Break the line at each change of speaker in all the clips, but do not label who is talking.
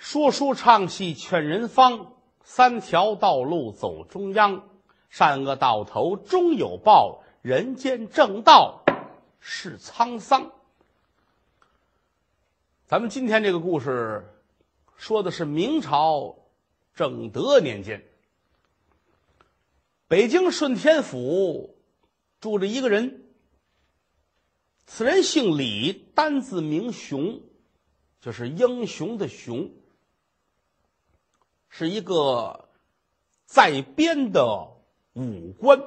说书唱戏劝人方，三条道路走中央，善恶到头终有报，人间正道是沧桑。咱们今天这个故事说的是明朝正德年间，北京顺天府住着一个人，此人姓李，单字名雄，就是英雄的雄，是一个在编的武官，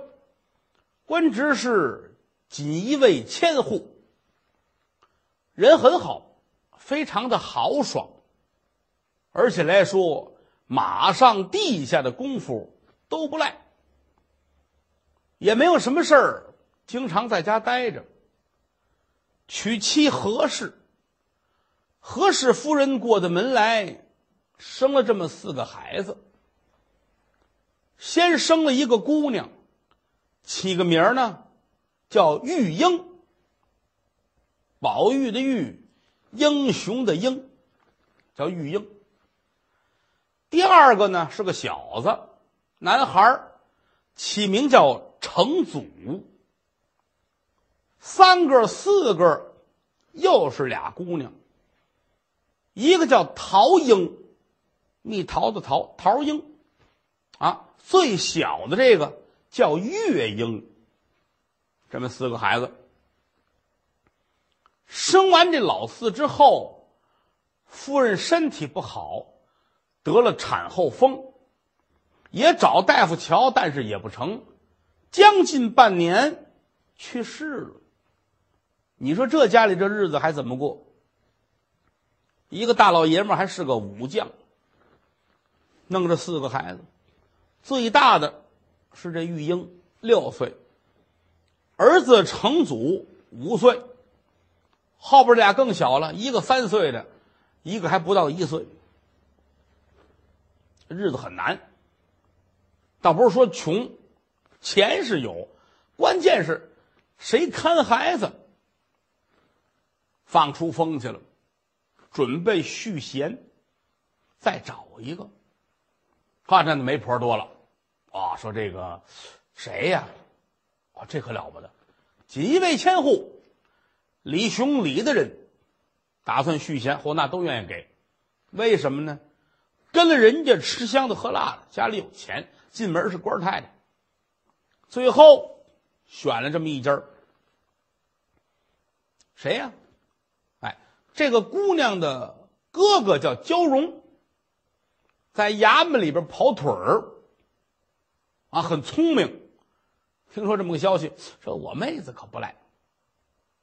官职是锦衣卫千户，人很好。非常的豪爽，而且来说，马上地下的功夫都不赖，也没有什么事儿，经常在家待着。娶妻何氏，何氏夫人过的门来，生了这么四个孩子。先生了一个姑娘，起个名儿呢，叫玉英，宝玉的玉。英雄的英，叫玉英。第二个呢是个小子，男孩起名叫成祖。三个四个，又是俩姑娘。一个叫陶英，蜜桃的桃，桃英，啊，最小的这个叫月英。这么四个孩子。生完这老四之后，夫人身体不好，得了产后风，也找大夫瞧，但是也不成，将近半年去世了。你说这家里这日子还怎么过？一个大老爷们还是个武将，弄着四个孩子，最大的是这玉英六岁，儿子成祖五岁。后边俩更小了，一个三岁的，一个还不到一岁，日子很难。倒不是说穷，钱是有，关键是谁看孩子？放出风去了，准备续弦，再找一个。发展的媒婆多了，啊，说这个谁呀？啊，这可了不得，锦衣卫千户。李雄李的人打算续弦，嚯，那都愿意给。为什么呢？跟了人家吃香的喝辣的，家里有钱，进门是官太太。最后选了这么一家谁呀？哎，这个姑娘的哥哥叫焦荣，在衙门里边跑腿儿啊，很聪明。听说这么个消息，说我妹子可不赖。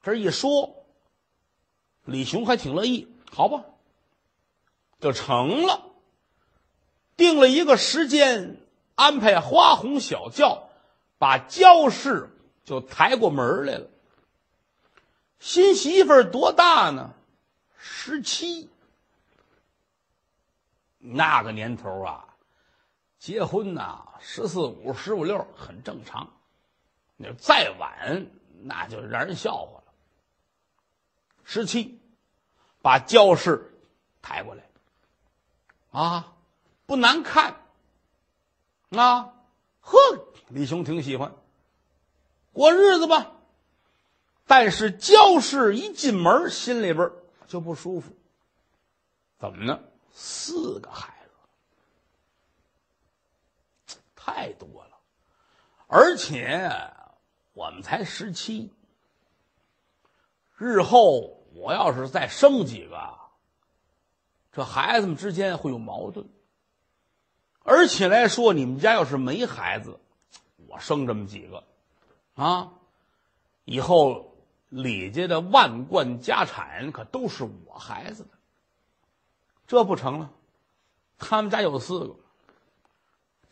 这一说，李雄还挺乐意，好吧，就成了。定了一个时间，安排花红小轿，把焦氏就抬过门来了。新媳妇儿多大呢？十七。那个年头啊，结婚呐，十四五、十五六很正常。你再晚，那就让人笑话了。十七，把焦氏抬过来，啊，不难看，啊，呵，李雄挺喜欢，过日子吧。但是焦氏一进门，心里边就不舒服。怎么呢？四个孩子，太多了，而且我们才十七，日后。我要是再生几个，这孩子们之间会有矛盾。而且来说，你们家要是没孩子，我生这么几个，啊，以后李家的万贯家产可都是我孩子的。这不成了，他们家有四个，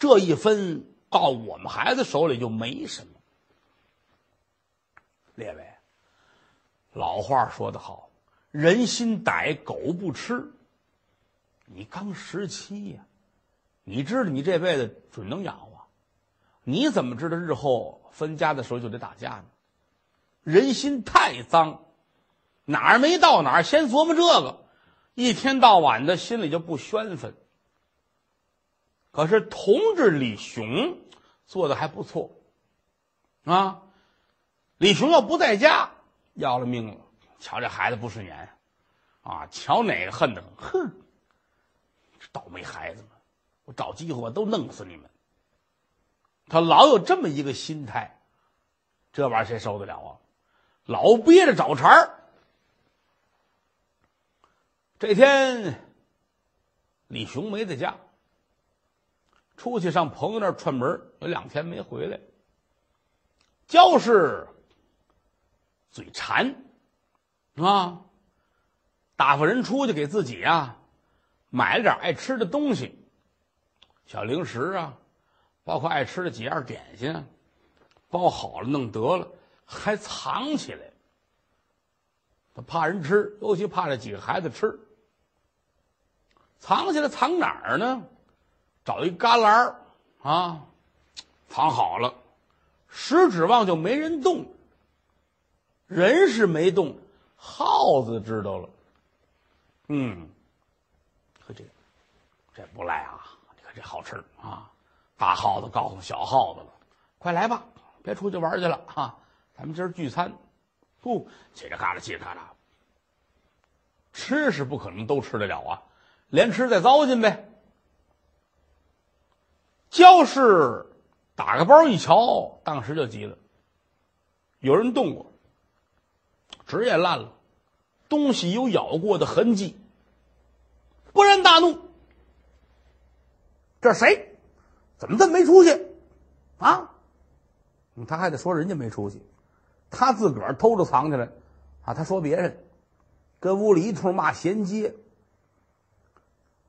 这一分到我们孩子手里就没什么。列位。老话说得好，人心歹，狗不吃。你刚十七呀，你知道你这辈子准能养活？你怎么知道日后分家的时候就得打架呢？人心太脏，哪儿没到哪儿先琢磨这个，一天到晚的心里就不宣愤。可是同志李雄做的还不错，啊，李雄要不在家，要了命了。瞧这孩子不顺眼，啊，瞧哪个恨得很，哼，倒霉孩子们，我找机会我都弄死你们。他老有这么一个心态，这玩意儿谁受得了啊？老憋着找茬儿。这天，李雄没在家，出去上朋友那儿串门，有两天没回来。焦氏嘴馋。啊，打发人出去给自己啊买了点爱吃的东西，小零食啊，包括爱吃的几样点心，包好了弄得了，还藏起来。他怕人吃，尤其怕这几个孩子吃。藏起来藏哪儿呢？找一旮旯啊，藏好了，实指望就没人动。人是没动。耗子知道了，嗯，可这这不赖啊！你看这好吃啊！大耗子告诉小耗子了：“快来吧，别出去玩去了啊！咱们今儿聚餐，不，叽里嘎啦，叽里嘎啦，吃是不可能都吃得了啊，连吃带糟践呗。”焦氏打个包一瞧，当时就急了，有人动过。纸也烂了，东西有咬过的痕迹，勃然大怒。这谁？怎么这么没出息？啊？他还得说人家没出息，他自个儿偷着藏起来，啊，他说别人，跟屋里一通骂衔接。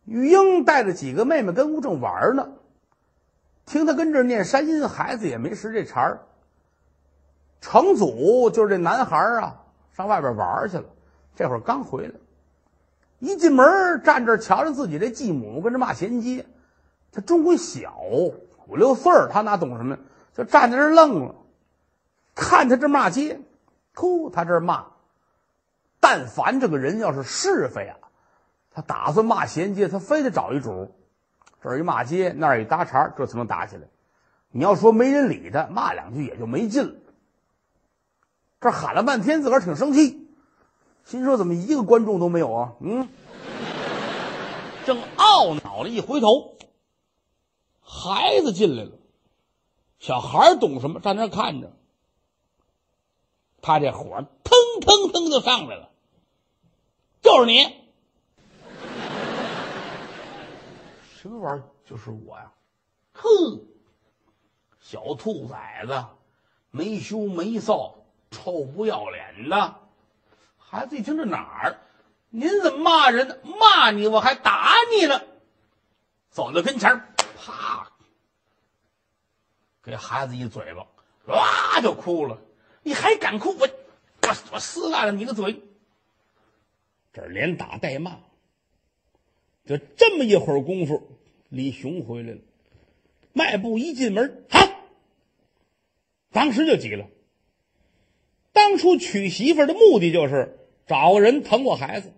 玉英带着几个妹妹跟屋正玩呢，听他跟这念山音，孩子也没识这茬儿。成祖就是这男孩啊。上外边玩去了，这会儿刚回来，一进门站这瞧着自己这继母跟这骂衔接，他终归小五六岁他哪懂什么？就站在这愣了，看他这骂街，哭他这骂。但凡这个人要是是非啊，他打算骂衔接，他非得找一主，这儿一骂街，那儿一搭茬，这才能打起来。你要说没人理他，骂两句也就没劲了。这喊了半天，自个儿挺生气，心说怎么一个观众都没有啊？嗯，正懊恼了，一回头，孩子进来了，小孩懂什么？站那看着，他这火腾腾腾就上来了，就是你，什么玩意儿？就是我呀！哼，小兔崽子，没羞没臊。臭不要脸的！孩子一听这哪儿？您怎么骂人呢？骂你我还打你呢！走到跟前啪，给孩子一嘴巴，哇就哭了。你还敢哭？我我我撕烂了你的嘴！这连打带骂，就这么一会儿功夫，李雄回来了，迈步一进门，哈，当时就急了。当初娶媳妇的目的就是找个人疼我孩子。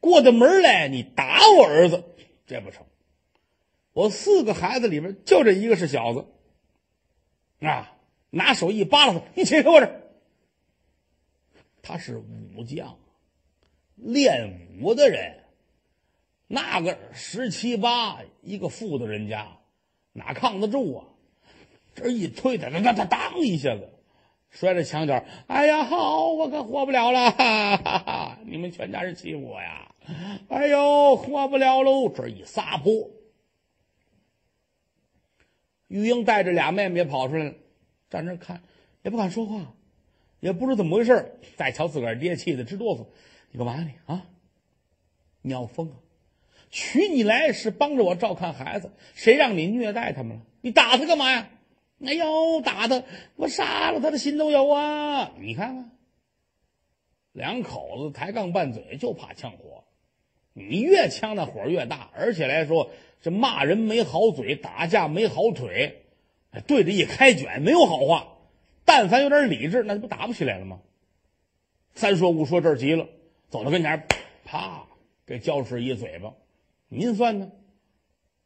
过的门来，你打我儿子，这不成。我四个孩子里边就这一个是小子，啊，拿手一扒拉他，你起给我这。他是武将，练武的人，那个十七八一个富的人家，哪抗得住啊？这一推他，他他当一下子。摔在墙角，哎呀，好，我可活不了了！哈哈哈你们全家人欺负我呀！哎呦，活不了喽！这一撒泼，玉英带着俩妹妹也跑出来了，站那看，也不敢说话，也不知怎么回事再瞧自个儿爹，气得直哆嗦。你干嘛你啊？你要疯啊！娶你来是帮着我照看孩子，谁让你虐待他们了？你打他干嘛呀？哎呦，打他！我杀了他的心都有啊！你看看，两口子抬杠拌嘴，就怕呛火。你越呛，那火越大。而且来说，这骂人没好嘴，打架没好腿，对着一开卷没有好话。但凡有点理智，那不打不起来了吗？三说五说，这儿急了，走到跟前，啪，啪给焦氏一嘴巴。您算呢？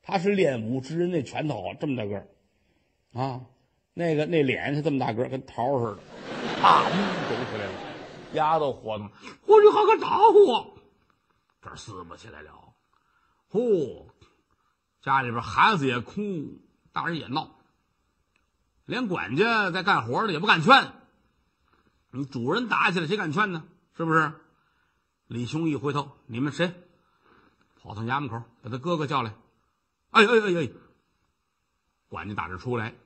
他是练武之人，那拳头这么大个儿啊，那个那脸是这么大个儿，跟桃似的，啪，走起来了，丫头活动，我去好个家伙，这撕巴起来了，嚯，家里边孩子也哭，大人也闹，连管家在干活的也不敢劝，你主人打起来谁敢劝呢？是不是？李兄一回头，你们谁？跑到衙门口，把他哥哥叫来。哎哎哎哎！管家打这出来，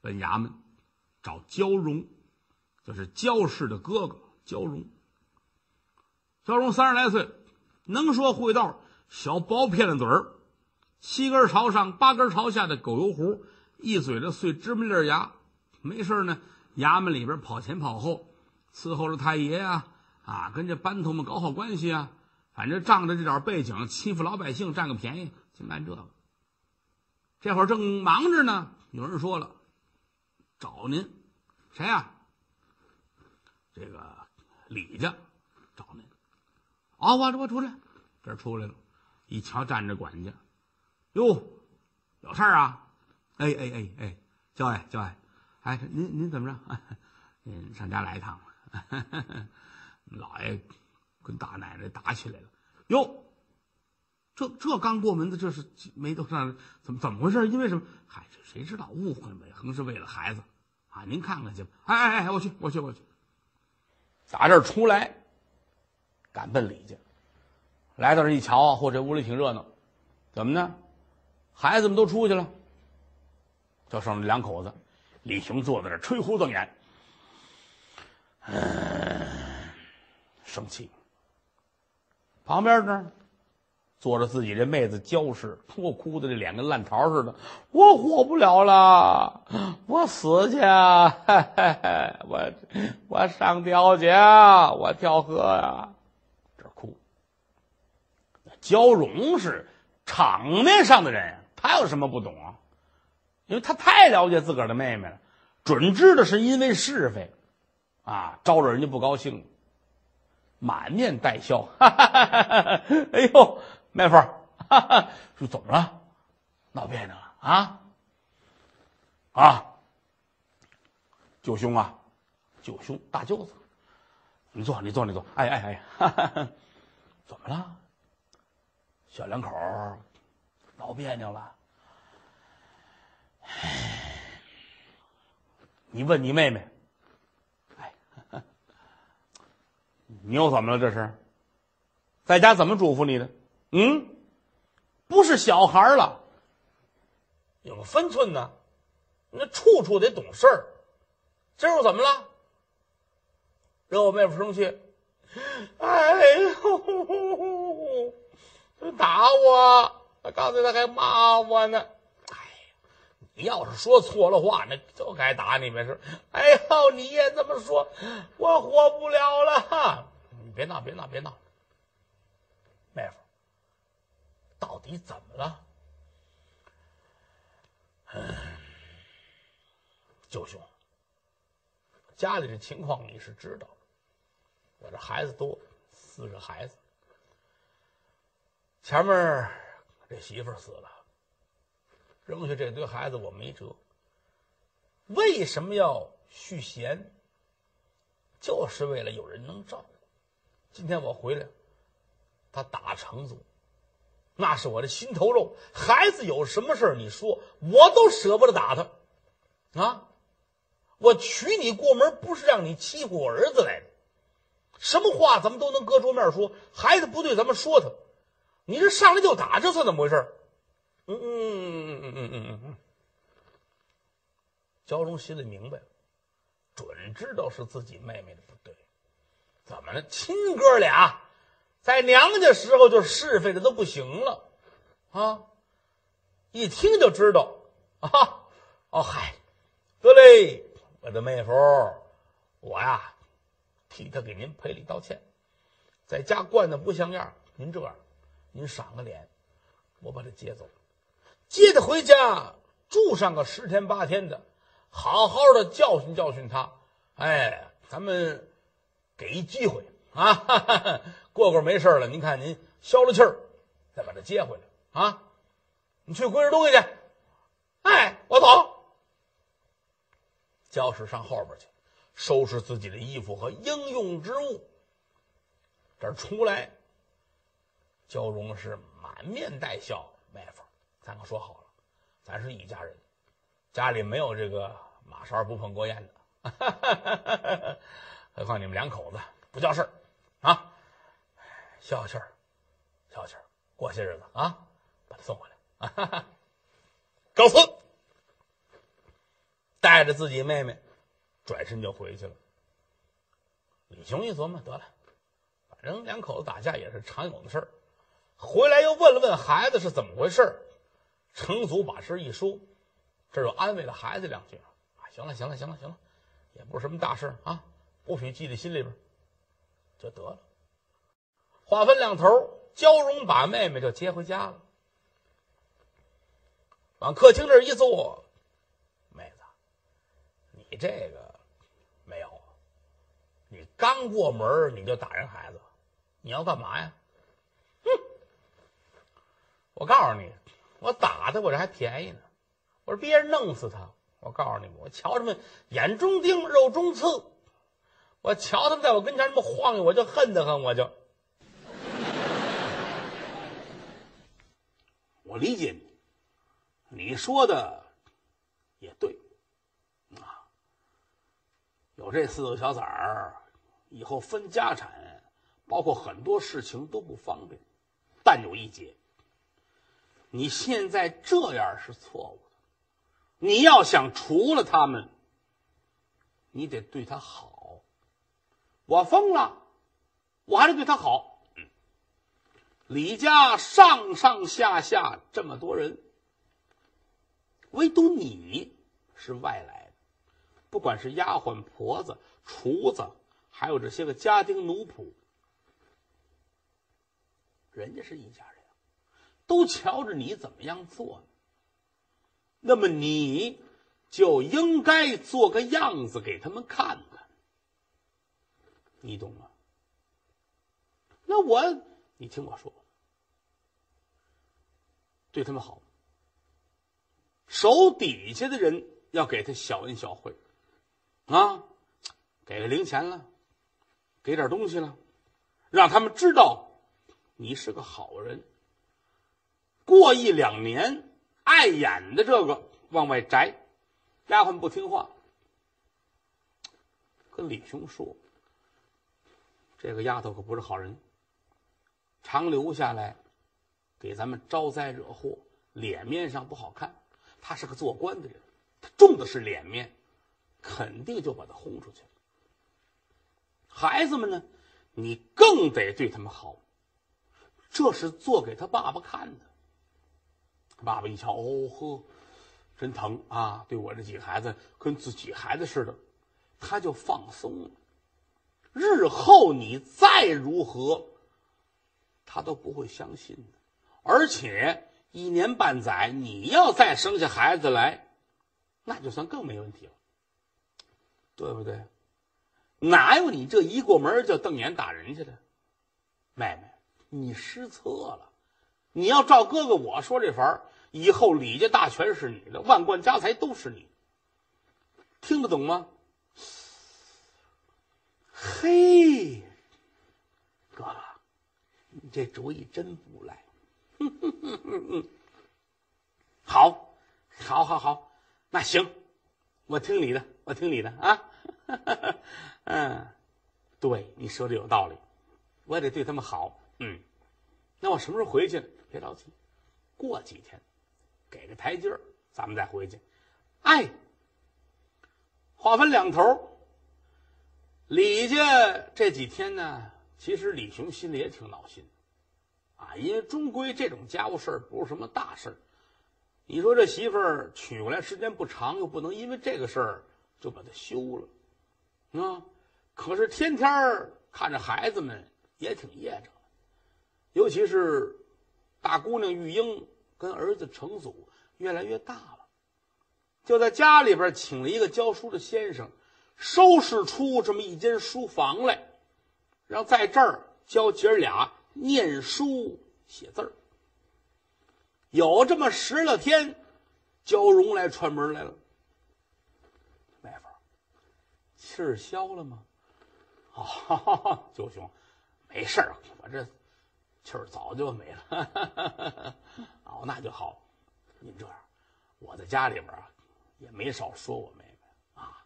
奔衙门找焦荣，就是焦氏的哥哥焦荣。焦荣三十来岁，能说会道，小薄片子嘴儿，七根朝上八根朝下的狗油壶，一嘴的碎芝麻粒牙。没事呢，衙门里边跑前跑后，伺候着太爷呀，啊，跟这班头们搞好关系啊。反正仗着这点背景，欺负老百姓，占个便宜，就干这个。这会儿正忙着呢，有人说了：“找您，谁呀？”这个李家找您。啊，我我出来，这出来了，一瞧站着管家，哟，有事儿啊？哎哎哎哎，教爷教爷，哎，您您怎么着？您上家来一趟 老爷。跟大奶奶打起来了，哟，这这刚过门的，这是没都上，怎么怎么回事？因为什么？嗨，这谁知道？误会呗，横是为了孩子啊！您看看去吧。哎哎哎，我去，我去，我去。打这儿出来，赶奔李家，来到这一瞧，嚯，这屋里挺热闹。怎么呢？孩子们都出去了，就剩两口子。李雄坐在这吹胡瞪眼，嗯，生气。旁边呢，坐着自己这妹子焦氏，我哭的这脸跟烂桃似的。我活不了了，我死去，我我上吊去，我跳河呀！这哭。焦荣是场面上的人，他有什么不懂啊？因为他太了解自个儿的妹妹了，准知道是因为是非，啊，招惹人家不高兴。满面带笑，哈哈哈哈哈！哎呦，妹夫，说怎么了？闹别扭了啊？啊，舅兄啊，舅兄，大舅子，你坐，你坐，你坐。哎哎哎，哈哈，怎么了？小两口闹别扭了。哎，你问你妹妹。你又怎么了？这是，在家怎么嘱咐你的？嗯，不是小孩了，有个分寸呢，那处处得懂事儿。今儿又怎么了？惹我妹夫生气？哎呦，打我！刚才他还骂我呢。你要是说错了话，那就该打你们是。哎呦，你也这么说，我活不了了。你别闹，别闹，别闹！妹夫，到底怎么了？舅兄，家里的情况你是知道。我这孩子多，四个孩子。前面这媳妇死了，扔下这堆孩子我没辙。为什么要续弦？就是为了有人能照顾。今天我回来，他打成祖，那是我的心头肉。孩子有什么事你说，我都舍不得打他，啊！我娶你过门，不是让你欺负我儿子来的。什么话咱们都能搁桌面说，孩子不对，咱们说他。你这上来就打，这算怎么回事？嗯嗯嗯嗯嗯嗯嗯。焦荣心里明白了，准知道是自己妹妹的不对。怎么了？亲哥俩在娘家时候就是非的都不行了啊！一听就知道啊！哦嗨，得嘞，我的妹夫，我呀替他给您赔礼道歉，在家惯的不像样。您这样，您赏个脸，我把他接走，接他回家住上个十天八天的，好好的教训教训他。哎，咱们。给一机会啊，哈 哈过过没事了，您看您消了气儿，再把他接回来啊。你去归置东西去。哎，我走。焦氏上后边去收拾自己的衣服和应用之物。这出来，焦荣是满面带笑，妹夫，咱可说好了，咱是一家人，家里没有这个马勺不碰锅沿的。何况你们两口子不叫事儿啊，消消气儿，消消气儿，过些日子啊，把他送回来。告辞，带着自己妹妹，转身就回去了。李雄一琢磨，得了，反正两口子打架也是常有的事儿。回来又问了问孩子是怎么回事儿程祖把事一说，这又安慰了孩子两句啊，行了，行了，行了，行了，也不是什么大事啊。不许记在心里边，就得了。话分两头，焦荣把妹妹就接回家了，往客厅这一坐。妹子，你这个没有，你刚过门你就打人孩子，你要干嘛呀？哼！我告诉你，我打他，我这还便宜呢。我说别人弄死他，我告诉你们我瞧什么眼中钉，肉中刺。我瞧他们在我跟前这么晃悠，我就恨得很。我就，我理解你，你说的也对啊。有这四个小崽儿，以后分家产，包括很多事情都不方便。但有一节，你现在这样是错误的。你要想除了他们，你得对他好。我疯了，我还得对他好。李家上上下下这么多人，唯独你是外来的，不管是丫鬟、婆子、厨子，还有这些个家丁奴仆，人家是一家人，都瞧着你怎么样做？那么你就应该做个样子给他们看。你懂吗？那我，你听我说，对他们好，手底下的人要给他小恩小惠，啊，给个零钱了，给点东西了，让他们知道你是个好人。过一两年，碍眼的这个往外摘，丫鬟不听话，跟李兄说。这个丫头可不是好人，常留下来，给咱们招灾惹祸，脸面上不好看。他是个做官的人，他重的是脸面，肯定就把他轰出去了。孩子们呢，你更得对他们好，这是做给他爸爸看的。爸爸一瞧，哦呵，真疼啊！对我这几个孩子跟自己孩子似的，他就放松了。日后你再如何，他都不会相信的。而且一年半载，你要再生下孩子来，那就算更没问题了，对不对？哪有你这一过门就瞪眼打人去的？妹妹，你失策了。你要照哥哥我说这法儿，以后李家大权是你的，万贯家财都是你。听得懂吗？嘿，哥哥，你这主意真不赖。好，好，好，好，那行，我听你的，我听你的啊。嗯，对，你说的有道理，我也得对他们好。嗯，那我什么时候回去？别着急，过几天，给个台阶儿，咱们再回去。哎，话分两头。李家这几天呢，其实李雄心里也挺闹心，啊，因为终归这种家务事儿不是什么大事儿。你说这媳妇儿娶过来时间不长，又不能因为这个事儿就把她休了，啊。可是天天看着孩子们也挺噎着，尤其是大姑娘玉英跟儿子成祖越来越大了，就在家里边请了一个教书的先生。收拾出这么一间书房来，让在这儿教姐儿俩念书写字儿。有这么十来天，焦荣来串门来了。妹夫，气儿消了吗？哦，九兄，没事儿，我这气儿早就没了。哦，那就好。您这样，我在家里边啊，也没少说我妹妹啊。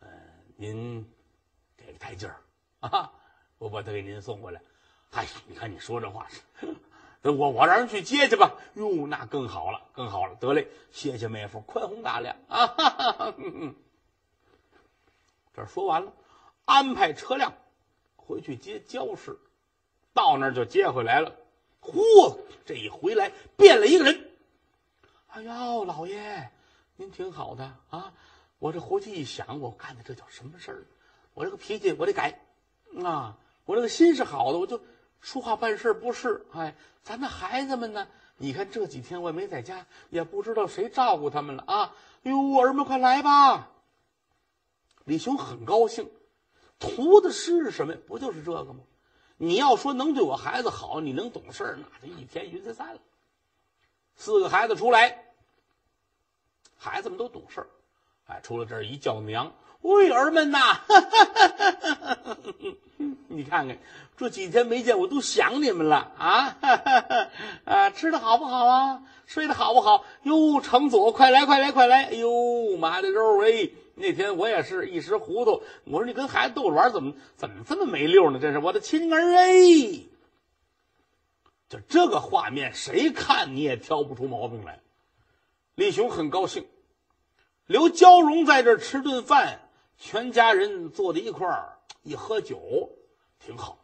嗯，您给个台阶儿啊，我把她给您送回来。嗨，你看你说这话。我我让人去接去吧。哟，那更好了，更好了。得嘞，谢谢妹夫宽宏大量啊！哈 哈这说完了，安排车辆回去接焦氏，到那儿就接回来了。嚯，这一回来变了一个人。哎呦，老爷，您挺好的啊！我这回去一想，我干的这叫什么事儿？我这个脾气我得改啊！我这个心是好的，我就。说话办事不是，哎，咱的孩子们呢？你看这几天我也没在家，也不知道谁照顾他们了啊！哟，儿们快来吧！李雄很高兴，图的是什么？不就是这个吗？你要说能对我孩子好，你能懂事那这一天云彩散了。四个孩子出来，孩子们都懂事哎，出了这儿一叫娘。喂，儿们呐，你看看这几天没见，我都想你们了啊！啊，吃的好不好啊？睡得好不好？哟，程佐，快来，快来，快来！哎呦，妈的肉哎！那天我也是一时糊涂，我说你跟孩子逗着玩，怎么怎么这么没溜呢？这是我的亲儿哎！就这个画面，谁看你也挑不出毛病来。李雄很高兴，留焦荣在这吃顿饭。全家人坐在一块儿一喝酒，挺好。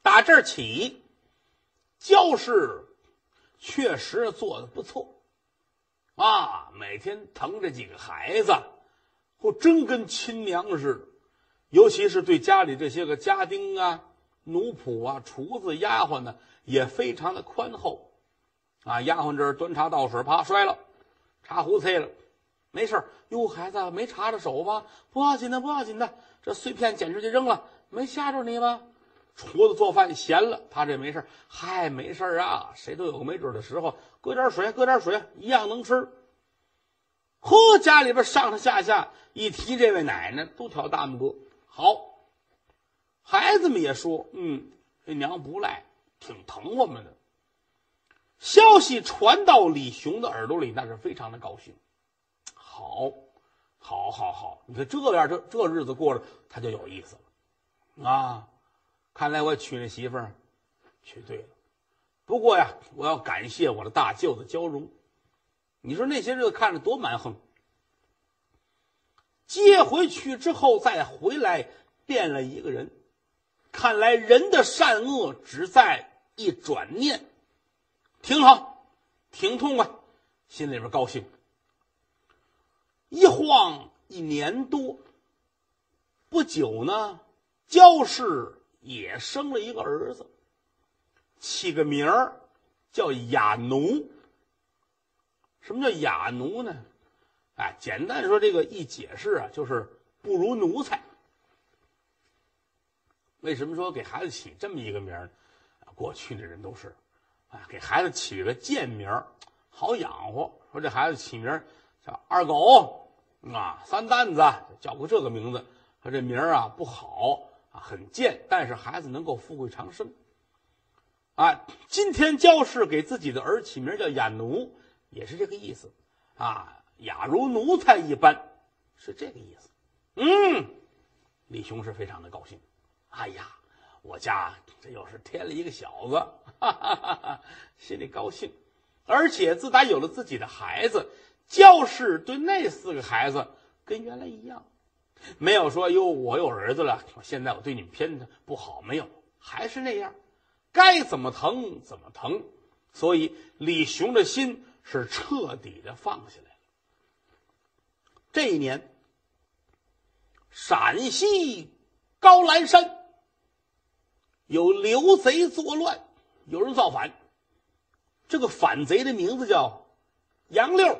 打这儿起，焦氏确实做的不错，啊，每天疼这几个孩子，或真跟亲娘似的。尤其是对家里这些个家丁啊、奴仆啊、厨子、丫鬟呢，也非常的宽厚。啊，丫鬟这儿端茶倒水，啪摔了，茶壶碎了。没事哟，孩子没插着手吧？不要紧的，不要紧的。这碎片捡出去扔了，没吓着你吧？厨子做饭咸了，他这没事嗨，没事啊，谁都有个没准的时候。搁点水，搁点水，一样能吃。呵，家里边上上下下一提这位奶奶，都挑大拇哥。好，孩子们也说，嗯，这娘不赖，挺疼我们的。消息传到李雄的耳朵里，那是非常的高兴。好，好，好，好！你看这样，这这日子过着，他就有意思了啊！看来我娶那媳妇儿娶对了。不过呀，我要感谢我的大舅子焦荣。你说那些日子看着多蛮横，接回去之后再回来，变了一个人。看来人的善恶只在一转念，挺好，挺痛快，心里边高兴。一晃一年多，不久呢，焦氏也生了一个儿子，起个名儿叫雅奴。什么叫雅奴呢？哎，简单说，这个一解释啊，就是不如奴才。为什么说给孩子起这么一个名儿？过去的人都是，啊，给孩子起个贱名儿，好养活。说这孩子起名。叫二狗啊，三蛋子叫个这个名字，他这名儿啊不好，很贱，但是孩子能够富贵长生。啊，今天焦氏给自己的儿起名叫雅奴，也是这个意思啊，雅如奴才一般，是这个意思。嗯，李雄是非常的高兴。哎呀，我家这又是添了一个小子，哈哈哈哈心里高兴。而且自打有了自己的孩子。焦氏对那四个孩子跟原来一样，没有说哟，我有儿子了，现在我对你们偏不好，没有，还是那样，该怎么疼怎么疼。所以李雄的心是彻底的放下来了。这一年，陕西高兰山有刘贼作乱，有人造反，这个反贼的名字叫杨六。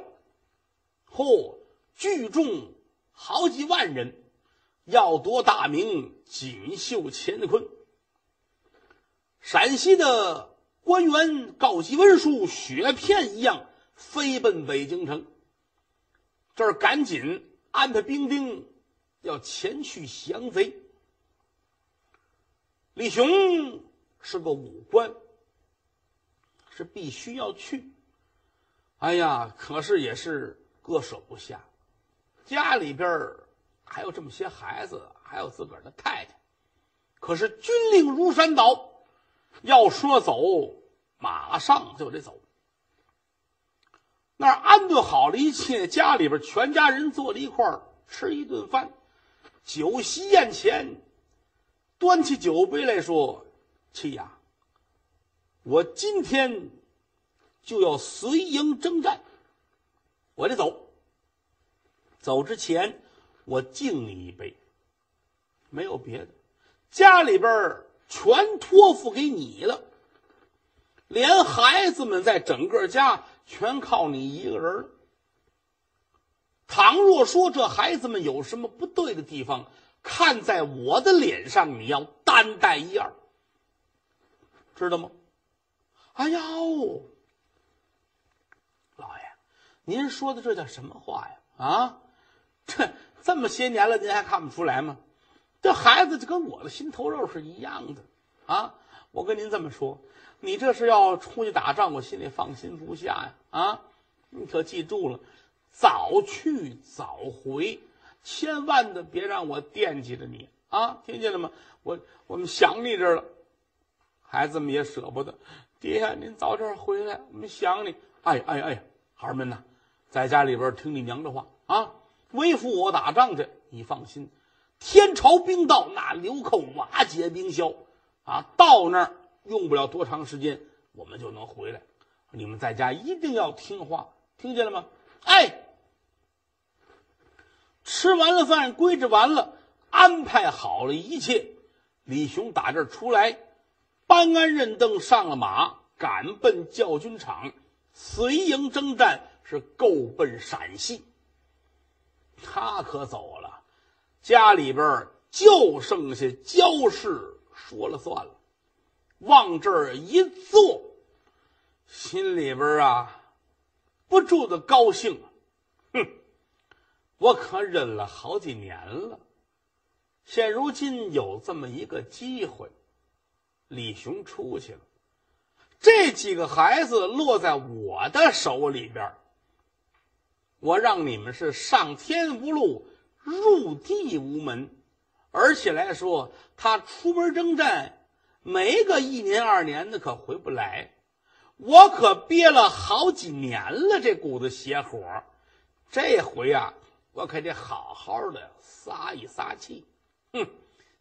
嚯，聚众好几万人，要夺大名，锦绣乾坤。陕西的官员告急文书，雪片一样飞奔北京城。这儿赶紧安排兵丁要前去降贼。李雄是个武官，是必须要去。哎呀，可是也是割舍不下，家里边儿还有这么些孩子，还有自个儿的太太。可是军令如山倒，要说走，马上就得走。那儿安顿好了一切，家里边全家人坐在一块儿吃一顿饭，酒席宴前，端起酒杯来说：“七呀，我今天。”就要随营征战，我得走。走之前，我敬你一杯。没有别的，家里边全托付给你了，连孩子们在整个家全靠你一个人。倘若说这孩子们有什么不对的地方，看在我的脸上，你要担待一二，知道吗？哎呦！您说的这叫什么话呀？啊，这这么些年了，您还看不出来吗？这孩子就跟我的心头肉是一样的啊！我跟您这么说，你这是要出去打仗，我心里放心不下呀！啊，你可记住了，早去早回，千万的别让我惦记着你啊！听见了吗？我我们想你这了，孩子们也舍不得。爹呀，您早点回来，我们想你。哎哎哎，孩儿们呐！在家里边听你娘的话啊，为父我打仗去。你放心，天朝兵到，那流寇瓦解兵消啊，到那儿用不了多长时间，我们就能回来。你们在家一定要听话，听见了吗？哎，吃完了饭，归置完了，安排好了一切，李雄打这儿出来，班安任登上了马，赶奔教军场，随营征战。是够奔陕西，他可走了，家里边就剩下焦氏说了算了。往这儿一坐，心里边啊不住的高兴。哼，我可忍了好几年了，现如今有这么一个机会，李雄出去了，这几个孩子落在我的手里边。我让你们是上天无路，入地无门，而且来说，他出门征战，没个一年二年的可回不来。我可憋了好几年了，这股子邪火，这回啊，我可得好好的撒一撒气。哼，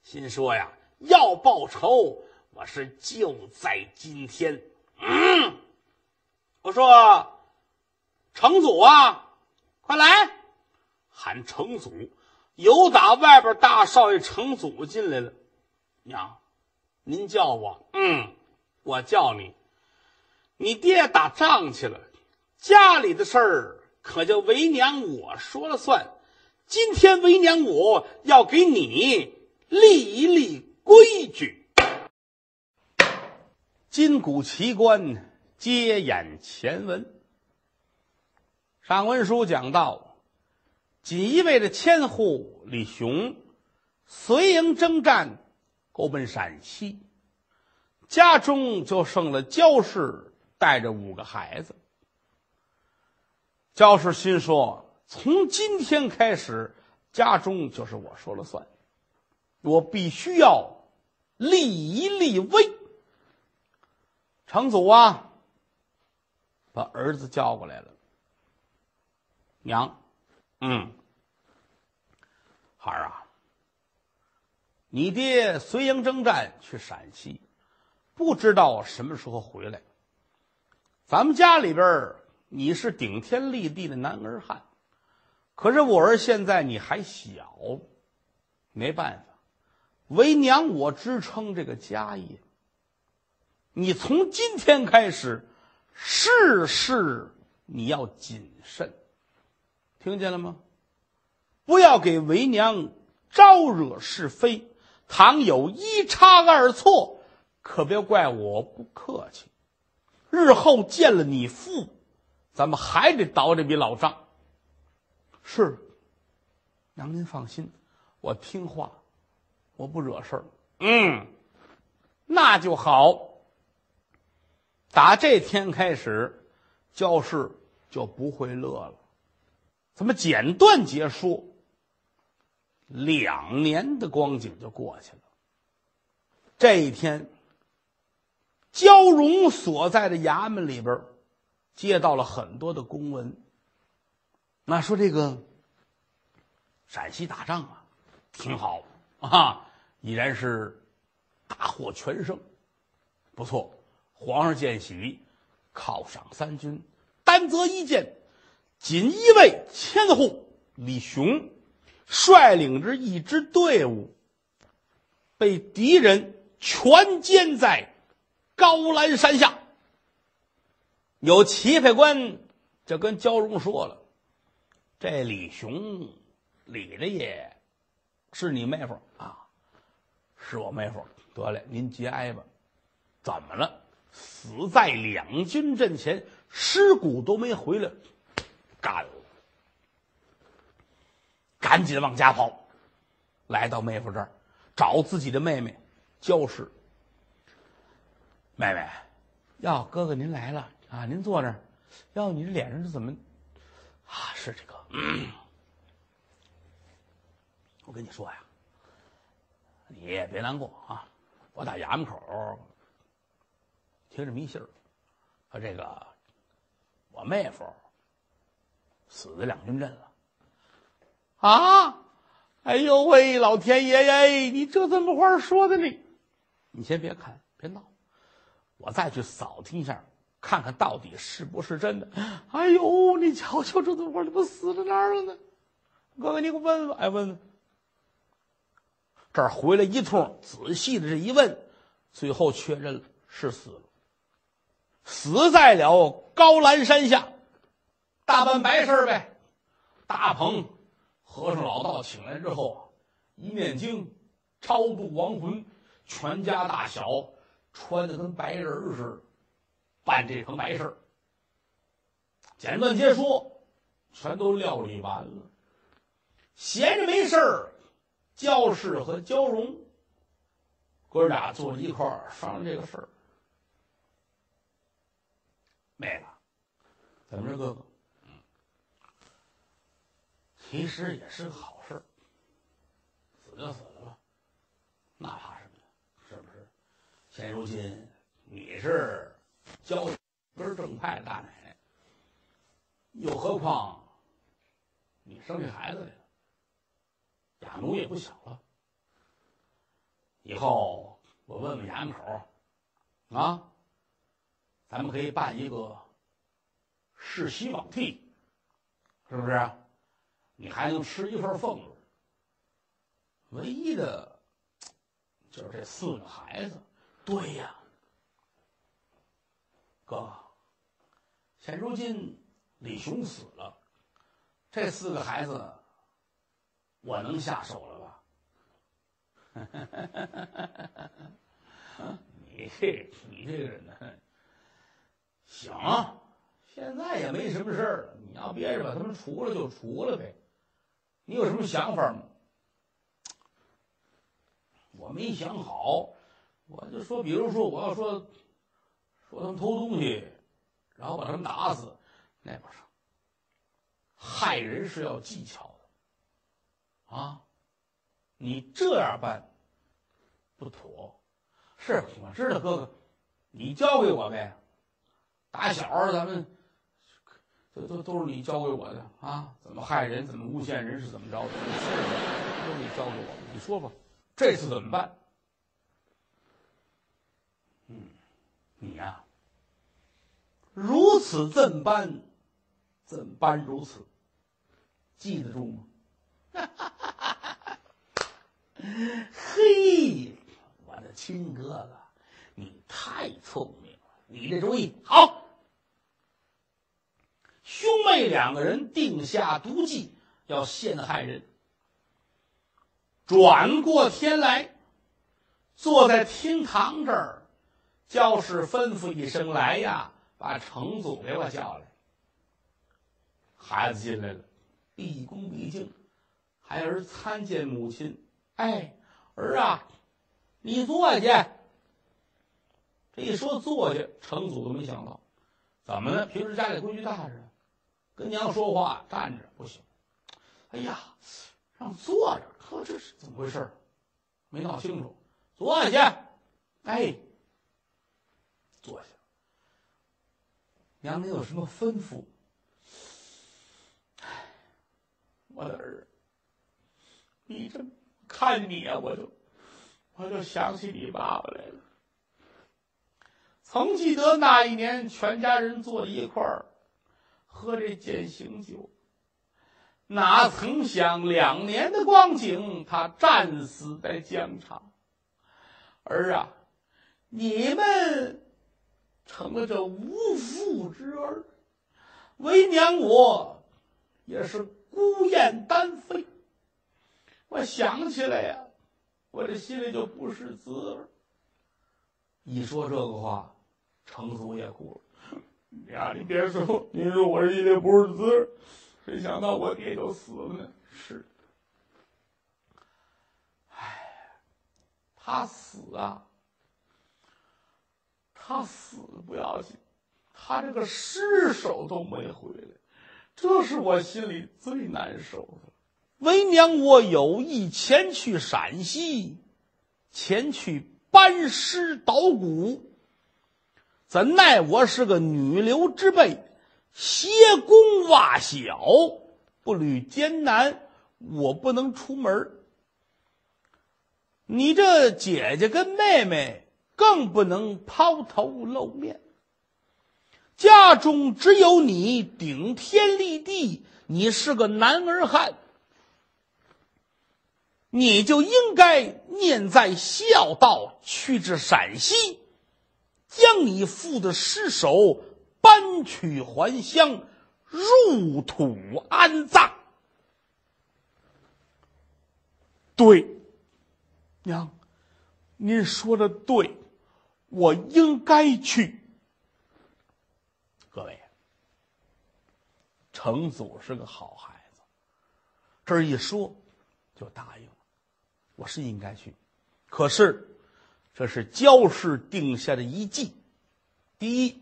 心说呀，要报仇，我是就在今天。嗯，我说，成祖啊！快来！喊程祖，有打外边大少爷程祖进来了。娘，您叫我？嗯，我叫你。你爹打仗去了，家里的事儿可就为娘我说了算。今天为娘我要给你立一立规矩。金谷奇观，接演前文。上文书讲到，锦衣卫的千户李雄随营征战，勾奔陕西，家中就剩了焦氏带着五个孩子。焦氏心说：“从今天开始，家中就是我说了算，我必须要立一立威。”成祖啊，把儿子叫过来了。娘，嗯，孩儿啊，你爹随营征战去陕西，不知道什么时候回来。咱们家里边你是顶天立地的男儿汉，可是我儿现在你还小，没办法，为娘我支撑这个家业。你从今天开始，事事你要谨慎。听见了吗？不要给为娘招惹是非。倘有一差二错，可别怪我不客气。日后见了你父，咱们还得倒这笔老账。是，娘您放心，我听话，我不惹事儿。嗯，那就好。打这天开始，焦氏就不会乐了。怎么简短结束？两年的光景就过去了。这一天，焦荣所在的衙门里边，接到了很多的公文。那说这个陕西打仗啊，挺好啊，已然是大获全胜，不错。皇上见喜，犒赏三军，担责一见，锦衣卫千户李雄。率领着一支队伍，被敌人全歼在高兰山下。有棋牌官就跟焦荣说了：“这李雄，李大爷，是你妹夫啊？是我妹夫。得嘞，您节哀吧。怎么了？死在两军阵前，尸骨都没回来，干了。”赶紧往家跑，来到妹夫这儿，找自己的妹妹焦氏。妹妹，哟，哥哥您来了啊！您坐这儿。哟，你这脸上是怎么？啊，是这个。我跟你说呀，你也别难过啊。我打衙门口听这么一信儿，说这个我妹夫死在两军阵了。啊！哎呦喂，老天爷呀！你这怎么话说的呢？你先别看，别闹，我再去扫听一下，看看到底是不是真的。哎呦，你瞧瞧，这怎么怎么死在那儿了呢？哥哥，你给我问问，哎，问问。这儿回来一通，仔细的这一问，最后确认了是死了，死在了高兰山下，大办白事呗，大鹏。和尚老道请来之后，一念经，超度亡魂，全家大小穿的跟白人似的，办这层白事简短结说，全都料理完了。闲着没事儿，焦氏和焦荣哥俩坐一块儿商量这个事儿。妹子，怎么着，哥哥？其实也是个好事死就死了吧，那怕什么呀？是不是？现如今你是焦根正派的大奶奶，又何况你生下孩子来了，哑奴也不小了。以后我问问衙门口啊，咱们可以办一个世袭罔替，是不是？你还能吃一份俸禄。唯一的，就是这四个孩子。对呀，哥，现如今李雄死了，这四个孩子，我能下手了吧？你这你这个人呢？行，现在也没什么事了。你要憋着把他们除了就除了呗。你有什么想法吗？我没想好，我就说，比如说，我要说说他们偷东西，然后把他们打死，那不成。害人是要技巧的，啊，你这样办不妥。是，我知道，哥哥，你教给我呗。打小咱们。这都都是你教给我的啊！怎么害人？怎么诬陷人？是怎么着的？都是你教给我的。你说吧，这次怎么办？嗯，你呀，如此这般，怎般如此？记得住吗？嘿，我的亲哥哥，你太聪明了！你这主意好。兄妹两个人定下毒计，要陷害人。转过天来，坐在厅堂这儿，教士吩咐一声：“来呀，把程祖给我叫来。”孩子进来了，毕恭毕敬。孩儿参见母亲。哎，儿啊，你坐下。这一说坐下，程祖都没想到，怎么呢？平时家里规矩大着，跟娘说话站着不行。哎呀，让坐着，呵，这是怎么回事？没闹清楚，坐下。哎，坐下。娘，您有什么吩咐？哎我的儿，你这看你呀，我就我就想起你爸爸来了。曾记得那一年，全家人坐一块儿喝这践行酒，哪曾想两年的光景，他战死在疆场。儿啊，你们成了这无父之儿，为娘我也是。孤雁单飞，我想起来呀，我这心里就不是滋味。一说这个话，程祖也哭了。呀，你别说，你说我这心里不是滋味，谁想到我爹就死了呢？是，哎，他死啊，他死不要紧，他这个尸首都没回来。这是我心里最难受的。为娘，我有意前去陕西，前去搬尸捣骨。怎奈我是个女流之辈，斜弓挖小，步履艰难，我不能出门。你这姐姐跟妹妹更不能抛头露面。家中只有你顶天立地，你是个男儿汉，你就应该念在孝道，去至陕西，将你父的尸首搬取还乡，入土安葬。对，娘，您说的对，我应该去。各位，程祖是个好孩子，这一说就答应了。我是应该去，可是这是焦氏定下的一计：第一，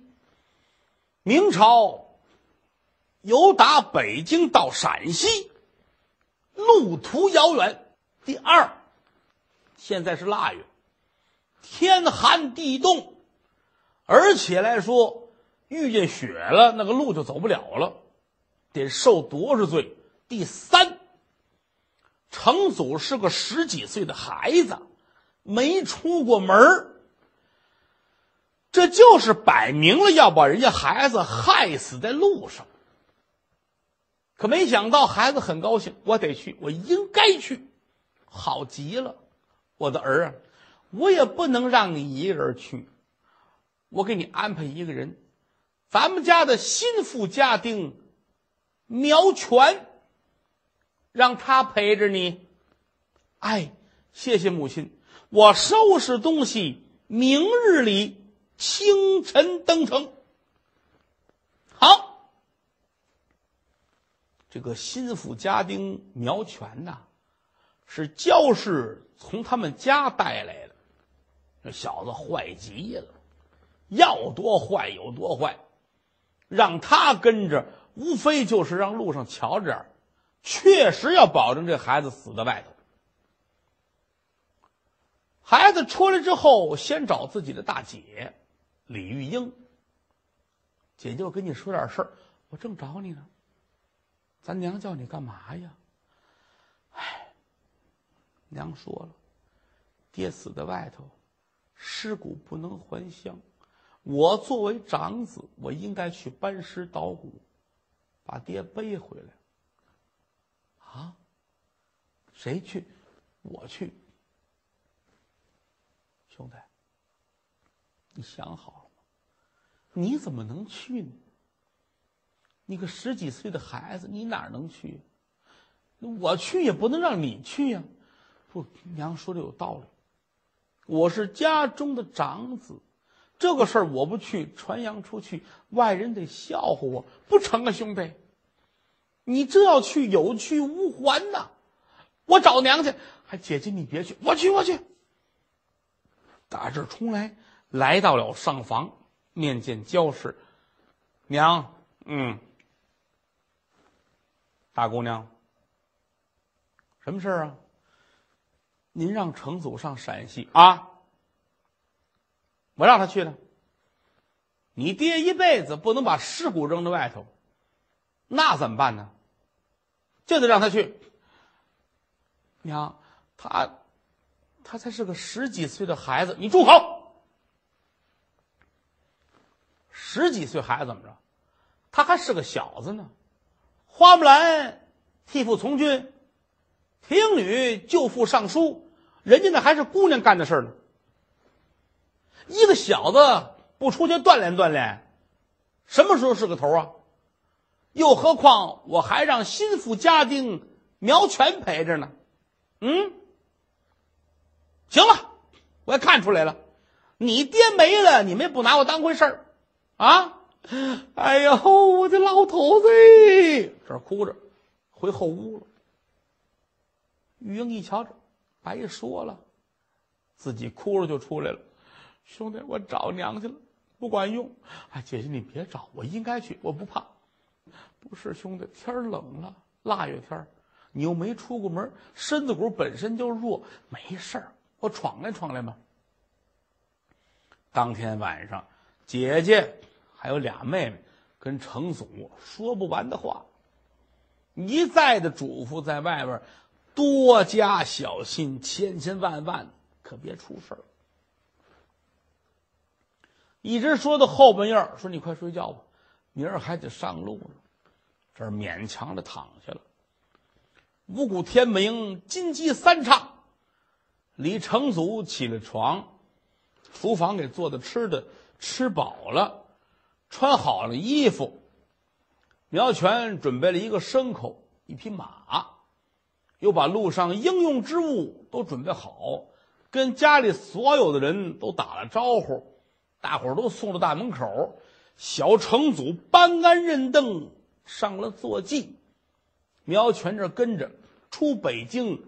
明朝由打北京到陕西，路途遥远；第二，现在是腊月，天寒地冻，而且来说。遇见雪了，那个路就走不了了，得受多少罪？第三，程祖是个十几岁的孩子，没出过门这就是摆明了要把人家孩子害死在路上。可没想到，孩子很高兴，我得去，我应该去，好极了，我的儿啊，我也不能让你一个人去，我给你安排一个人。咱们家的心腹家丁苗全，让他陪着你。哎，谢谢母亲，我收拾东西，明日里清晨登城。好，这个心腹家丁苗全呐，是焦氏从他们家带来的。这小子坏极了，要多坏有多坏。让他跟着，无非就是让路上瞧着点确实要保证这孩子死在外头。孩子出来之后，先找自己的大姐李玉英。姐姐，我跟你说点事儿，我正找你呢。咱娘叫你干嘛呀？哎，娘说了，爹死在外头，尸骨不能还乡。我作为长子，我应该去搬尸捣骨，把爹背回来。啊？谁去？我去。兄弟，你想好了吗？你怎么能去呢？你个十几岁的孩子，你哪能去？我去也不能让你去呀。不，娘说的有道理。我是家中的长子，这个事儿我不去传扬出去，外人得笑话我，不成啊，兄弟！你这要去有去无还呐！我找娘去，还姐姐你别去，我去我去。打这冲来，来到了上房，面见焦氏娘，嗯，大姑娘，什么事儿啊？您让程祖上陕西啊？我让他去的。你爹一辈子不能把尸骨扔在外头，那怎么办呢？就得让他去。娘，他，他才是个十几岁的孩子，你住口！十几岁孩子怎么着？他还是个小子呢。花木兰替父从军，听女救父上书，人家那还是姑娘干的事呢。一个小子不出去锻炼锻炼，什么时候是个头啊？又何况我还让心腹家丁苗全陪着呢。嗯，行了，我也看出来了，你爹没了，你们也不拿我当回事儿啊！哎呦，我的老头子，这哭着回后屋了。玉英一瞧这，白说了，自己哭着就出来了。兄弟，我找娘去了，不管用。哎，姐姐你别找，我应该去，我不怕。不是兄弟，天冷了，腊月天你又没出过门，身子骨本身就弱，没事儿，我闯来闯来嘛。当天晚上，姐姐还有俩妹妹跟程祖说不完的话，一再的嘱咐在外边多加小心，千千万万可别出事儿。一直说到后半夜，说你快睡觉吧，明儿还得上路呢。这勉强的躺下了。五谷天明，金鸡三唱，李成祖起了床，厨房给做的吃的吃饱了，穿好了衣服，苗全准备了一个牲口，一匹马，又把路上应用之物都准备好，跟家里所有的人都打了招呼，大伙都送到大门口，小成祖搬鞍认凳上了坐骑。苗全这跟着出北京，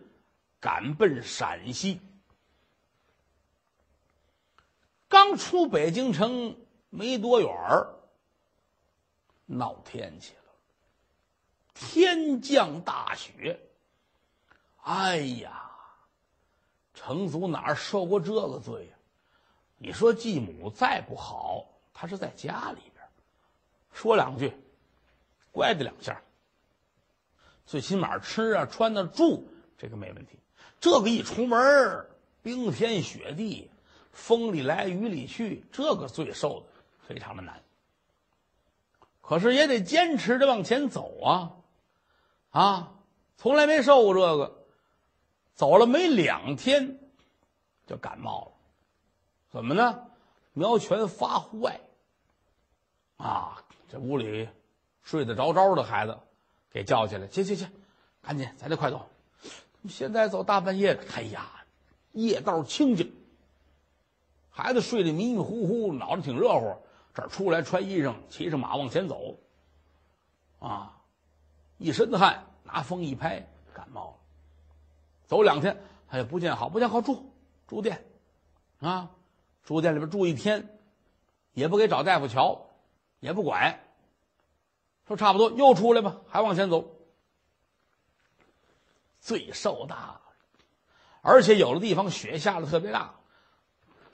赶奔陕西。刚出北京城没多远儿，闹天气了，天降大雪。哎呀，成祖哪儿受过这个罪呀？你说继母再不好，他是在家里边说两句，乖的两下。最起码吃啊、穿的、住，这个没问题。这个一出门，冰天雪地，风里来雨里去，这个最受的非常的难。可是也得坚持着往前走啊！啊，从来没受过这个，走了没两天就感冒了。怎么呢？苗全发坏啊！这屋里睡得着着的孩子。给叫起来，去去去，赶紧，咱得快走。现在走大半夜的，哎呀，夜道清静，孩子睡得迷迷糊糊，脑子挺热乎。这儿出来穿衣裳，骑着马往前走，啊，一身的汗，拿风一拍，感冒了。走两天，哎呀，不见好，不见好，住住店，啊，住店里边住一天，也不给找大夫瞧，也不管。说差不多，又出来吧，还往前走。最受大了，而且有的地方雪下的特别大，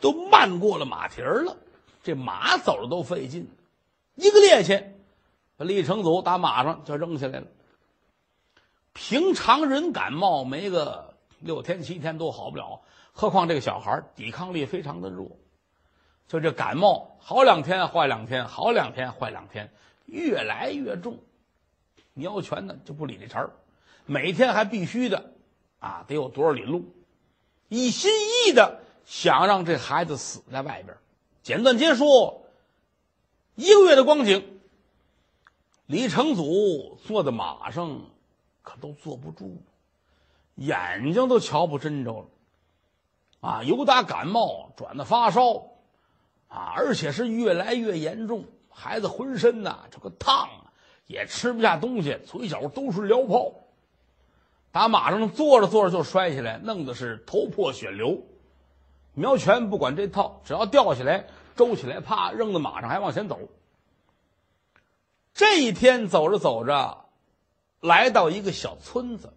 都漫过了马蹄儿了，这马走了都费劲。一个趔趄，把李成祖打马上就扔下来了。平常人感冒没个六天七天都好不了，何况这个小孩抵抗力非常的弱，就这感冒好两天坏两天，好两天坏两天。越来越重，苗全呢就不理这茬儿，每天还必须的，啊，得有多少里路，一心一意的想让这孩子死在外边。简短结说，一个月的光景，李成祖坐在马上，可都坐不住，眼睛都瞧不真着了。啊，由打感冒转到发烧，啊，而且是越来越严重。孩子浑身呐这个烫，也吃不下东西，嘴角都是燎泡。打马上坐着坐着就摔下来，弄得是头破血流。苗全不管这套，只要掉下来，周起来，啪扔到马上，还往前走。这一天走着走着，来到一个小村子。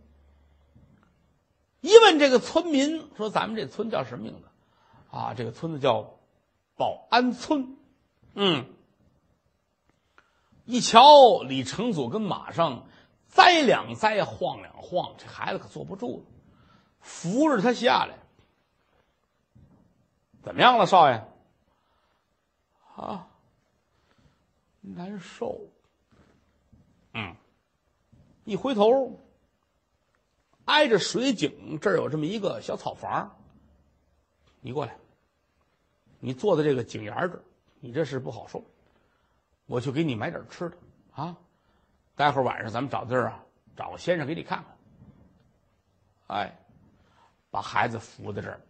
一问这个村民说：“咱们这村叫什么名字？”啊，这个村子叫保安村。嗯，一瞧李成祖跟马上栽两栽，晃两晃，这孩子可坐不住了，扶着他下来。怎么样了，少爷？啊，难受。嗯，一回头，挨着水井这儿有这么一个小草房。你过来，你坐在这个井沿这儿，你这是不好受。我去给你买点吃的啊，待会儿晚上咱们找地儿啊，找个先生给你看看。哎，把孩子扶在这儿。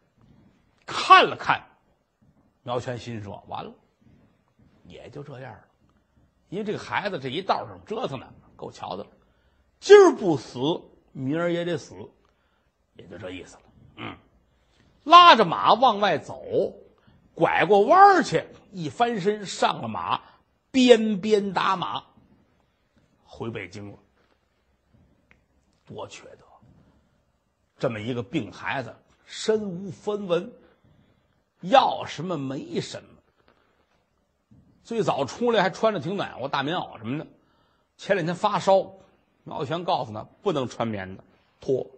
看了看，苗全心说：“完了，也就这样了。因为这个孩子这一道上折腾呢，够瞧的了。今儿不死，明儿也得死，也就这意思了。嗯，拉着马往外走，拐过弯去，一翻身上了马，鞭鞭打马，回北京了。多缺德！这么一个病孩子，身无分文。”要什么没什么。最早出来还穿着挺暖和大棉袄什么的，前两天发烧，苗全告诉他不能穿棉的，脱。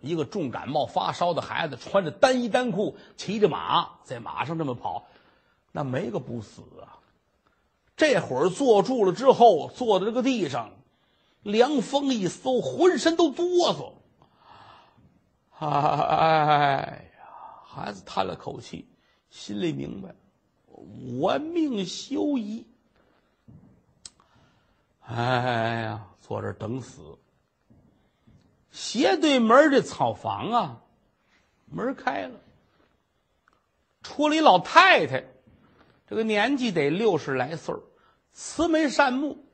一个重感冒发烧的孩子，穿着单衣单裤，骑着马在马上这么跑，那没个不死啊！这会儿坐住了之后，坐在这个地上，凉风一嗖，浑身都哆嗦。哎。孩子叹了口气，心里明白，我命休矣。哎呀，坐这等死。斜对门这草房啊，门开了，出了一老太太，这个年纪得六十来岁慈眉善目，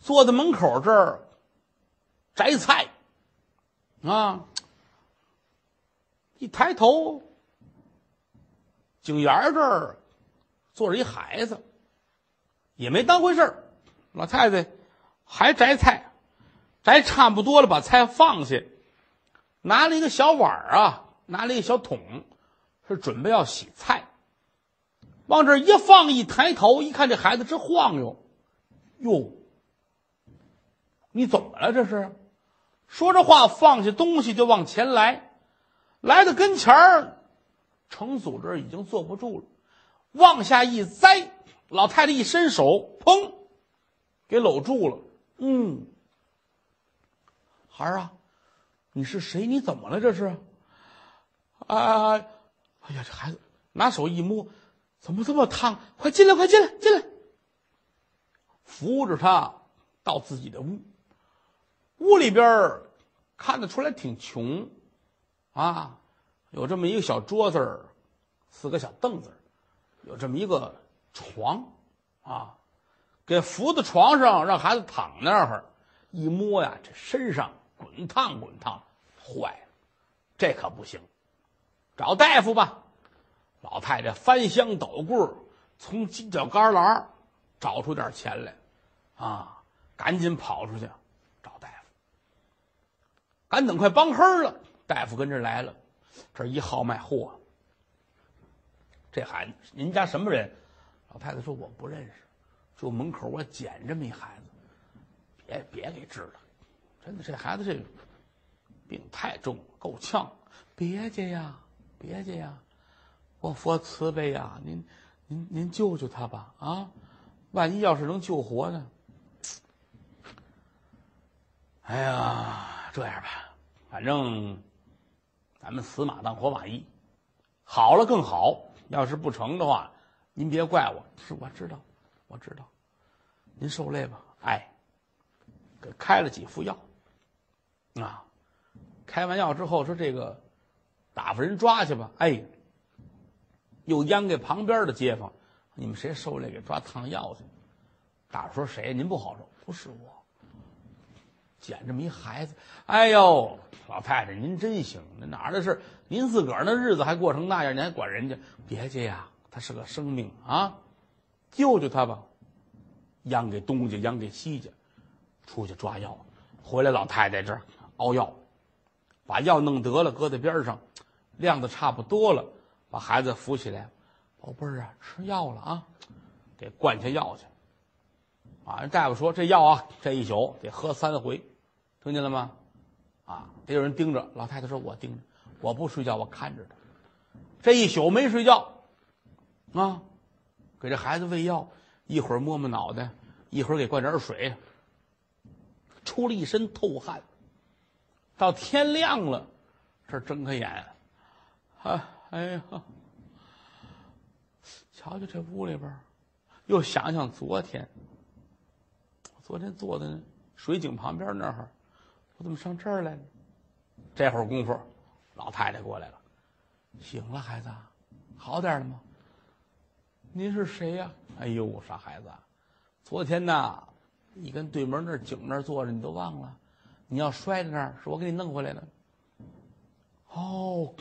坐在门口这儿摘菜，啊。一抬头，井沿这儿坐着一孩子，也没当回事老太太还摘菜，摘差不多了，把菜放下，拿了一个小碗啊，拿了一个小桶，是准备要洗菜。往这一放，一抬头一看，这孩子直晃悠。哟，你怎么了？这是？说着话，放下东西就往前来。来到跟前儿，程祖这已经坐不住了，往下一栽，老太太一伸手，砰，给搂住了。嗯，孩儿啊，你是谁？你怎么了？这是？啊，哎呀，这孩子拿手一摸，怎么这么烫？快进来，快进来，进来！扶着他到自己的屋，屋里边看得出来挺穷。啊，有这么一个小桌子，四个小凳子有这么一个床，啊，给扶到床上，让孩子躺那儿，一摸呀，这身上滚烫滚烫，坏了，这可不行，找大夫吧。老太太翻箱倒柜从犄角旮旯找出点钱来，啊，赶紧跑出去找大夫，赶等快帮黑了。大夫跟这来了，这一号脉，嚯！这孩子，您家什么人？老太太说我不认识，就门口我捡这么一孩子，别别给治了，真的，这孩子这病太重了，够呛，别介呀，别介呀，我佛慈悲呀，您您您救救他吧啊！万一要是能救活呢？哎呀，这样吧，反正。咱们死马当活马医，好了更好。要是不成的话，您别怪我。是我知道，我知道，您受累吧。哎，给开了几副药，啊，开完药之后说这个打发人抓去吧。哎，又央给旁边的街坊，你们谁受累给抓烫药去？大伙说谁？您不好说，不是我。捡这么一孩子，哎呦，老太太您真行，那哪儿的事？您自个儿那日子还过成那样，您还管人家？别介呀，他是个生命啊，救救他吧！央给东家，央给西家，出去抓药，回来老太太这儿熬药，把药弄得了，搁在边上，晾的差不多了，把孩子扶起来，宝贝儿啊，吃药了啊，给灌下药去。啊，人大夫说这药啊，这一宿得喝三回，听见了吗？啊，得有人盯着。老太太说：“我盯着，我不睡觉，我看着他。这一宿没睡觉，啊，给这孩子喂药，一会儿摸摸脑袋，一会儿给灌点水，出了一身透汗。到天亮了，这睁开眼，啊，哎呀，瞧瞧这屋里边，又想想昨天。”昨天坐在水井旁边那儿，我怎么上这儿来了？这会儿功夫，老太太过来了，醒了，孩子，好点了吗？您是谁呀？哎呦，傻孩子，昨天呐，你跟对门那井那坐着，你都忘了？你要摔在那儿，是我给你弄回来的。哦，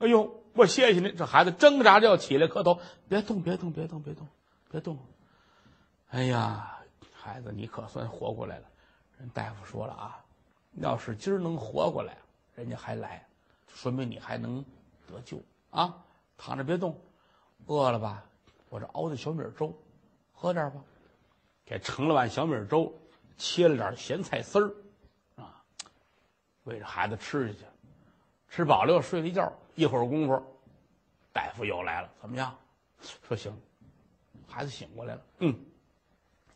哎呦，我谢谢您。这孩子挣扎着要起来磕头，别动，别动，别动，别动，别动。哎呀！孩子，你可算活过来了。人大夫说了啊，要是今儿能活过来，人家还来，说明你还能得救啊。躺着别动，饿了吧？我这熬的小米粥，喝点吧。给盛了碗小米粥，切了点咸菜丝儿，啊，喂着孩子吃下去。吃饱了又睡了一觉。一会儿功夫，大夫又来了，怎么样？说行，孩子醒过来了。嗯。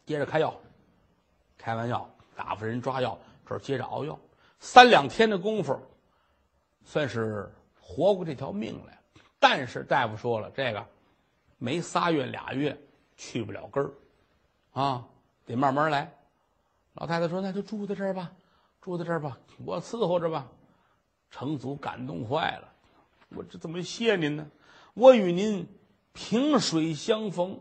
接着开药，开完药打发人抓药，这接着熬药，三两天的功夫，算是活过这条命来。但是大夫说了，这个没仨月俩月去不了根儿，啊，得慢慢来。老太太说：“那就住在这儿吧，住在这儿吧，我伺候着吧。”成祖感动坏了，我这怎么谢您呢？我与您萍水相逢。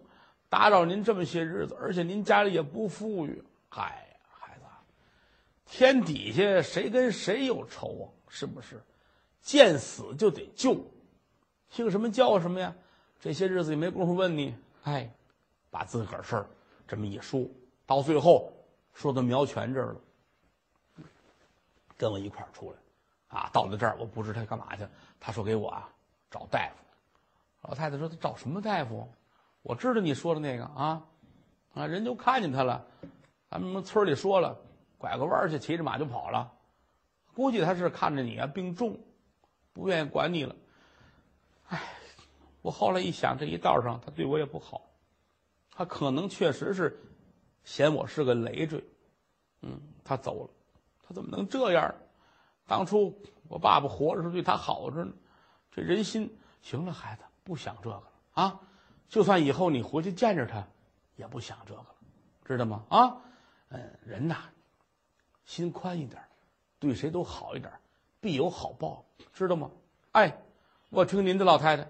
打扰您这么些日子，而且您家里也不富裕。嗨，孩子，天底下谁跟谁有仇啊？是不是？见死就得救，姓什么叫什么呀？这些日子也没工夫问你。哎，把自个儿事儿这么一说，到最后说到苗全这儿了，跟我一块儿出来，啊，到了这儿我不知他干嘛去。他说给我啊找大夫。老太太说他找什么大夫？我知道你说的那个啊，啊，人就看见他了，咱们村里说了，拐个弯去，骑着马就跑了。估计他是看着你啊病重，不愿意管你了。哎，我后来一想，这一道上他对我也不好，他可能确实是嫌我是个累赘。嗯，他走了，他怎么能这样？当初我爸爸活着时候对他好着呢，这人心。行了，孩子，不想这个了啊。就算以后你回去见着他，也不想这个了，知道吗？啊，嗯，人呐，心宽一点，对谁都好一点，必有好报，知道吗？哎，我听您的，老太太，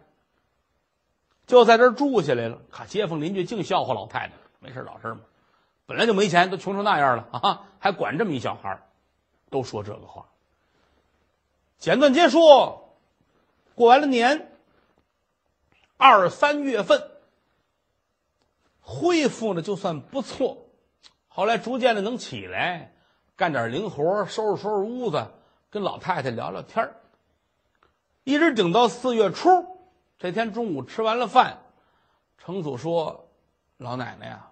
就在这住下来了。看街坊邻居净笑话老太太，没事找事嘛，本来就没钱，都穷成那样了啊，还管这么一小孩都说这个话。简短结束，过完了年。二三月份恢复呢，就算不错。后来逐渐的能起来，干点零活，收拾收拾屋子，跟老太太聊聊天一直顶到四月初，这天中午吃完了饭，程祖说：“老奶奶呀，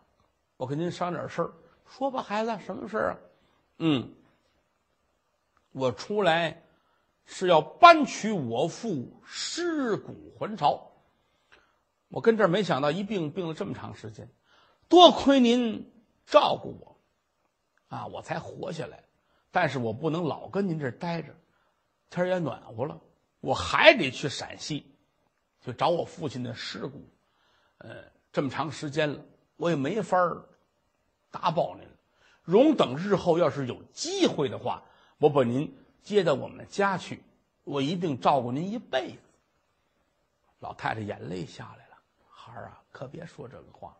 我跟您商点事儿。说吧，孩子，什么事儿啊？嗯，我出来是要搬取我父尸骨还朝。”我跟这儿没想到一病病了这么长时间，多亏您照顾我，啊，我才活下来。但是我不能老跟您这儿待着，天也暖和了，我还得去陕西，去找我父亲的尸骨。呃，这么长时间了，我也没法儿打报您。容等日后要是有机会的话，我把您接到我们家去，我一定照顾您一辈子。老太太眼泪下来了，孩儿啊，可别说这个话。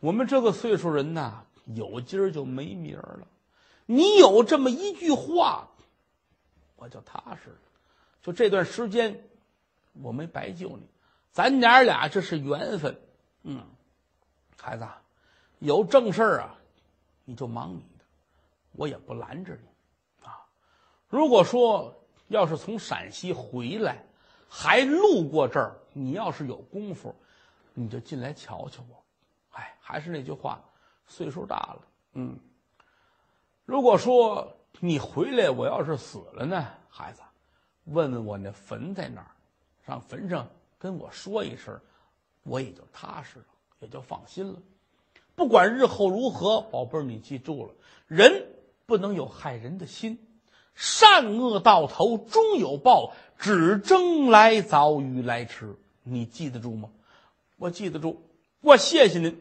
我们这个岁数人呐，有今儿就没明儿了。你有这么一句话，我就踏实了。就这段时间，我没白救你，咱娘俩这是缘分。嗯，孩子，有正事儿啊，你就忙你的，我也不拦着你。如果说要是从陕西回来，还路过这儿，你要是有功夫，你就进来瞧瞧我。哎，还是那句话，岁数大了，嗯。如果说你回来，我要是死了呢，孩子，问问我那坟在哪儿，上坟上跟我说一声，我也就踏实了，也就放心了。不管日后如何，宝贝儿，你记住了，人不能有害人的心，善恶到头终有报，只争来早与来迟，你记得住吗？我记得住，我谢谢您。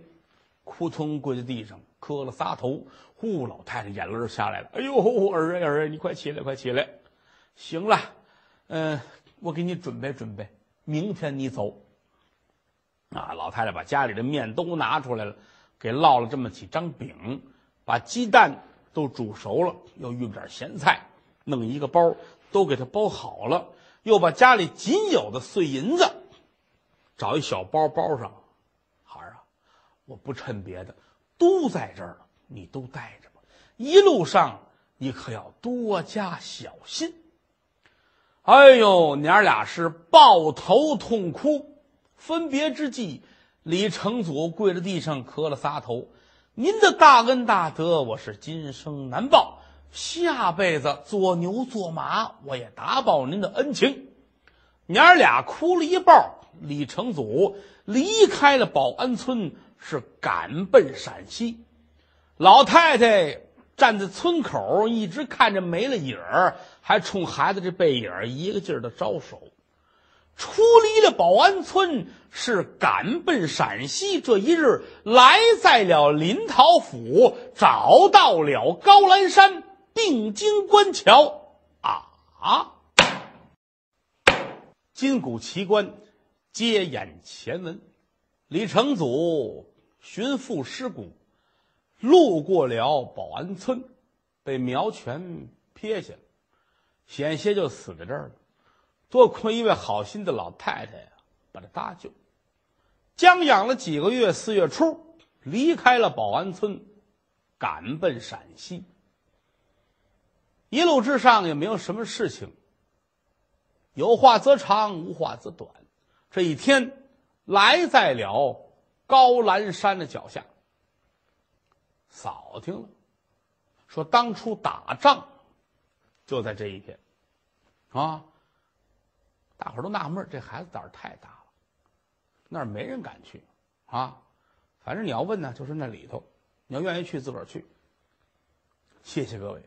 扑通跪在地上，磕了仨头。呼，老太太眼泪下来了。哎呦，儿啊儿啊，你快起来，快起来！行了，嗯，我给你准备准备，明天你走。啊，老太太把家里的面都拿出来了，给烙了这么几张饼，把鸡蛋都煮熟了，又预备点咸菜，弄一个包，都给他包好了。又把家里仅有的碎银子，找一小包包上。孩儿啊，我不趁别的，都在这儿了。你都带着吧，一路上你可要多加小心。哎呦，娘俩是抱头痛哭。分别之际，李成祖跪在地上磕了仨头：“您的大恩大德，我是今生难报，下辈子做牛做马，我也答报您的恩情。”娘儿俩哭了一抱，李成祖离开了保安村，是赶奔陕西。老太太站在村口，一直看着没了影儿，还冲孩子这背影一个劲儿的招手。出离了保安村，是赶奔陕西。这一日，来在了临洮府，找到了高兰山定睛观瞧。啊！金谷奇观，接眼前文。李成祖寻父尸骨。路过了保安村，被苗全撇下了，险些就死在这儿了。多亏一位好心的老太太呀，把他搭救。将养了几个月，四月初离开了保安村，赶奔陕西。一路之上也没有什么事情，有话则长，无话则短。这一天来在了高兰山的脚下。扫听了，说当初打仗就在这一天，啊，大伙儿都纳闷这孩子胆儿太大了，那儿没人敢去啊。反正你要问呢，就是那里头，你要愿意去，自个儿去。谢谢各位。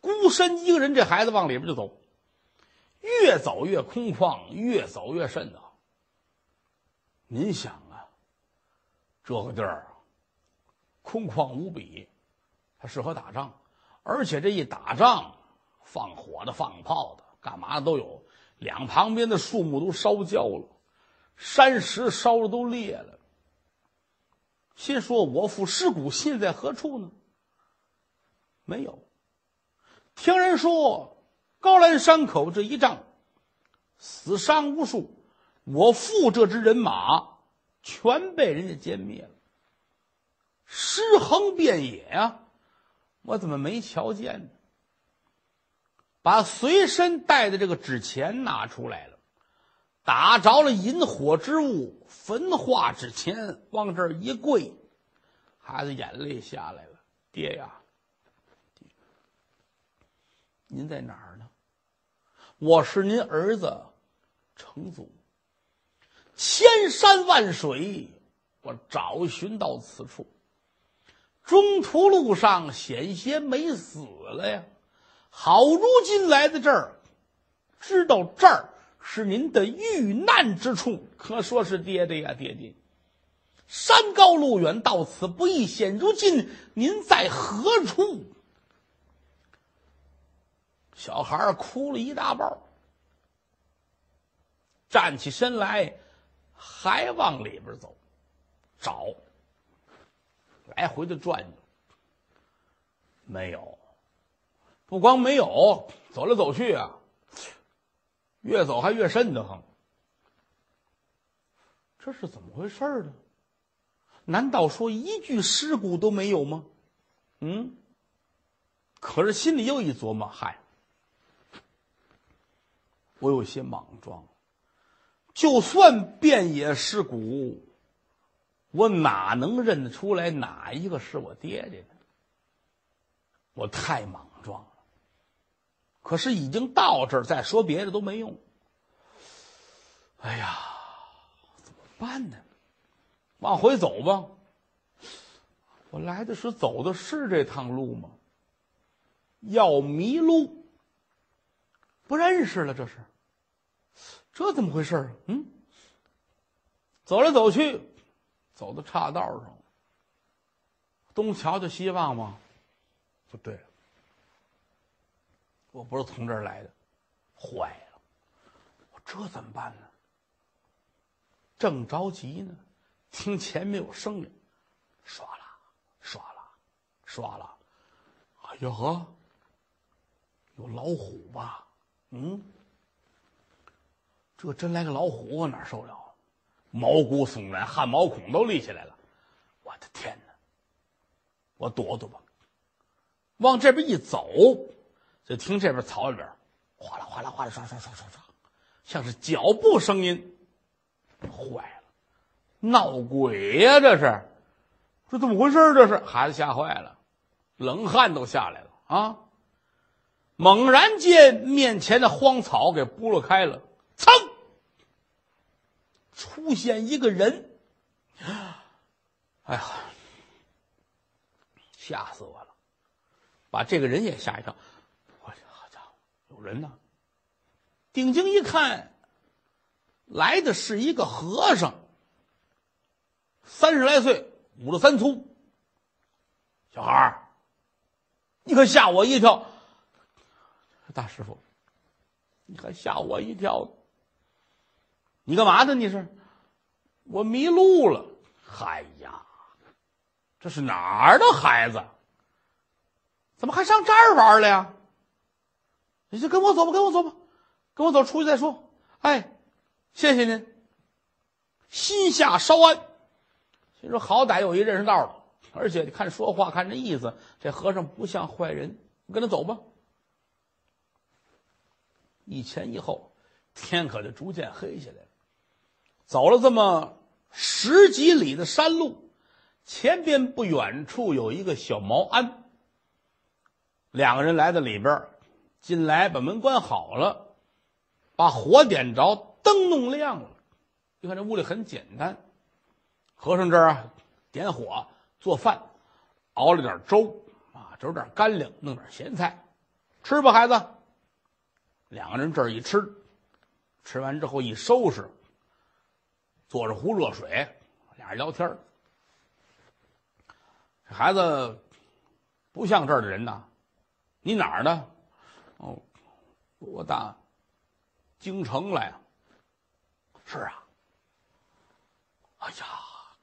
孤身一个人，这孩子往里边就走，越走越空旷，越走越深啊。您想啊，这个地儿。空旷无比，它适合打仗，而且这一打仗，放火的、放炮的、干嘛的都有。两旁边的树木都烧焦了，山石烧的都裂了。心说：“我父尸骨现在何处呢？”没有。听人说，高兰山口这一仗，死伤无数，我父这支人马全被人家歼灭了。尸横遍野啊！我怎么没瞧见呢？把随身带的这个纸钱拿出来了，打着了引火之物，焚化纸钱，往这儿一跪，孩子眼泪下来了。爹呀，您在哪儿呢？我是您儿子，成祖。千山万水，我找寻到此处。中途路上险些没死了呀！好，如今来到这儿，知道这儿是您的遇难之处，可说是爹爹呀，爹爹！山高路远，到此不易。现如今您在何处？小孩哭了一大包，站起身来，还往里边走，找，来回的转，没有。不光没有，走来走去啊，越走还越瘆得慌。这是怎么回事呢？难道说一具尸骨都没有吗？嗯。可是心里又一琢磨，嗨，我有些莽撞，就算遍野尸骨，我哪能认得出来哪一个是我爹爹呢？我太莽撞了。可是已经到这儿，再说别的都没用。哎呀，怎么办呢？往回走吧。我来的是走的是这趟路吗？要迷路，不认识了，这是，这怎么回事嗯，走来走去，走到岔道上，东瞧瞧西望望，不对，我不是从这儿来的，坏了，我这怎么办呢？正着急呢，听前面有声音，唰啦，唰啦，唰啦，哎呀呵！有老虎吧？嗯，这真来个老虎，我哪受了？毛骨悚然，汗毛孔都立起来了。我的天哪！我躲躲吧。往这边一走，就听这边草里边哗啦哗啦哗啦刷刷刷刷刷，像是脚步声音。坏了，闹鬼呀！这是，这怎么回事？这是孩子吓坏了，冷汗都下来了啊！猛然间，面前的荒草给拨了开了，噌，出现一个人。哎呀，吓死我了！把这个人也吓一跳。我好家伙，有人呢！定睛一看，来的是一个和尚，三十来岁，五十三粗。小孩儿，你可吓我一跳！大师傅，你还吓我一跳！你干嘛呢？你是？我迷路了。嗨呀，这是哪儿的孩子？怎么还上这儿玩了呀？你就跟我走吧，跟我走吧，跟我走出去再说。哎，谢谢您。心下稍安，心说好歹有一认识道的，而且看说话看这意思，这和尚不像坏人。跟他走吧。一前一后，天可就逐渐黑下来了。走了这么十几里的山路，前边不远处有一个小茅庵。两个人来到里边，进来把门关好了，把火点着，灯弄亮了。你看这屋里很简单，和尚这儿啊点火做饭，熬了点粥啊，煮点干粮，弄点咸菜，吃吧，孩子。两个人这儿一吃，吃完之后一收拾，坐着壶热水，俩人聊天这孩子不像这儿的人呐，你哪儿的？哦，我打京城来。是啊。哎呀，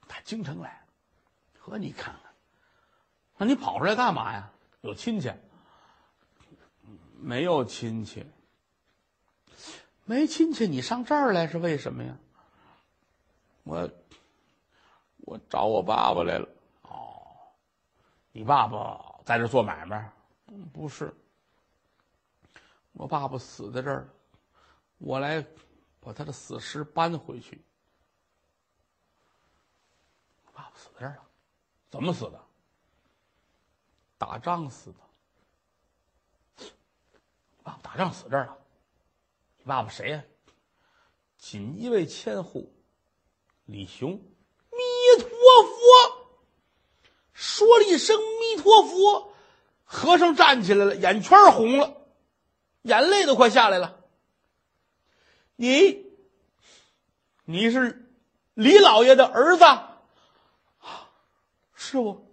打京城来，和你看看，那你跑出来干嘛呀？有亲戚？没有亲戚。没亲戚，你上这儿来是为什么呀？我我找我爸爸来了。哦，你爸爸在这做买卖？不是，我爸爸死在这儿，我来把他的死尸搬回去。爸爸死在这儿了，怎么死的？打仗死的。爸爸打仗死这儿了。你爸爸谁呀？锦衣卫千户李雄。弥陀佛！说了一声弥陀佛，和尚站起来了，眼圈红了，眼泪都快下来了。你，你是李老爷的儿子？是我。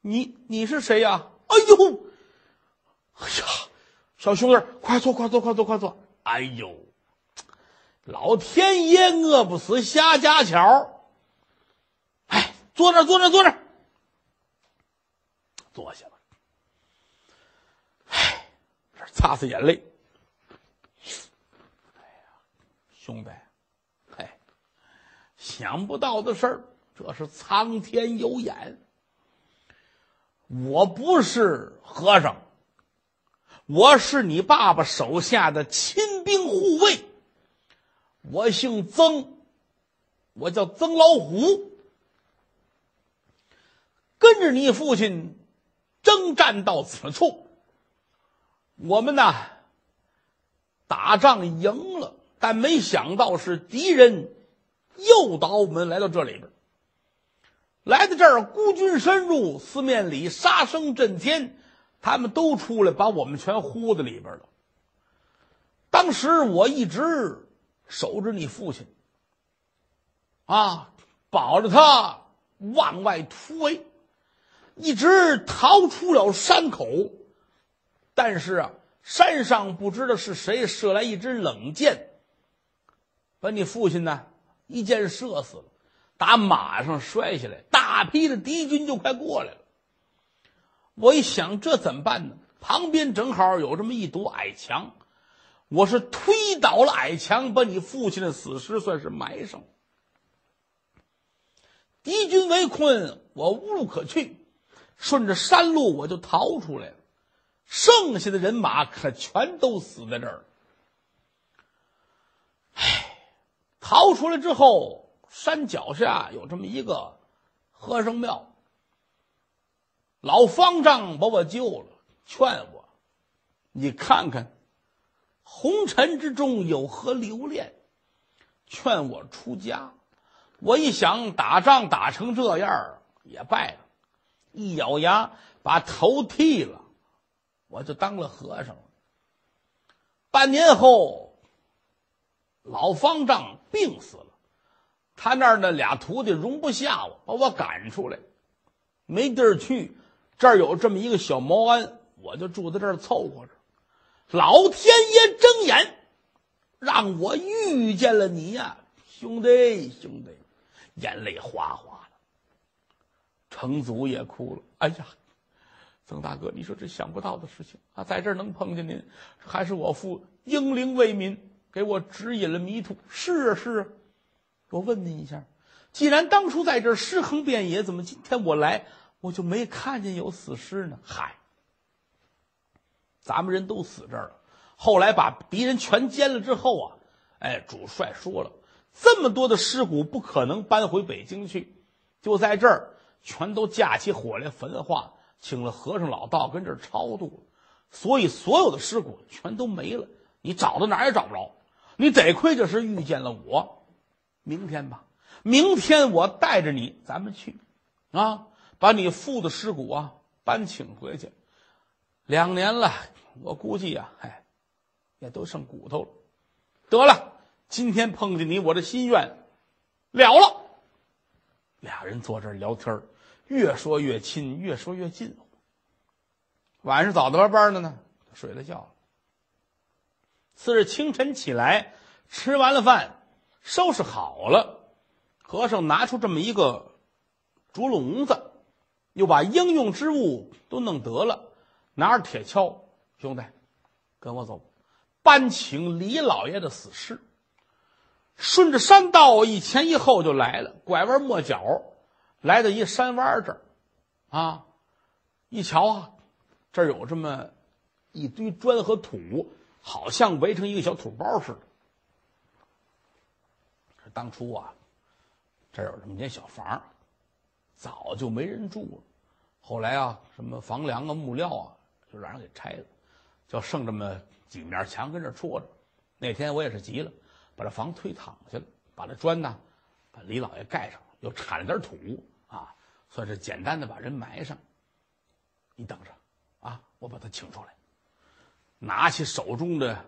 你你是谁呀？哎呦，哎呀，小兄弟，快坐，快坐，快坐，快坐！哎呦，老天爷饿不死瞎家巧哎，坐那，坐那，坐那，坐下了。哎，这擦擦眼泪。哎呀，兄弟，哎，想不到的事儿，这是苍天有眼。我不是和尚。我是你爸爸手下的亲兵护卫，我姓曾，我叫曾老虎，跟着你父亲征战到此处。我们呢，打仗赢了，但没想到是敌人诱导我们来到这里边。来到这儿，孤军深入，四面里杀声震天。他们都出来，把我们全呼在里边了。当时我一直守着你父亲，啊，保着他往外突围，一直逃出了山口。但是啊，山上不知道是谁射来一支冷箭，把你父亲呢一箭射死了，打马上摔下来，大批的敌军就快过来了。我一想，这怎么办呢？旁边正好有这么一堵矮墙，我是推倒了矮墙，把你父亲的死尸算是埋上。敌军围困，我无路可去，顺着山路我就逃出来了。剩下的人马可全都死在这儿了。唉，逃出来之后，山脚下有这么一个和尚庙。老方丈把我救了，劝我：“你看看，红尘之中有何留恋？”劝我出家。我一想，打仗打成这样也败了，一咬牙把头剃了，我就当了和尚了。半年后，老方丈病死了，他那儿的俩徒弟容不下我，把我赶出来，没地儿去。这儿有这么一个小茅庵，我就住在这儿凑合着。老天爷睁眼，让我遇见了你呀，兄弟兄弟，眼泪哗哗的。程祖也哭了。哎呀，曾大哥，你说这想不到的事情啊，在这儿能碰见您，还是我父英灵为民，给我指引了迷途。是啊是啊，我问您一下，既然当初在这尸横遍野，怎么今天我来？我就没看见有死尸呢。嗨，咱们人都死这儿了。后来把敌人全歼了之后啊，哎，主帅说了，这么多的尸骨不可能搬回北京去，就在这儿全都架起火来焚化，请了和尚老道跟这儿超度，所以所有的尸骨全都没了。你找到哪儿也找不着。你得亏这是遇见了我。明天吧，明天我带着你，咱们去啊。把你父的尸骨啊搬请回去，两年了，我估计呀，哎，也都剩骨头了。得了，今天碰见你，我的心愿了了。俩人坐这儿聊天越说越亲，越说越近。晚上早的班班的呢，睡了觉了。次日清晨起来，吃完了饭，收拾好了，和尚拿出这么一个竹笼子。又把应用之物都弄得了，拿着铁锹，兄弟，跟我走，搬请李老爷的死尸。顺着山道一前一后就来了，拐弯抹角，来到一山弯这儿，啊，一瞧啊，这儿有这么一堆砖和土，好像围成一个小土包似的。当初啊，这儿有这么间小房。早就没人住了，后来啊，什么房梁啊、木料啊，就让人给拆了，就剩这么几面墙跟这戳着。那天我也是急了，把这房推躺下了，把这砖呢，把李老爷盖上，又铲了点土啊，算是简单的把人埋上。你等着啊，我把他请出来，拿起手中的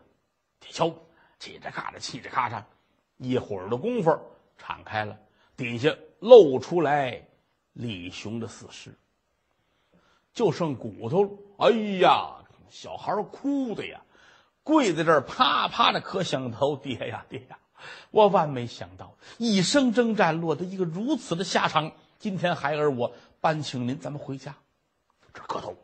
铁锹，嘁哩咔嚓，嘁哩咔嚓，一会儿的功夫敞开了，底下露出来。李雄的死尸，就剩骨头了。哎呀，小孩哭的呀，跪在这儿啪啪的磕响头，爹呀爹呀！我万没想到，一生征战落得一个如此的下场。今天孩儿我搬请您，咱们回家。这磕头，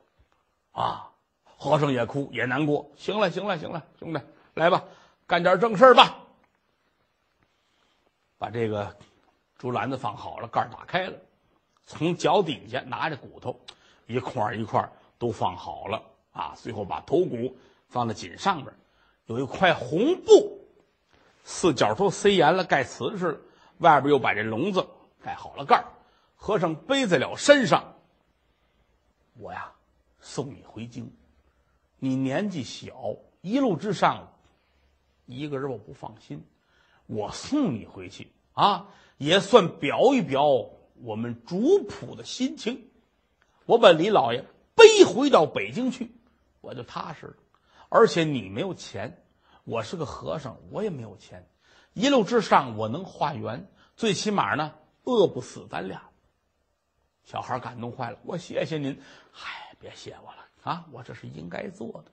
啊，和尚也哭也难过。行了行了行了，兄弟，来吧，干点正事吧。把这个竹篮子放好了，盖打开了，从脚底下拿着骨头，一块一块都放好了啊。最后把头骨放在锦上边，有一块红布。四角都塞严了，盖瓷实了。外边又把这笼子盖好了盖儿，和尚背在了身上。我呀，送你回京。你年纪小，一路之上，一个人我不放心。我送你回去啊，也算表一表我们主仆的心情。我把李老爷背回到北京去，我就踏实了。而且你没有钱。我是个和尚，我也没有钱，一路之上我能化缘，最起码呢饿不死咱俩。小孩感动坏了，我谢谢您，嗨，别谢我了啊，我这是应该做的。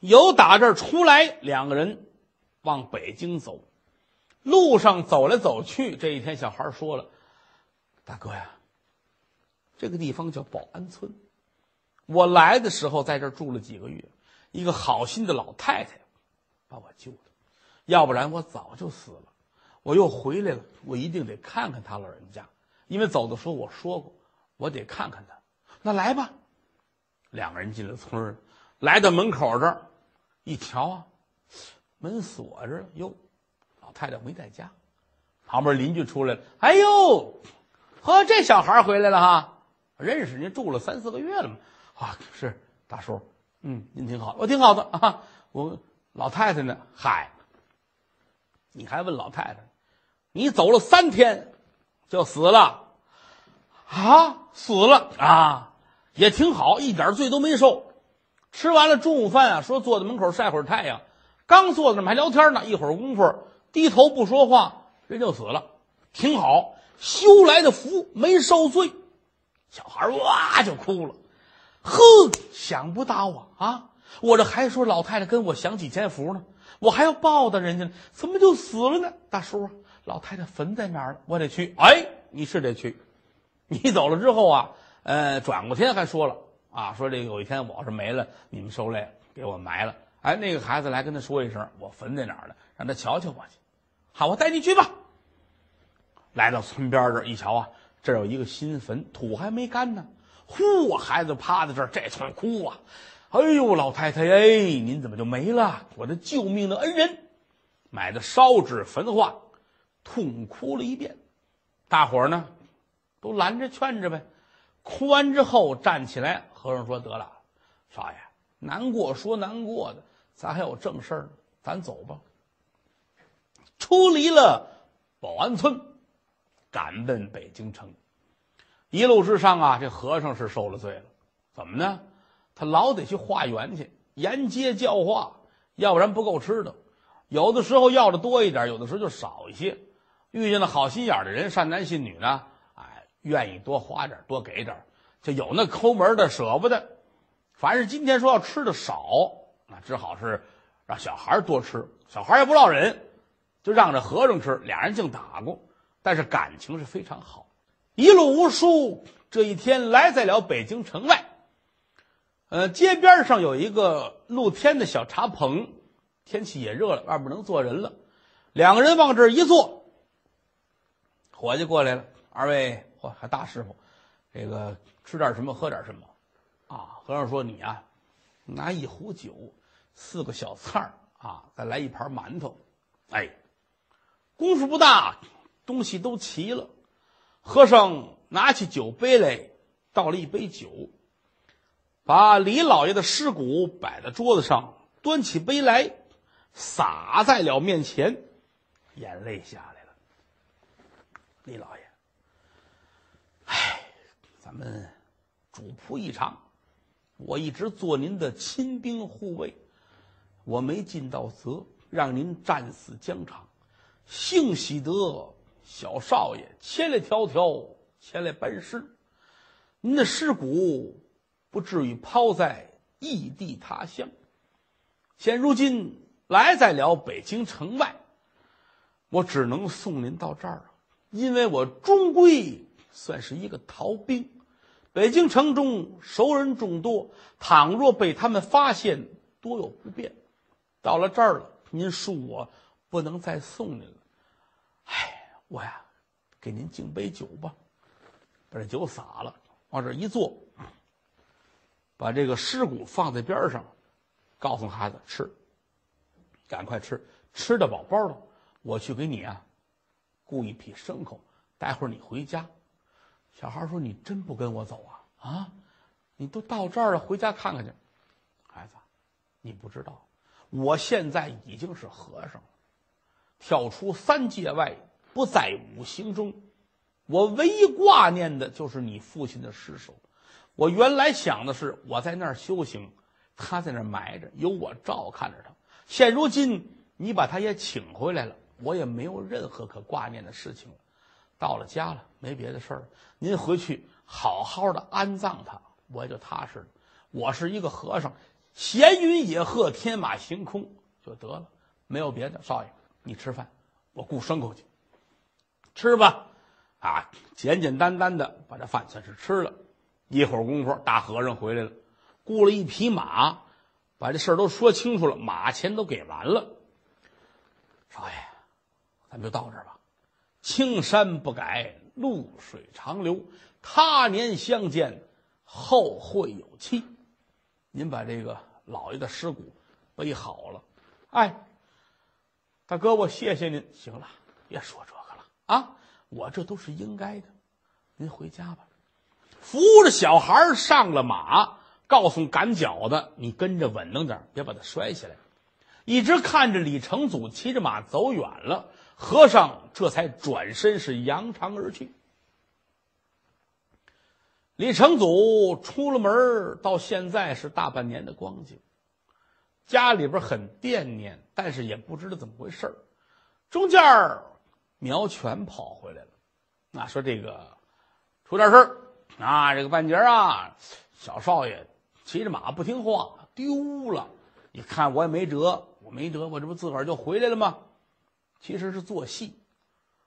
由打这儿出来，两个人往北京走，路上走来走去，这一天小孩说了：“大哥呀，这个地方叫保安村，我来的时候在这住了几个月。”一个好心的老太太把我救的，要不然我早就死了。我又回来了，我一定得看看他老人家，因为走的时候我说过，我得看看他。那来吧，两个人进了村儿，来到门口这儿，一瞧啊，门锁着。哟，老太太没在家。旁边邻居出来了，哎呦，呵，这小孩回来了哈，认识您住了三四个月了嘛？啊，是大叔。嗯，您挺好，我挺好的啊。我老太太呢？嗨，你还问老太太？你走了三天就死了啊？死了啊？也挺好，一点罪都没受。吃完了中午饭啊，说坐在门口晒会儿太阳。刚坐在那还聊天呢，一会儿功夫低头不说话，人就死了，挺好。修来的福没受罪，小孩哇就哭了。呵，想不到啊啊！我这还说老太太跟我享几千福呢，我还要报答人家呢，怎么就死了呢？大叔，老太太坟在哪儿？我得去。哎，你是得去。你走了之后啊，呃，转过天还说了啊，说这有一天我要是没了，你们受累给我埋了。哎，那个孩子来跟他说一声，我坟在哪儿呢？让他瞧瞧我去。好，我带你去吧。来到村边这一瞧啊，这有一个新坟，土还没干呢。呼！孩子趴在这儿，这通哭啊！哎呦，老太太哎，您怎么就没了？我的救命的恩人，买的烧纸焚化，痛哭了一遍。大伙儿呢，都拦着劝着呗。哭完之后站起来，和尚说：“得了，少爷，难过说难过的，咱还有正事儿呢，咱走吧。”出离了保安村，赶奔北京城。一路之上啊，这和尚是受了罪了，怎么呢？他老得去化缘去，沿街教化，要不然不够吃的。有的时候要的多一点，有的时候就少一些。遇见了好心眼的人，善男信女呢，哎，愿意多花点，多给点。就有那抠门的，舍不得。凡是今天说要吃的少，那只好是让小孩多吃。小孩也不落忍，就让这和尚吃。俩人净打过，但是感情是非常好。一路无书，这一天来在了北京城外。呃，街边上有一个露天的小茶棚，天气也热了，外边能坐人了。两个人往这一坐，伙计过来了：“二位，嚯，还大师傅，这个吃点什么，喝点什么？”啊，和尚说：“你啊，拿一壶酒，四个小菜儿啊，再来一盘馒头。”哎，功夫不大，东西都齐了。和尚拿起酒杯来，倒了一杯酒，把李老爷的尸骨摆在桌子上，端起杯来，洒在了面前，眼泪下来了。李老爷，唉，咱们主仆一场，我一直做您的亲兵护卫，我没尽到责，让您战死疆场，幸喜得。小少爷千里迢迢前来办事，您的尸骨不至于抛在异地他乡。现如今来在了北京城外，我只能送您到这儿了，因为我终归算是一个逃兵。北京城中熟人众多，倘若被他们发现，多有不便。到了这儿了，您恕我不能再送您了。哎，我呀，给您敬杯酒吧，把这酒洒了，往这一坐，把这个尸骨放在边上，告诉孩子吃，赶快吃，吃的饱饱的。我去给你啊，雇一匹牲口，待会儿你回家。小孩说：“你真不跟我走啊？啊，你都到这儿了，回家看看去。”孩子，你不知道，我现在已经是和尚了，跳出三界外，不在五行中。我唯一挂念的就是你父亲的尸首。我原来想的是，我在那儿修行，他在那儿埋着，由我照看着他。现如今你把他也请回来了，我也没有任何可挂念的事情了。到了家了，没别的事儿，您回去好好的安葬他，我也就踏实了。我是一个和尚，闲云野鹤，天马行空就得了，没有别的。少爷，你吃饭，我雇牲口去，吃吧。啊，简简单单的把这饭算是吃了。一会儿功夫，大和尚回来了，雇了一匹马，把这事儿都说清楚了，马钱都给完了。少爷，咱们就到这儿吧。青山不改，绿水长流。他年相见，后会有期。您把这个老爷的尸骨背好了。哎，大哥，我谢谢您。行了，别说这啊，我这都是应该的。您回家吧，扶着小孩上了马，告诉赶脚的：“你跟着稳当点，别把他摔下来。”一直看着李成祖骑着马走远了。和尚这才转身是扬长而去。李成祖出了门到现在是大半年的光景，家里边很惦念，但是也不知道怎么回事中间苗全跑回来了，那说这个出点事儿啊，这个半截啊，小少爷骑着马不听话丢了。你看我也没辙，我没辙，我这不自个儿就回来了吗？其实是做戏，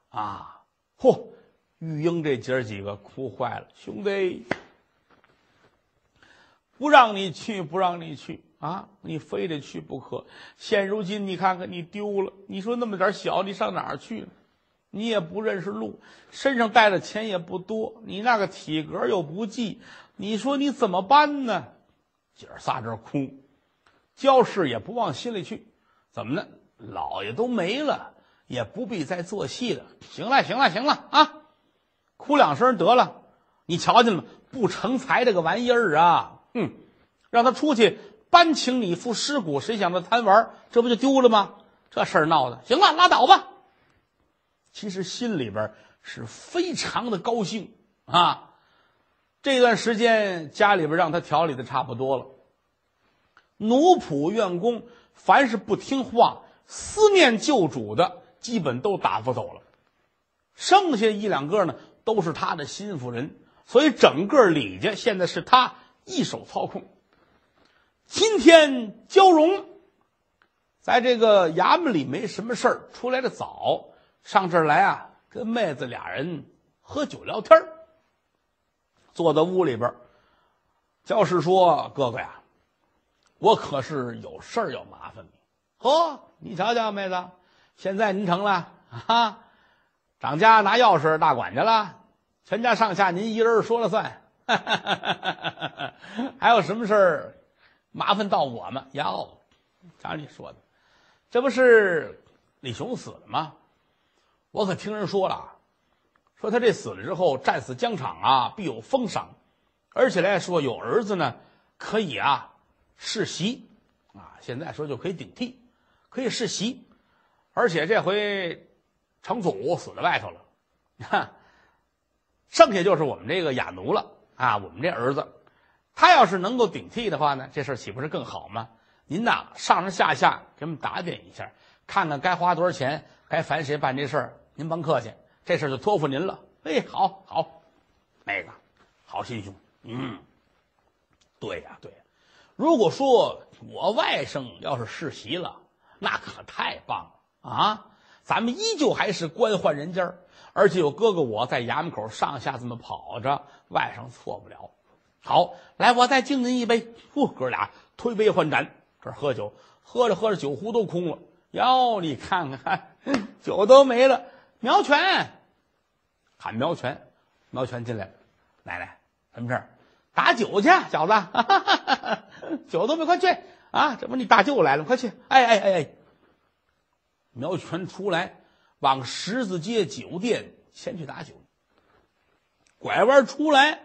啊！嚯，玉英这姐儿几个哭坏了，兄弟，不让你去，不让你去啊！你非得去不可。现如今你看看你丢了，你说那么点小，你上哪儿去？你也不认识路，身上带的钱也不多，你那个体格又不济，你说你怎么办呢？姐儿仨这哭，焦氏也不往心里去，怎么呢？老爷都没了。也不必再做戏了。行了，行了，行了啊！哭两声得了。你瞧见了吗？不成才这个玩意儿啊！哼，让他出去搬请你副尸骨，谁想着贪玩，这不就丢了吗？这事儿闹的，行了，拉倒吧。其实心里边是非常的高兴啊。这段时间家里边让他调理的差不多了，奴仆院工凡是不听话、思念旧主的。基本都打发走了，剩下一两个呢，都是他的心腹人，所以整个李家现在是他一手操控。今天焦荣在这个衙门里没什么事儿，出来的早，上这儿来啊，跟妹子俩人喝酒聊天坐在屋里边焦氏说：“哥哥呀，我可是有事儿要麻烦你。呵，你瞧瞧，妹子。”现在您成了啊，掌家拿钥匙大管家了，全家上下您一人说了算，还有什么事儿，麻烦到我们。哟，瞧你说的，这不是李雄死了吗？我可听人说了，说他这死了之后战死疆场啊，必有封赏，而且来说有儿子呢，可以啊世袭啊，现在说就可以顶替，可以世袭。而且这回，成祖死在外头了，哈，剩下就是我们这个雅奴了啊！我们这儿子，他要是能够顶替的话呢，这事岂不是更好吗？您呐，上上下下给我们打点一下，看看该花多少钱，该烦谁办这事儿，您甭客气，这事就托付您了。哎，好好，那个好心胸，嗯，对呀，对呀。如果说我外甥要是世袭了，那可太棒了啊！咱们依旧还是官宦人家，而且有哥哥我在衙门口上下这么跑着，外甥错不了。好，来，我再敬您一杯。呼，哥俩推杯换盏，这喝酒，喝着喝着，酒壶都空了。哟，你看看，酒都没了。苗全，喊苗全，苗全进来，奶奶，什么事儿？打酒去，小子，酒都没，快去啊！这不你大舅来了，快去！哎哎哎哎！苗全出来，往十字街酒店前去打酒。拐弯出来，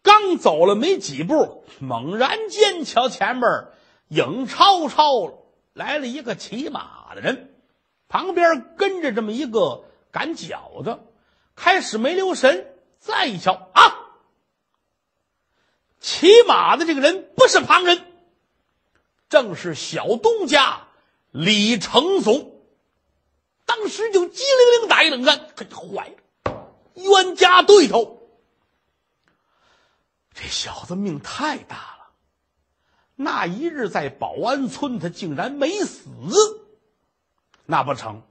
刚走了没几步，猛然间瞧前面影超超来了一个骑马的人，旁边跟着这么一个赶脚的。开始没留神，再一瞧啊！骑马的这个人不是旁人，正是小东家李成祖。当时就机灵灵打一冷战，可就坏了，冤家对头。这小子命太大了，那一日在保安村，他竟然没死。那不成，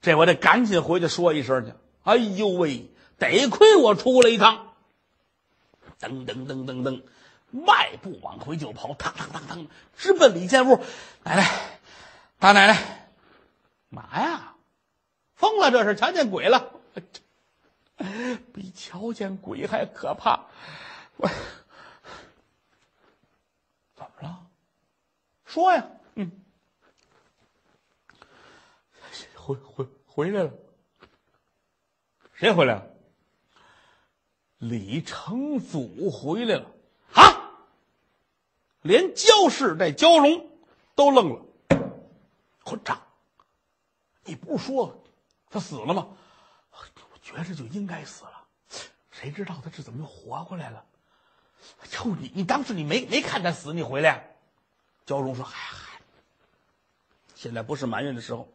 这我得赶紧回去说一声去。哎呦喂，得亏我出来一趟。噔噔噔噔噔，迈步往回就跑，嘡嘡嘡嘡，直奔里间屋。奶奶，大奶奶，嘛呀？疯了？这是瞧见鬼了？比瞧见鬼还可怕！我怎么了？说呀！嗯，回回回来了。谁回来了？李成祖回来了啊！连焦氏带焦荣都愣了。混账！你不是说他死了吗？我觉着就应该死了，谁知道他这怎么又活过来了？就你，你当时你没没看他死，你回来？焦荣说：“嗨嗨，现在不是埋怨的时候。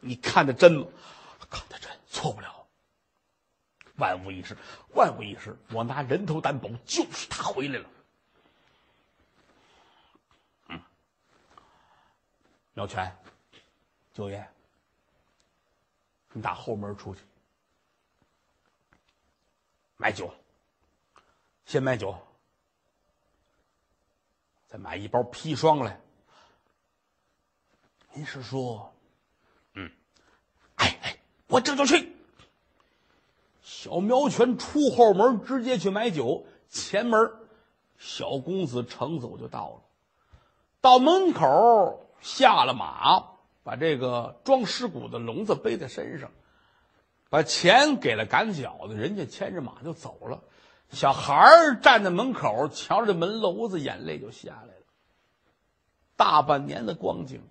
你看的真吗？看的真，错不了。”万无一失，万无一失！我拿人头担保，就是他回来了。嗯，苗全，九爷，你打后门出去买酒，先买酒，再买一包砒霜来。您是说，我这就去。小苗全出后门，直接去买酒。前门，小公子程走就到了。到门口下了马，把这个装尸骨的笼子背在身上，把钱给了赶脚的，人家牵着马就走了。小孩儿站在门口，瞧着门楼子，眼泪就下来了。大半年的光景，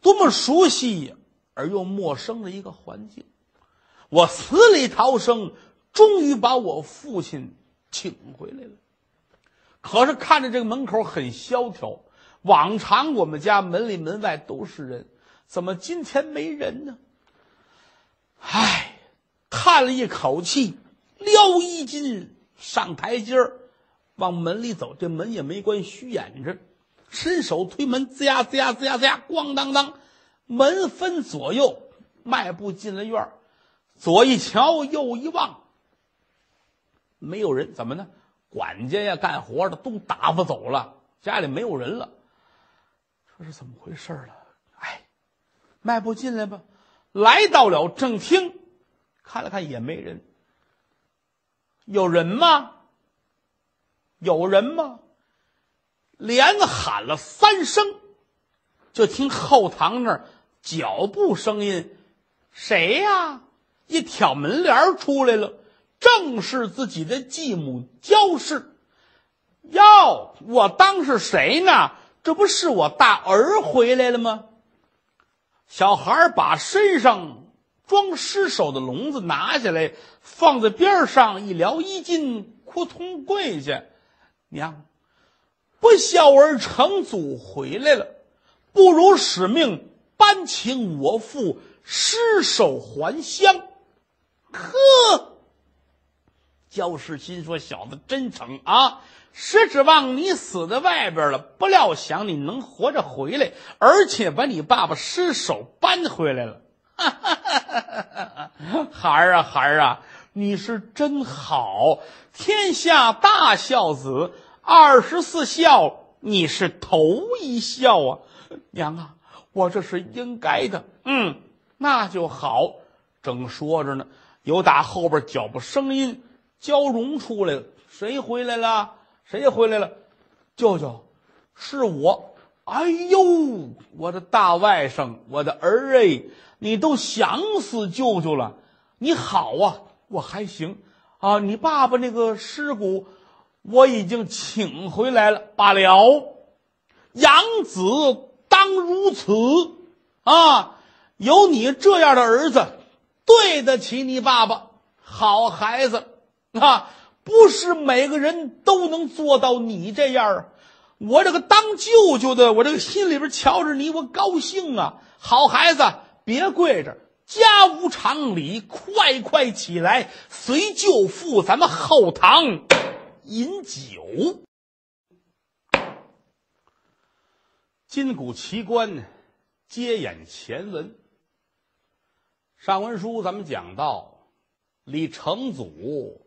多么熟悉呀而又陌生的一个环境。我死里逃生，终于把我父亲请回来了。可是看着这个门口很萧条，往常我们家门里门外都是人，怎么今天没人呢？唉，叹了一口气，撩衣襟上台阶儿，往门里走。这门也没关，虚掩着，伸手推门，吱呀吱呀吱呀吱呀，咣当当，门分左右，迈步进了院儿。左一瞧，右一望，没有人，怎么呢？管家呀，干活的都打发走了，家里没有人了。这是怎么回事了？哎，迈步进来吧，来到了正厅，看了看也没人。有人吗？有人吗？连喊了三声，就听后堂那儿脚步声音，谁呀？一挑门帘出来了，正是自己的继母焦氏。哟，我当是谁呢？这不是我大儿回来了吗？小孩把身上装尸首的笼子拿下来，放在边上，一撩衣襟，扑通跪下：“娘，不孝儿成祖回来了，不辱使命搬请我父尸首还乡。”呵，焦氏心说：“小子真诚啊！是指望你死在外边了，不料想你能活着回来，而且把你爸爸尸首搬回来了。哈哈哈哈哈孩儿啊，孩儿啊，你是真好，天下大孝子，二十四孝你是头一孝啊！娘啊，我这是应该的。嗯，那就好。正说着呢，有打后边脚步声音，焦荣出来了。谁回来了？谁回来了？舅舅，是我。哎呦，我的大外甥，我的儿哎，你都想死舅舅了。你好啊，我还行啊。你爸爸那个尸骨，我已经请回来了罢了。养子当如此啊，有你这样的儿子，对得起你爸爸。好孩子啊。不是每个人都能做到你这样啊！我这个当舅舅的，我这个心里边瞧着你，我高兴啊！好孩子，别跪着，家无常理，快快起来，随舅父咱们后堂饮酒。金谷奇观，接演前文。上文书咱们讲到，李成祖。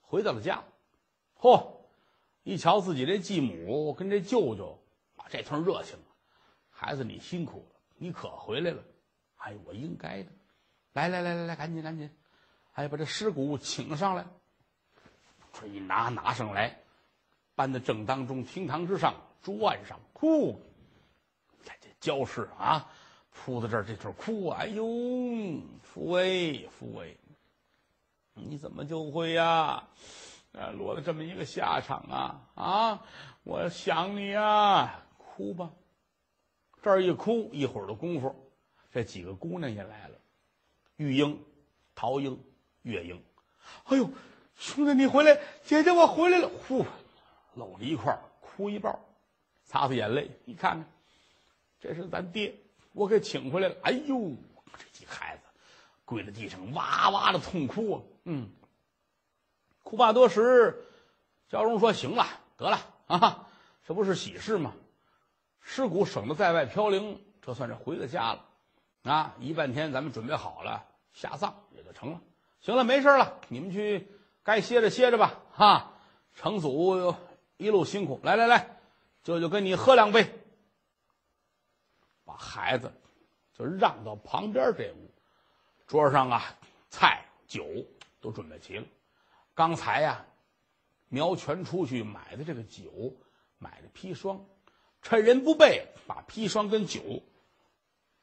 回到了家，嚯！一瞧自己这继母跟这舅舅啊，这通热情。孩子，你辛苦了，你可回来了。哎，我应该的。来来来来来，赶紧赶紧！哎，把这尸骨请上来。这一拿拿上来，搬到正当中，厅堂之上，桌案上，哭。焦氏啊，扑到这儿，这头哭。哎呦，父威父威！你怎么就会呀？啊，落了这么一个下场啊！啊，我想你呀，哭吧。这儿一哭，一会儿的功夫，这几个姑娘也来了。玉英、陶英、月英。哎呦，兄弟你回来，姐姐我回来了。呼，搂着一块儿哭一抱，擦擦眼泪。你看看，这是咱爹，我给请回来了。哎呦，这几个孩子跪在地上哇哇的痛哭啊！嗯，哭罢多时，焦荣说：“行了，得了啊，这不是喜事吗？尸骨省得在外飘零，这算是回了家了。啊，一半天咱们准备好了下葬也就成了。行了，没事了，你们去该歇着歇着吧。哈，成祖一路辛苦，来来来，舅舅跟你喝两杯。孩子就让到旁边这屋，桌上啊，菜酒。”都准备齐了，刚才呀，苗全出去买的这个酒，买的砒霜，趁人不备，把砒霜跟酒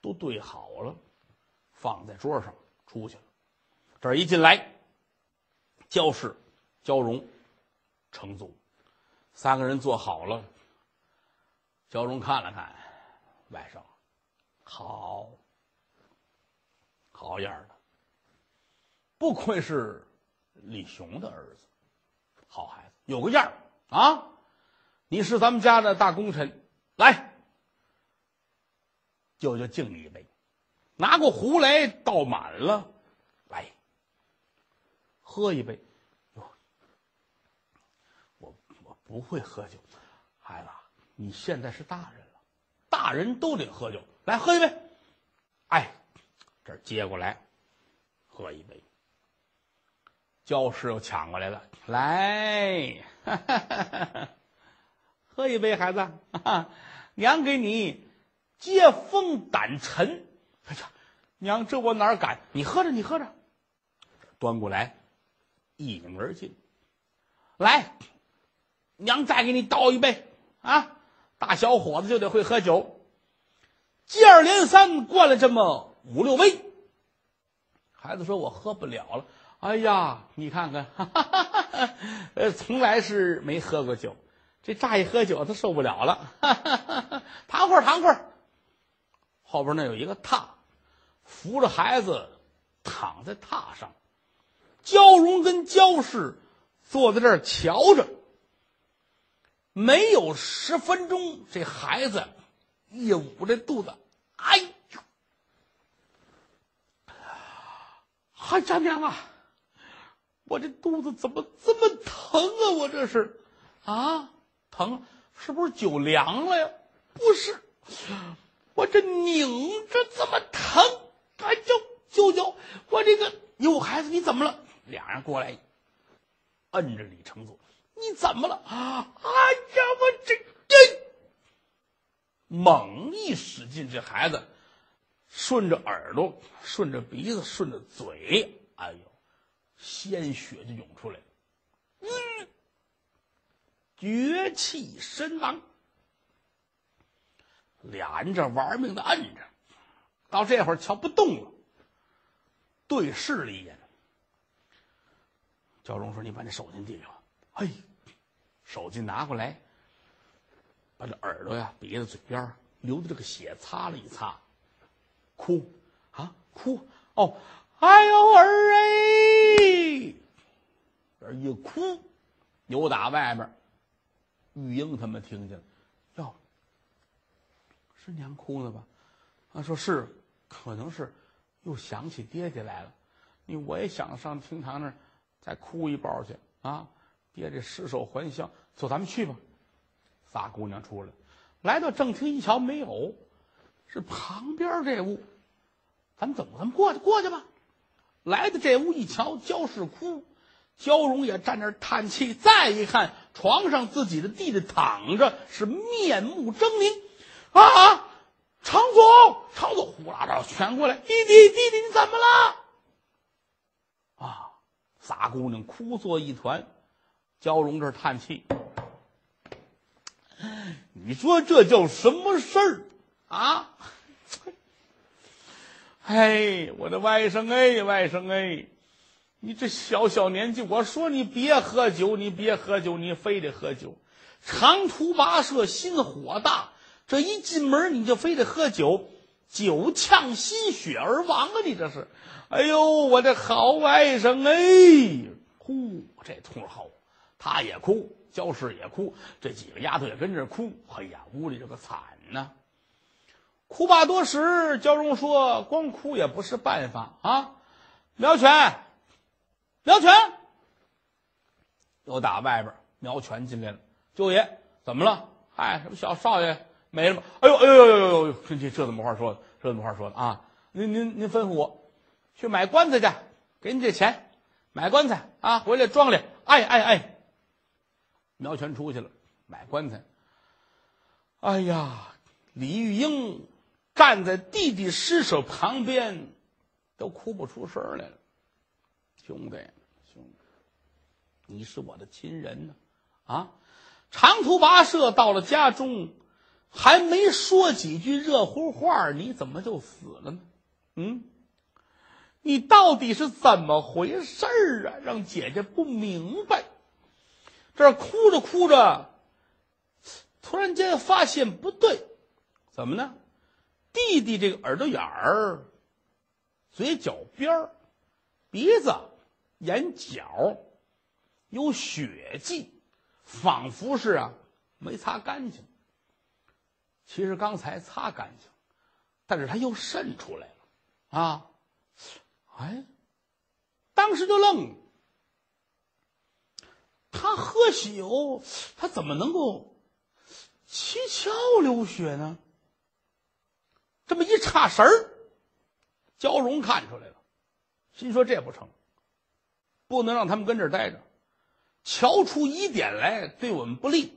都兑好了，放在桌上出去了。这一进来，焦氏、焦荣、成祖三个人坐好了。焦荣看了看外甥，好，好样的。不愧是李雄的儿子，好孩子，有个样啊！你是咱们家的大功臣，来，舅舅敬你一杯，拿过壶来倒满了，来，喝一杯。哟，我我不会喝酒，孩子，你现在是大人了，大人都得喝酒，来喝一杯。哎，这接过来，喝一杯。焦氏又抢过来了，来，喝一杯，孩子，娘给你接风掸尘。哎呀，娘，这我哪敢？你喝着，你喝着。端过来，一饮而尽。来，娘再给你倒一杯啊！大小伙子就得会喝酒，接二连三灌了这么五六杯。孩子说：“我喝不了了。”哎呀，你看看，呃，从来是没喝过酒，这乍一喝酒，他受不了了。躺会儿，躺会儿。后边那有一个榻，扶着孩子躺在榻上，焦荣跟焦氏坐在这儿瞧着。没有十分钟，这孩子一捂这肚子，哎呦，还丈娘啊！我这肚子怎么这么疼啊！我这是，啊，疼，是不是酒凉了呀？不是，我这拧着怎么疼？哎，呦舅舅，我这个哟，孩子你怎么了？俩人过来，摁着李成祖，你怎么了？啊哎呀，我这这，猛一使劲，这孩子顺着耳朵，顺着鼻子，顺着嘴，哎呦，鲜血就涌出来了，嗯，绝气身亡。俩人这玩命的摁着，到这会儿瞧不动了，对视了一眼。焦荣说：“你把那手巾递给我。”嘿，手巾拿过来，把这耳朵呀、鼻子、嘴边流的这个血擦了一擦，哭啊哭哦，哎呦儿哎，这一哭，扭打外边，玉英他们听见了，哟，是娘哭呢吧？啊，说是，可能是又想起爹爹来了，你我也想上厅堂那儿。再哭一包去啊！爹这尸首还乡，走，咱们去吧。仨姑娘出来，来到正厅一瞧，没有，是旁边这屋。咱们走，咱们过去，过去吧。来到这屋一瞧，焦氏哭，焦荣也站那儿叹气。再一看，床上自己的弟弟躺着，是面目狰狞。啊！常总，常总，呼啦啦全过来，弟弟，弟弟，你怎么了？啊！仨姑娘哭作一团，焦荣这叹气。你说这叫什么事儿啊？哎，我的外甥哎，外甥哎，你这小小年纪，我说你别喝酒，你别喝酒，你非得喝酒。长途跋涉，心火大，这一进门你就非得喝酒，酒呛心血而亡啊！你这是。哎呦，我的好外甥哎！呼，这通好，他也哭，焦氏也哭，这几个丫头也跟着哭。哎呀，屋里这个惨呐！哭罢多时，焦荣说：“光哭也不是办法啊！”苗全，苗全，又打外边，苗全进来了。舅爷，怎么了？嗨，什么小少爷没了吗？哎呦，哎呦，呦呦呦呦！这这怎么话说的？这怎么话说的啊？您您您吩咐我。去买棺材去，给你这钱，买棺材啊！回来装里。哎哎哎，苗全出去了，买棺材。哎呀，李玉英站在弟弟尸首旁边，都哭不出声来了。兄弟，兄弟，你是我的亲人呢，啊！长途跋涉到了家中，还没说几句热乎话，你怎么就死了呢？嗯。你到底是怎么回事啊？让姐姐不明白。这哭着哭着，突然间发现不对，怎么呢？弟弟这个耳朵眼儿、嘴角边儿、鼻子、眼角有血迹，仿佛是啊没擦干净。其实刚才擦干净，但是他又渗出来了啊。哎，当时就愣。他喝酒，他怎么能够七窍流血呢？这么一差神儿，焦荣看出来了，心说这不成，不能让他们跟这儿待着，瞧出疑点来对我们不利。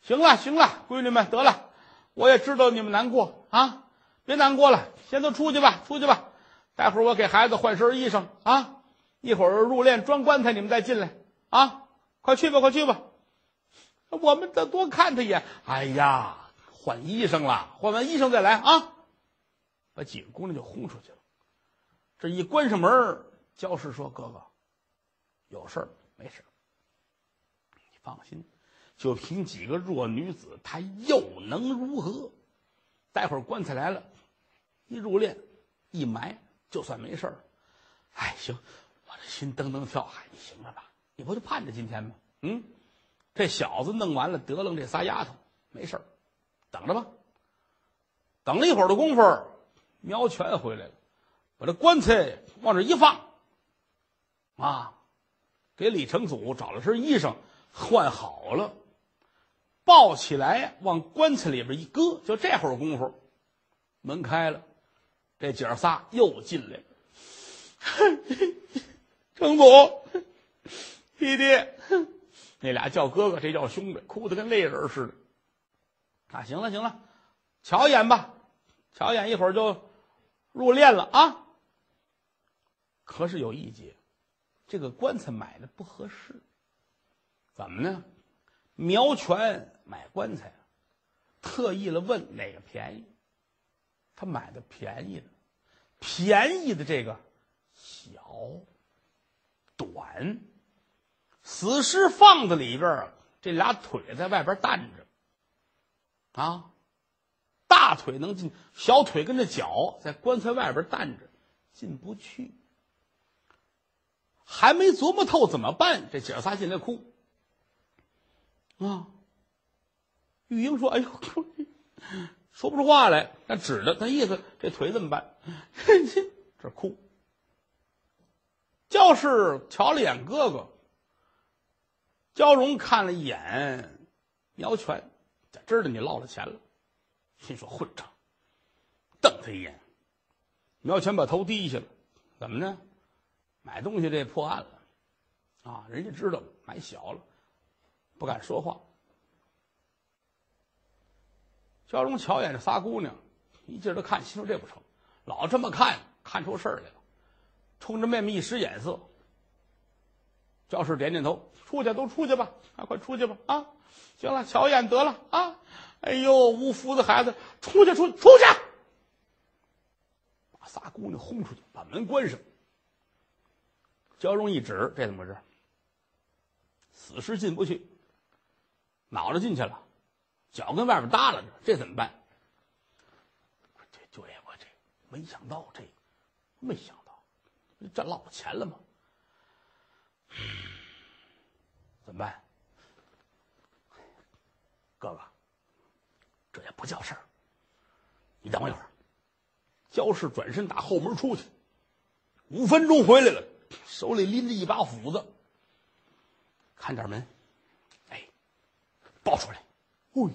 行了，行了，闺女们，得了，我也知道你们难过啊，别难过了，先都出去吧，出去吧。待会儿我给孩子换身衣裳啊！一会儿入殓装棺材，你们再进来啊！快去吧，快去吧！我们得多看他一眼。哎呀，换衣裳了，换完衣裳再来啊！把几个姑娘就轰出去了。这一关上门，焦氏说：“哥哥，有事儿没事你放心，就凭几个弱女子，她又能如何？待会儿棺材来了，一入殓，一埋。”就算没事儿，哎，行，我这心噔噔跳，嗨，你行了吧？你不就盼着今天吗？嗯，这小子弄完了，得了这仨丫头，没事儿，等着吧。等了一会儿的功夫，苗全回来了，把这棺材往这一放，啊，给李成祖找了身衣裳，换好了，抱起来往棺材里边一搁，就这会儿功夫，门开了，这姐儿仨又进来了。成祖，弟弟，哼那俩叫哥哥，这叫兄弟，哭得跟泪人似的。啊，行了行了，瞧一眼吧，瞧一眼，一会儿就入殓了啊。可是有一节，这个棺材买的不合适，怎么呢？苗全买棺材，特意了问哪个便宜，他买的便宜的，便宜的这个小。短，死尸放在里边这俩腿在外边担着，啊，大腿能进，小腿跟着脚在棺材外边担着，进不去。还没琢磨透怎么办，这姐仨进来哭，啊，玉英说：“哎呦，说不出话来，那指着，那意思这腿怎么办？这哭。”焦氏瞧了眼哥哥，焦荣看了一眼苗全，知道你落了钱了，心说混账，瞪他一眼。苗全把头低下了，怎么呢？买东西这破案了，啊，人家知道买小了，不敢说话。焦荣瞧眼这仨姑娘，一劲儿的看，心说这不成，老这么看，看出事儿来了。冲着妹妹一使眼色，赵氏点点头，出去都出去吧，啊，快出去吧！啊，行了，瞧一眼得了啊！哎呦，无福的孩子，出去，出，出去！把仨姑娘轰出去，把门关上。焦荣一指，这怎么回事？死尸进不去，脑袋进去了，脚跟外边耷拉着，这怎么办？这就爷，我这没想到，这没想到。这落钱了吗？怎么办？哥哥，这也不叫事儿。你等我一会儿。焦氏转身打后门出去，五分钟回来了，手里拎着一把斧子。看点门，哎，抱出来。喂，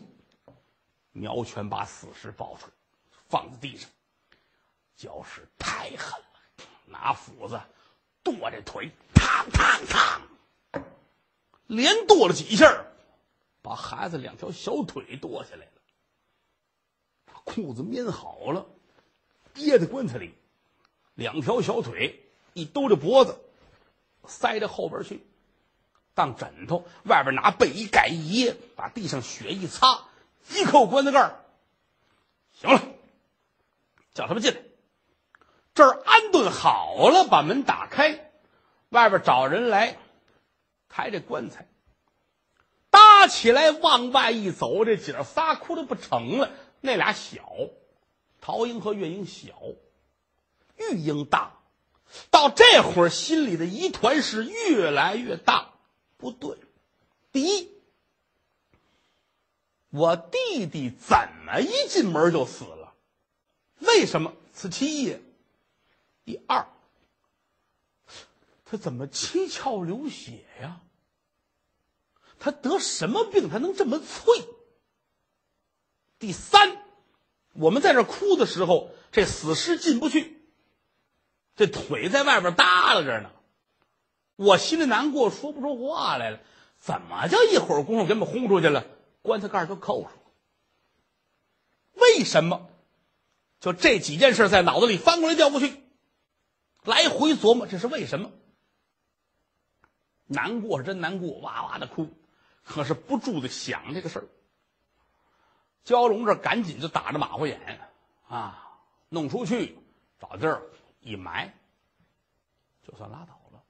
苗全把死尸抱出来，放在地上。焦氏太狠了。拿斧子剁这腿，嘡嘡嘡，连剁了几下，把孩子两条小腿剁下来了。把裤子编好了，掖在棺材里，两条小腿一兜着脖子，塞到后边去，当枕头。外边拿被一盖一掖，把地上血一擦，一扣棺材盖行了，叫他们进来。这儿安顿好了，把门打开，外边找人来抬这棺材，搭起来往外一走，这姐儿仨哭的不成了。那俩小，陶英和月英小，玉英大。到这会儿，心里的疑团是越来越大。不对，第一，我弟弟怎么一进门就死了？为什么？此其一。第二，他怎么七窍流血呀？他得什么病？他能这么脆？第三，我们在这哭的时候，这死尸进不去，这腿在外边耷拉着呢，我心里难过，说不出话来了。怎么叫一会儿功夫给我们轰出去了？棺材盖都扣上了。为什么？就这几件事在脑子里翻过来调过去。来回琢磨，这是为什么？难过是真难过，哇哇的哭，可是不住的想这个事儿。焦荣这赶紧就打着马虎眼啊，弄出去找地儿一埋，就算拉倒了。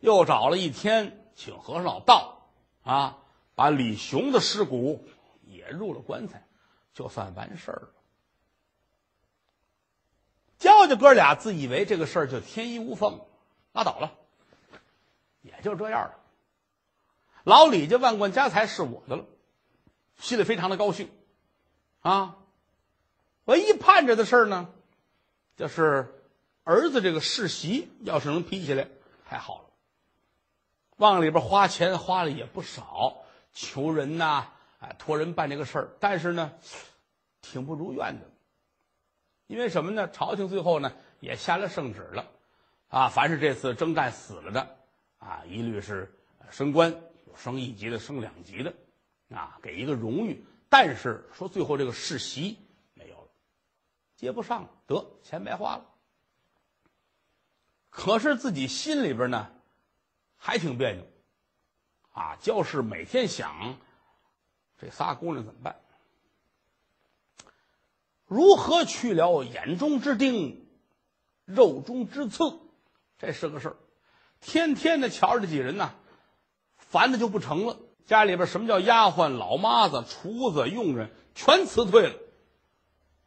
又找了一天，请和尚老道啊，把李雄的尸骨也入了棺材，就算完事儿了。焦家哥俩自以为这个事儿就天衣无缝，拉倒了，也就这样了。老李家万贯家财是我的了，心里非常的高兴，啊，唯一盼着的事儿呢，就是儿子这个世袭要是能批下来，太好了。往里边花钱花了也不少，求人呐，哎，托人办这个事儿，但是呢，挺不如愿的。因为什么呢？朝廷最后呢也下了圣旨了，啊，凡是这次征战死了的，啊，一律是升官，升一级的，升两级的，啊，给一个荣誉。但是说最后这个世袭没有了，接不上，得钱白花了。可是自己心里边呢，还挺别扭，啊，焦氏每天想，这仨姑娘怎么办？如何去了眼中之钉，肉中之刺？这是个事儿。天天的瞧着这几人呐，烦的就不成了。家里边什么叫丫鬟、老妈子、厨子、佣人，全辞退了，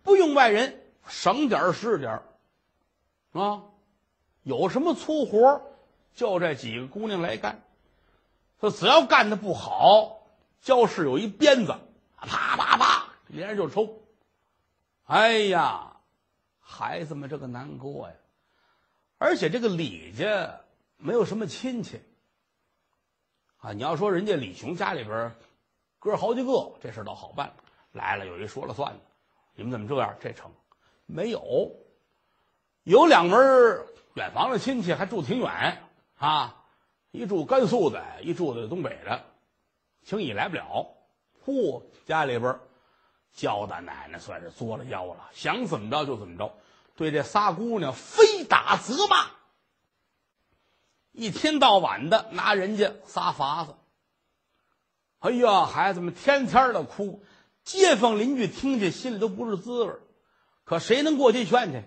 不用外人，省点是点啊。有什么粗活，就这几个姑娘来干。说只要干的不好，教室有一鞭子，啪啪啪，连着就抽。哎呀，孩子们这个难过呀！而且这个李家没有什么亲戚啊。你要说人家李雄家里边哥好几个，这事倒好办，来了有一说了算的。你们怎么这样？这成没有？有两门远房的亲戚还住挺远啊，一住甘肃的，一住的东北的，轻易来不了。嚯，家里边。焦大奶奶算是作了妖了，想怎么着就怎么着，对这仨姑娘非打则骂，一天到晚的拿人家撒法子。哎呀，孩子们天天的哭，街坊邻居听见心里都不是滋味可谁能过去劝去？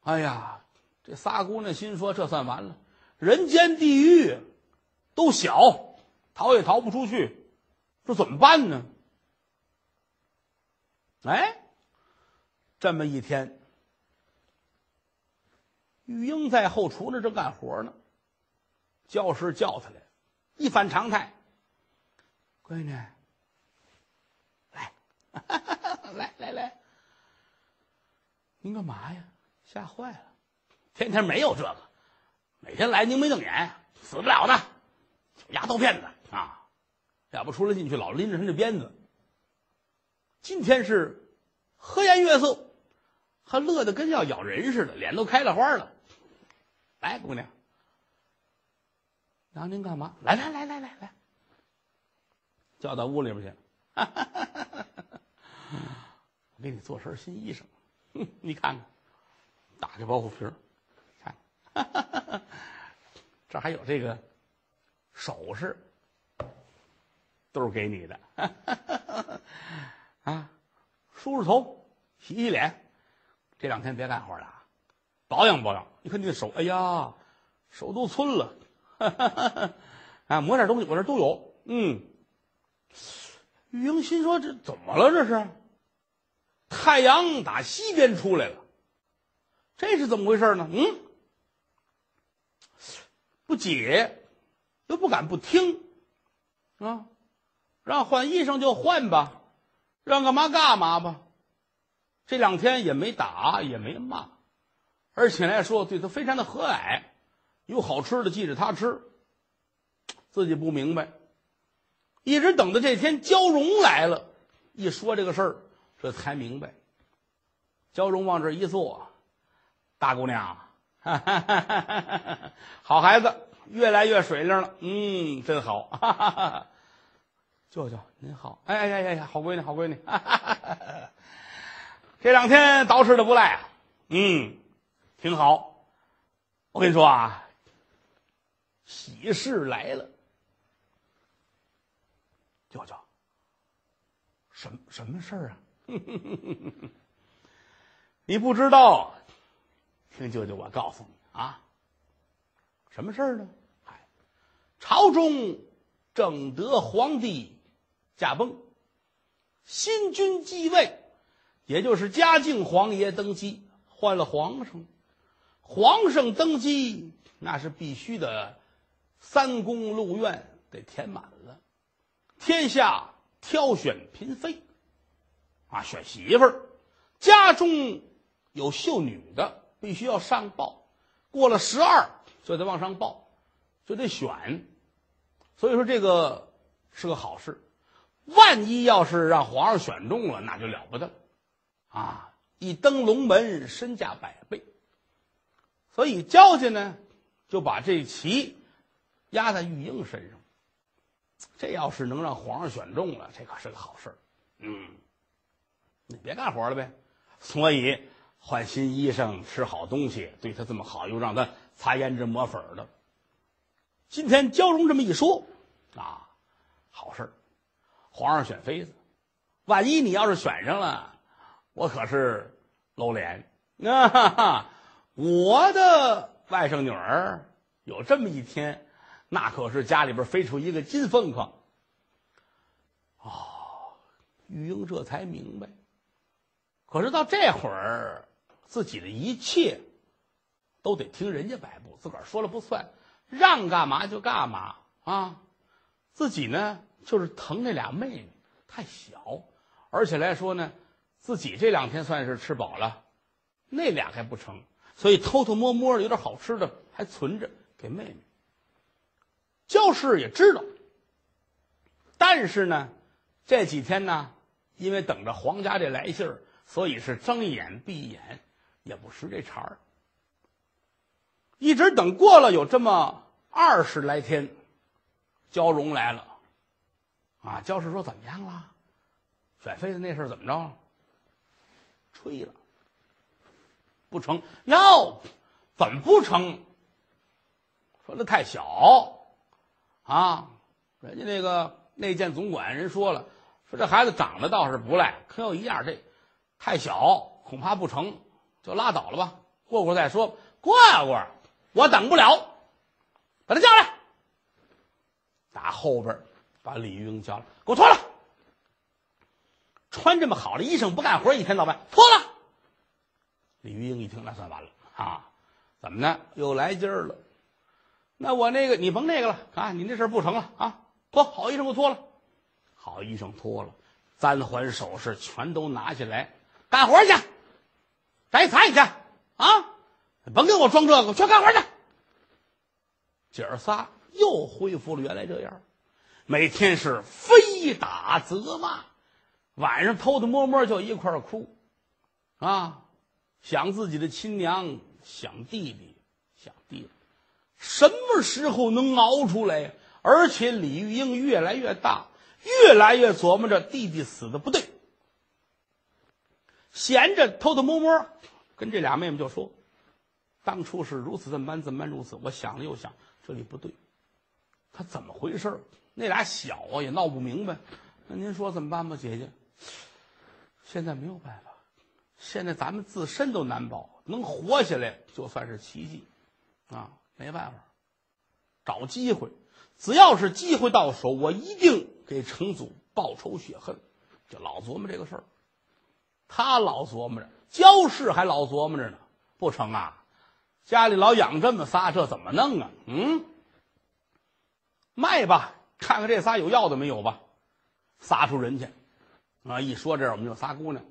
哎呀，这仨姑娘心说这算完了，人间地狱都小，逃也逃不出去，这怎么办呢？哎，这么一天，玉英在后厨那正干活呢，教师叫他来，一反常态，闺女，来，来来来，您干嘛呀？吓坏了，天天没有这个，每天来拧眉瞪眼，死不了的，丫头片子啊，要不出来进去老拎着他那鞭子。今天是和颜悦色，还乐得跟要咬人似的，脸都开了花了。来，姑娘，让您干嘛？来来来来来来，叫到屋里边去。我给你做身新衣裳，你看看，打开包袱皮儿，看，这还有这个首饰，都是给你的。啊，梳梳头，洗洗脸，这两天别干活了，保养保养。你看你的手，哎呀，手都皴了。啊，抹点东西，我这都有。嗯，玉英心说：“这怎么了？这是太阳打西边出来了，这是怎么回事呢？”嗯，不解，又不敢不听，啊，让换衣裳就换吧。让干嘛干嘛吧，这两天也没打也没骂，而且来说对他非常的和蔼，有好吃的记着他吃，自己不明白，一直等到这天焦荣来了，一说这个事儿，这才明白。焦荣往这一坐，大姑娘，哈哈哈哈好孩子，越来越水灵了，嗯，真好。哈哈哈哈舅舅您好，哎呀呀呀，好闺女，好闺女，这两天捯饬的不赖啊，嗯，挺好。我跟你说啊，喜事来了，舅舅，什什么事儿啊？你不知道，听舅舅我告诉你啊，什么事儿呢？嗨，朝中正德皇帝。驾崩，新君继位，也就是嘉靖皇爷登基，换了皇上。皇上登基那是必须的，三宫六院得填满了。天下挑选嫔妃，啊，选媳妇儿。家中有秀女的，必须要上报。过了十二就得往上报，就得选，所以说这个是个好事。万一要是让皇上选中了，那就了不得了啊！一登龙门，身价百倍。所以焦家呢，就把这棋压在玉英身上。这要是能让皇上选中了，这可是个好事嗯，你别干活了呗。所以换新衣裳，吃好东西，对他这么好，又让他擦胭脂抹粉的。今天焦荣这么一说，啊，好事皇上选妃子，万一你要是选上了，我可是露脸啊！我的外甥女儿有这么一天，那可是家里边飞出一个金凤凰。哦，玉英这才明白。可是到这会儿，自己的一切都得听人家摆布，自个儿说了不算，让干嘛就干嘛啊！自己呢？就是疼那俩妹妹太小，而且来说呢，自己这两天算是吃饱了，那俩还不成，所以偷偷摸摸的有点好吃的还存着给妹妹。焦氏也知道，但是呢，这几天呢，因为等着皇家这来信儿，所以是睁一眼闭一眼，也不识这茬儿。一直等过了有这么二十来天，焦荣来了。啊，焦氏说怎么样了？选妃子那事怎么着？吹了，不成？哟，怎么不成？说的太小啊！人家那个内监总管人说了，说这孩子长得倒是不赖，可有一样，这太小，恐怕不成，就拉倒了吧。过过再说。过过，我等不了，把他叫来，打后边。把李玉英叫来，给我脱了！穿这么好的衣裳不干活，一天到晚脱了。李玉英一听，那算完了啊！怎么呢？又来劲儿了。那我那个，你甭那个了啊！你那事儿不成了啊！脱好衣裳给我脱了，好衣裳脱了，簪环首饰全都拿下来，干活去，摘菜去啊！甭给我装这个，全干活去。姐儿仨又恢复了原来这样。每天是非打则骂，晚上偷偷摸摸就一块哭，啊，想自己的亲娘，想弟弟，想弟弟，什么时候能熬出来？而且李玉英越来越大，越来越琢磨着弟弟死的不对，闲着偷偷摸摸跟这俩妹妹就说：“当初是如此这般，这般如此。我想了又想，这里不对，他怎么回事？”那俩小啊，也闹不明白。那您说怎么办吧，姐姐？现在没有办法，现在咱们自身都难保，能活下来就算是奇迹，啊，没办法，找机会，只要是机会到手，我一定给成祖报仇雪恨。就老琢磨这个事儿，他老琢磨着，焦氏还老琢磨着呢。不成啊，家里老养这么仨，这怎么弄啊？嗯，卖吧。看看这仨有要的没有吧？撒出人去，啊！一说这，我们就仨姑娘，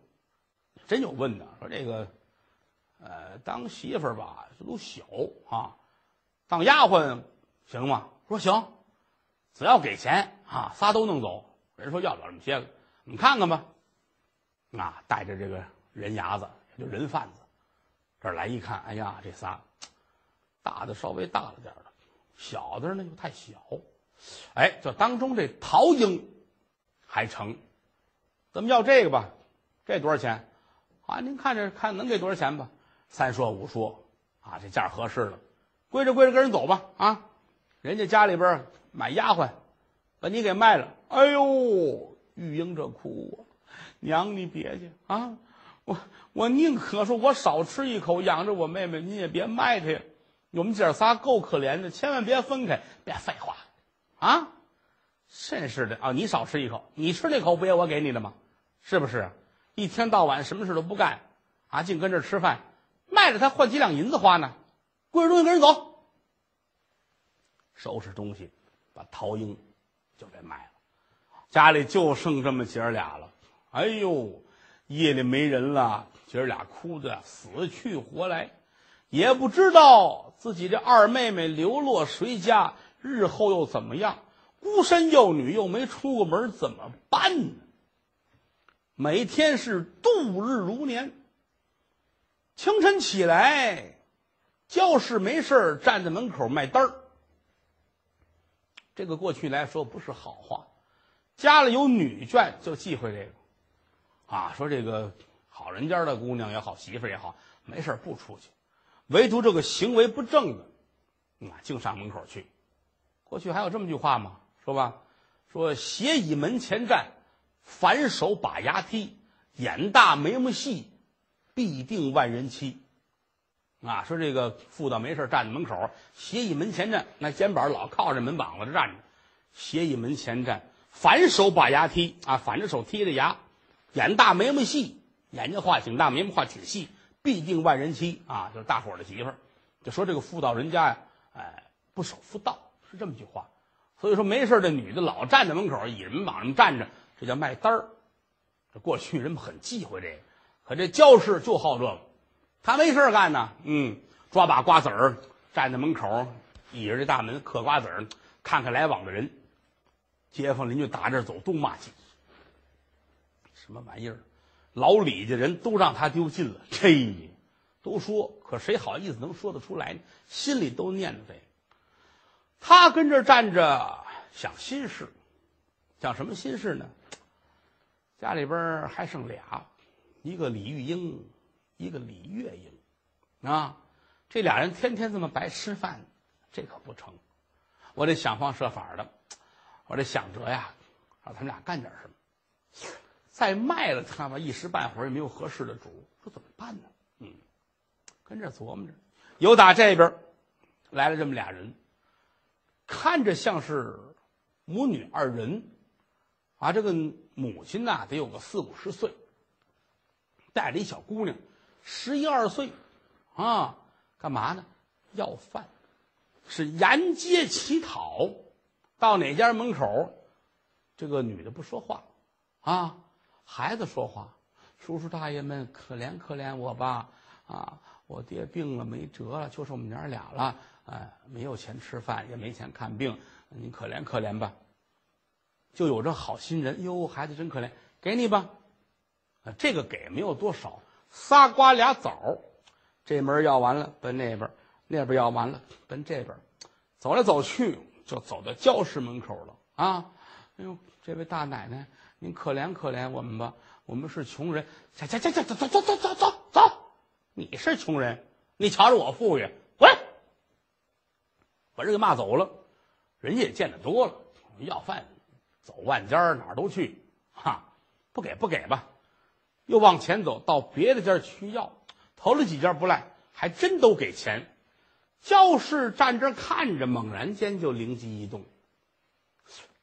真有问的。说这个，呃，当媳妇儿吧，这都小啊，当丫鬟行吗？说行，只要给钱啊，仨都能走。人说要不了这么些个，你看看吧。啊，带着这个人牙子，也就人贩子，这儿来一看，哎呀，这仨大的稍微大了点儿的，小的呢又太小。哎，这当中这陶英还成，咱们要这个吧？这多少钱？啊，您看着看能给多少钱吧？三说五说，啊，这价合适了，归着归着跟人走吧。啊，人家家里边买丫鬟，把你给卖了。哎呦，玉英这哭啊，娘你别去啊！我我宁可说我少吃一口养着我妹妹，你也别卖她呀。我们姐仨够可怜的，千万别分开。别废话。啊，真是的啊！你少吃一口，你吃那口不也我给你的吗？是不是？一天到晚什么事都不干，啊，净跟这吃饭，卖了他换几两银子花呢？贵着东西跟人走，收拾东西，把陶英就给卖了。家里就剩这么姐儿俩了。哎呦，夜里没人了，姐儿俩哭的死去活来，也不知道自己这二妹妹流落谁家。日后又怎么样？孤身幼女又没出过门，怎么办？每天是度日如年。清晨起来，教室没事站在门口卖单儿。这个过去来说不是好话，家里有女眷就忌讳这个，啊，说这个好人家的姑娘也好，媳妇也好，没事不出去，唯独这个行为不正的，啊，净上门口去。过去还有这么句话吗？说吧，说斜倚门前站，反手把牙踢，眼大眉毛细，必定万人欺。啊，说这个妇道没事站在门口，斜倚门前站，那肩膀老靠着门膀子站着，斜倚门前站，反手把牙踢啊，反着手踢着牙，眼大眉毛细，眼睛画挺大，眉毛画挺细，必定万人欺啊，就是大伙儿的媳妇儿，就说这个妇道人家呀，哎，不守妇道是这么句话。所以说没事这女的老站在门口倚着门膀上站着，这叫卖单儿。这过去人们很忌讳这个，可这教士就好这个。他没事干呢，嗯，抓把瓜子儿，站在门口倚着这大门嗑瓜子儿，看看来往的人，街坊邻居打这走都骂街，什么玩意儿？老李家人都让他丢尽了，这都说，可谁好意思能说得出来呢？心里都念着这个。他跟这站着想心事，想什么心事呢？家里边还剩俩，一个李玉英。一个李月英，啊，这俩人天天这么白吃饭，这可不成。我得想方设法的，我得想着呀，让他们俩干点什么。再卖了他们，一时半会儿也没有合适的主，说怎么办呢？嗯，跟这琢磨着。有打这边来了这么俩人，看着像是母女二人，啊，这个母亲呐得有个四五十岁，带着一小姑娘。十一二岁，啊，干嘛呢？要饭，是沿街乞讨。到哪家门口，这个女的不说话，啊，孩子说话。叔叔大爷们，可怜可怜我吧！啊，我爹病了，没辙了，就剩我们娘俩了，哎，没有钱吃饭，也没钱看病，您可怜可怜吧。就有这好心人，哟，孩子真可怜，给你吧。啊，这个给没有多少，仨瓜俩枣，这门要完了奔那边，那边要完了奔这边，走来走去就走到教室门口了啊。哎呦，这位大奶奶，您可怜可怜我们吧，我们是穷人，走走走走走走走走走。你是穷人，你瞧着我富裕，滚！把人给骂走了。人家也见得多了，要饭走万家哪儿都去，哈，不给不给吧。又往前走到别的家去要，头了几家不赖，还真都给钱。教士站这看着，猛然间就灵机一动，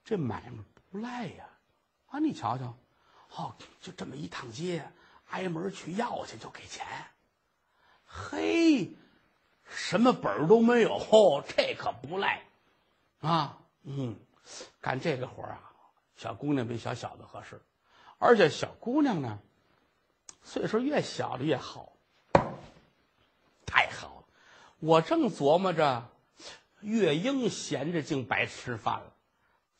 这买卖不赖呀！啊，你瞧瞧，哦，就这么一趟街，挨门去要去就给钱。嘿，什么本儿都没有，这可不赖啊！嗯，干这个活啊，小姑娘比小小子合适，而且小姑娘呢。岁数越小的越好，太好了！我正琢磨着，月英闲着竟白吃饭了，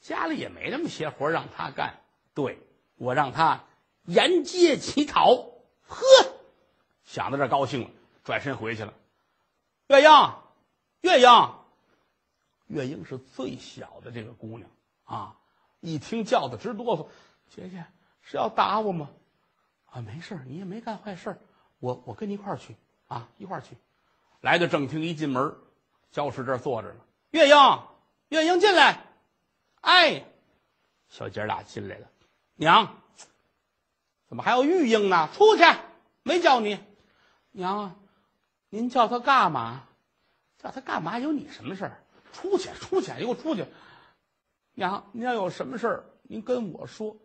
家里也没那么些活让她干。对我让她沿街乞讨，呵，想到这高兴了，转身回去了。月英，月英，月英是最小的这个姑娘啊！一听叫的直哆嗦，姐姐是要打我吗？啊，没事你也没干坏事我我跟你一块儿去啊，一块儿去。来到正厅，一进门，教室这儿坐着呢。月英，月英进来。哎，小姐俩进来了。娘，怎么还有玉英呢？出去，没叫你。娘啊，您叫他干嘛？叫他干嘛？有你什么事儿？出去，出去，你给我出去。娘，您要有什么事儿，您跟我说。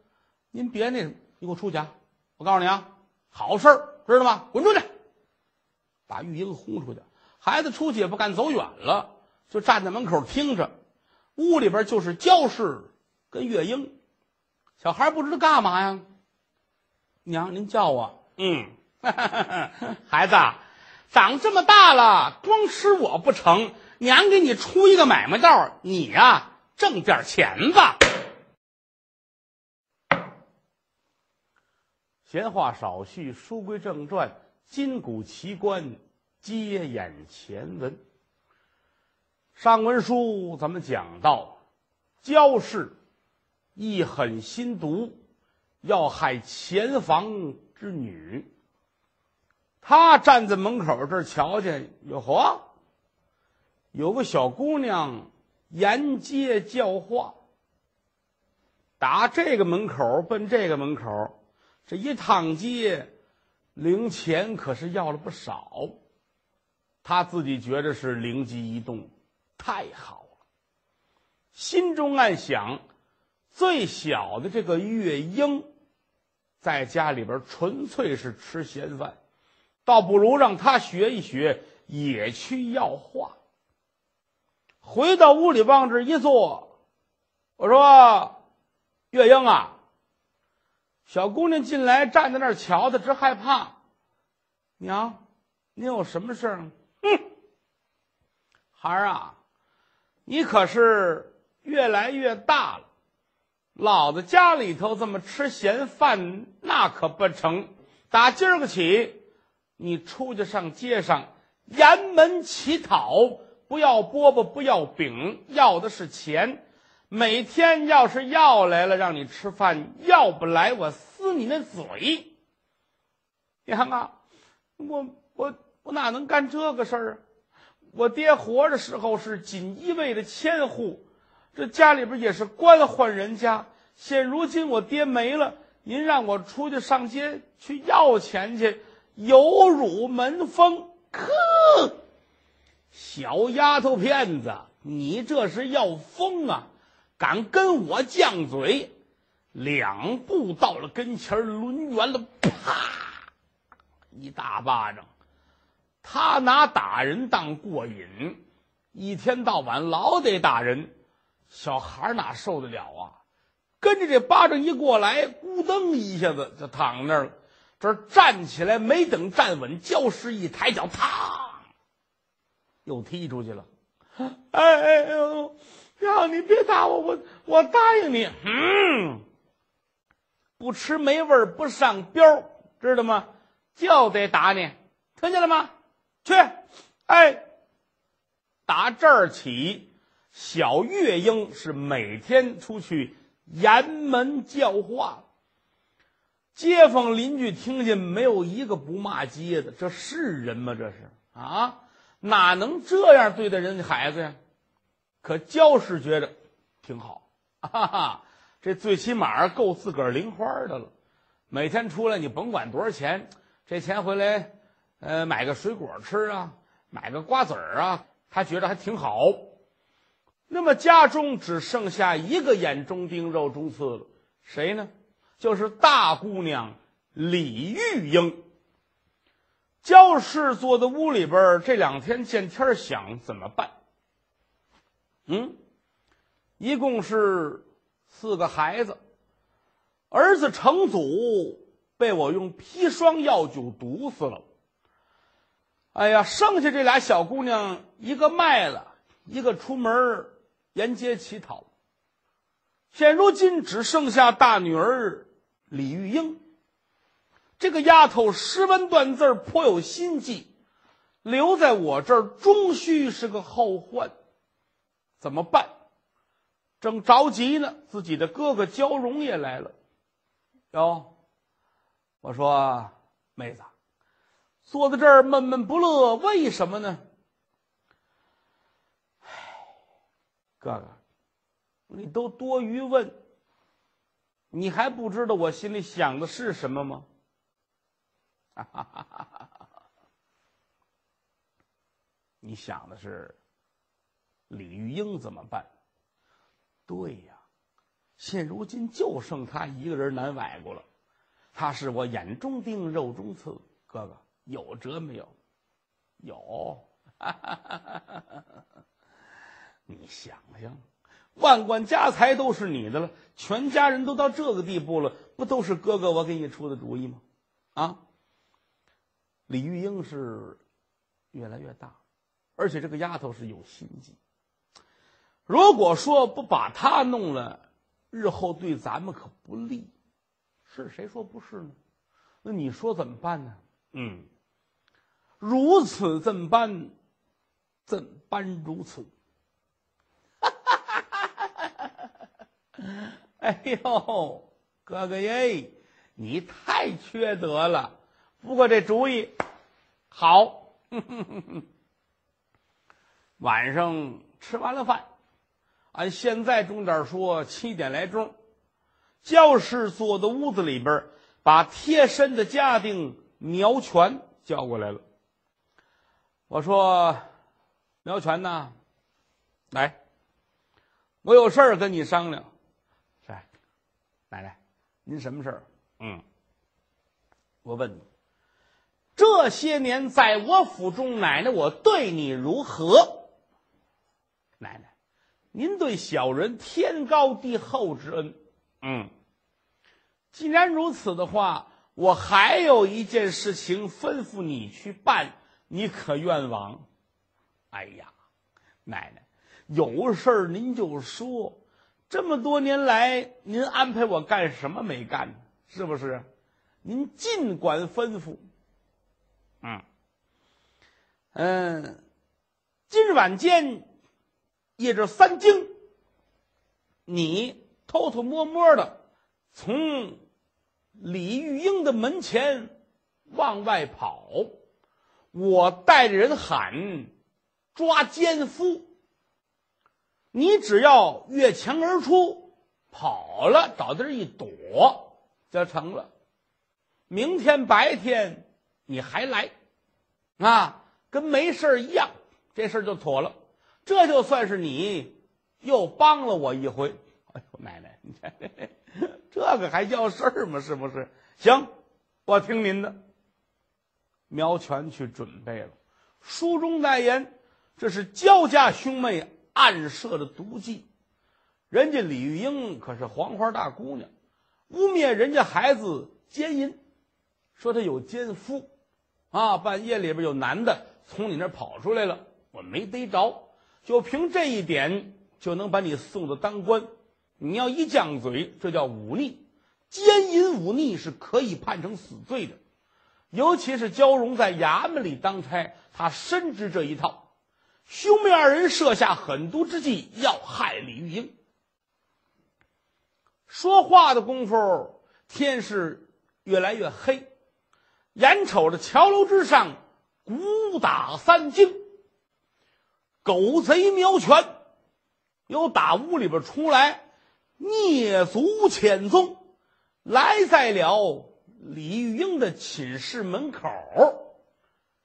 您别那，你给我出去啊！我告诉你啊，好事儿知道吗？滚出去！把玉英轰出去。孩子出去也不敢走远了，就站在门口听着。屋里边就是焦氏跟月英，小孩不知道干嘛呀。娘，您叫我。嗯，孩子长这么大了，光吃我不成，娘给你出一个买卖道，你呀挣点钱吧。闲话少叙，书归正传，今古奇观接眼前文。上文书咱们讲到，焦氏一狠心毒，要害前房之女。他站在门口这儿瞧见，哟呵，有个小姑娘沿街叫化，打这个门口奔这个门口。这一趟街，零钱可是要了不少。他自己觉得是灵机一动，太好了，心中暗想：最小的这个月英，在家里边纯粹是吃闲饭，倒不如让他学一学，也去要画。回到屋里往这一坐，我说：“月英啊。”小姑娘进来，站在那儿瞧的直害怕。娘，你有什么事儿？哼，孩儿啊，你可是越来越大了，老子家里头这么吃闲饭那可不成。打今儿个起，你出去上街上，严门乞讨，不要饽饽，不要饼，要的是钱。每天要是要来了，让你吃饭；要不来，我撕你那嘴。娘啊，我我我哪能干这个事儿啊？我爹活的时候是锦衣卫的千户，这家里边也是官宦人家。现如今我爹没了，您让我出去上街去要钱去，有辱门风。呵，小丫头片子，你这是要疯啊！敢跟我犟嘴，两步到了跟前抡圆了，啪，一大巴掌。他拿打人当过瘾，一天到晚老得打人，小孩哪受得了啊？跟着这巴掌一过来，咕噔一下子就躺那儿了。这站起来没等站稳，焦师一抬脚，啪，又踢出去了。哎哎呦！呀，你别打我，我我答应你，嗯，不吃没味儿，不上膘，知道吗？就得打你，听见了吗？去，哎，打这儿起，小月英是每天出去严门教化，街坊邻居听见没有一个不骂街的，这是人吗？这是啊，哪能这样对待人家孩子呀？可焦氏觉得挺好，哈哈，这最起码够自个儿零花的了。每天出来，你甭管多少钱，这钱回来，呃，买个水果吃啊，买个瓜子儿啊，他觉得还挺好。那么家中只剩下一个眼中钉、肉中刺了，谁呢？就是大姑娘李玉英。焦氏坐在屋里边，这两天见天想怎么办？嗯，一共是四个孩子，儿子成祖被我用砒霜药酒毒死了。哎呀，剩下这俩小姑娘，一个卖了，一个出门沿街乞讨。现如今只剩下大女儿李玉英，这个丫头识文断字，颇有心计，留在我这儿终须是个后患。怎么办？正着急呢，自己的哥哥焦荣也来了。哟，我说妹子，坐在这儿闷闷不乐，为什么呢？哥哥，你都多余问，你还不知道我心里想的是什么吗？哈哈哈！你想的是？李玉英怎么办？对呀，现如今就剩他一个人难崴过了。他是我眼中钉、肉中刺，哥哥有辙没有？有，你想想，万贯家财都是你的了，全家人都到这个地步了，不都是哥哥我给你出的主意吗？啊，李玉英是越来越大。而且这个丫头是有心计。如果说不把她弄了，日后对咱们可不利。是谁说不是呢？那你说怎么办呢？嗯，如此怎般？怎般如此？哎呦，哥哥耶，你太缺德了！不过这主意好。晚上吃完了饭，按现在钟点说七点来钟，教室坐在屋子里边，把贴身的家丁苗全叫过来了。我说：“苗全呐，来，我有事儿跟你商量。”是，奶奶，您什么事儿？嗯，我问你，这些年在我府中，奶奶我对你如何？奶奶，您对小人天高地厚之恩，嗯，既然如此的话，我还有一件事情吩咐你去办，你可愿往？哎呀，奶奶，有事儿您就说。这么多年来，您安排我干什么没干？是不是？您尽管吩咐。嗯嗯，今日晚间。夜至三更，你偷偷摸摸的从李玉英的门前往外跑，我带着人喊抓奸夫。你只要越墙而出，跑了找地儿一躲就成了。明天白天你还来，啊，跟没事儿一样，这事儿就妥了。这就算是你又帮了我一回。哎呦，奶奶，你看 这个还叫事儿吗？是不是？行，我听您的。苗全去准备了。书中代言，这是焦家兄妹暗设的毒计。人家李玉英可是黄花大姑娘，污蔑人家孩子奸淫，说他有奸夫，啊，半夜里边有男的从你那跑出来了，我没逮着。就凭这一点，就能把你送到当官。你要一犟嘴，这叫忤逆，奸淫忤逆是可以判成死罪的。尤其是焦荣在衙门里当差，他深知这一套。兄妹二人设下狠毒之计，要害李玉英。说话的功夫，天是越来越黑，眼瞅着桥楼之上，鼓打三更。狗贼苗全又打屋里边出来，蹑足潜踪，来在了李玉英的寝室门口。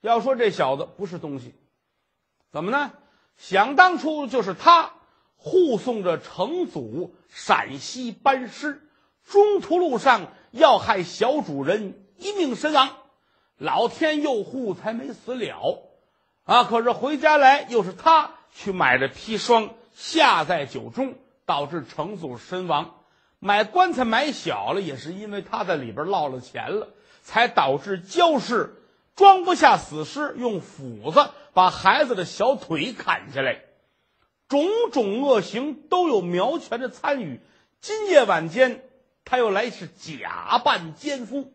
要说这小子不是东西，怎么呢？想当初就是他护送着成祖陕西班师，中途路上要害小主人一命身亡，老天佑护才没死了。啊！可是回家来，又是他去买的砒霜下在酒中，导致成祖身亡。买棺材买小了，也是因为他在里边落了钱了，才导致焦氏装不下死尸，用斧子把孩子的小腿砍下来。种种恶行都有苗全的参与。今夜晚间，他又来是假扮奸夫，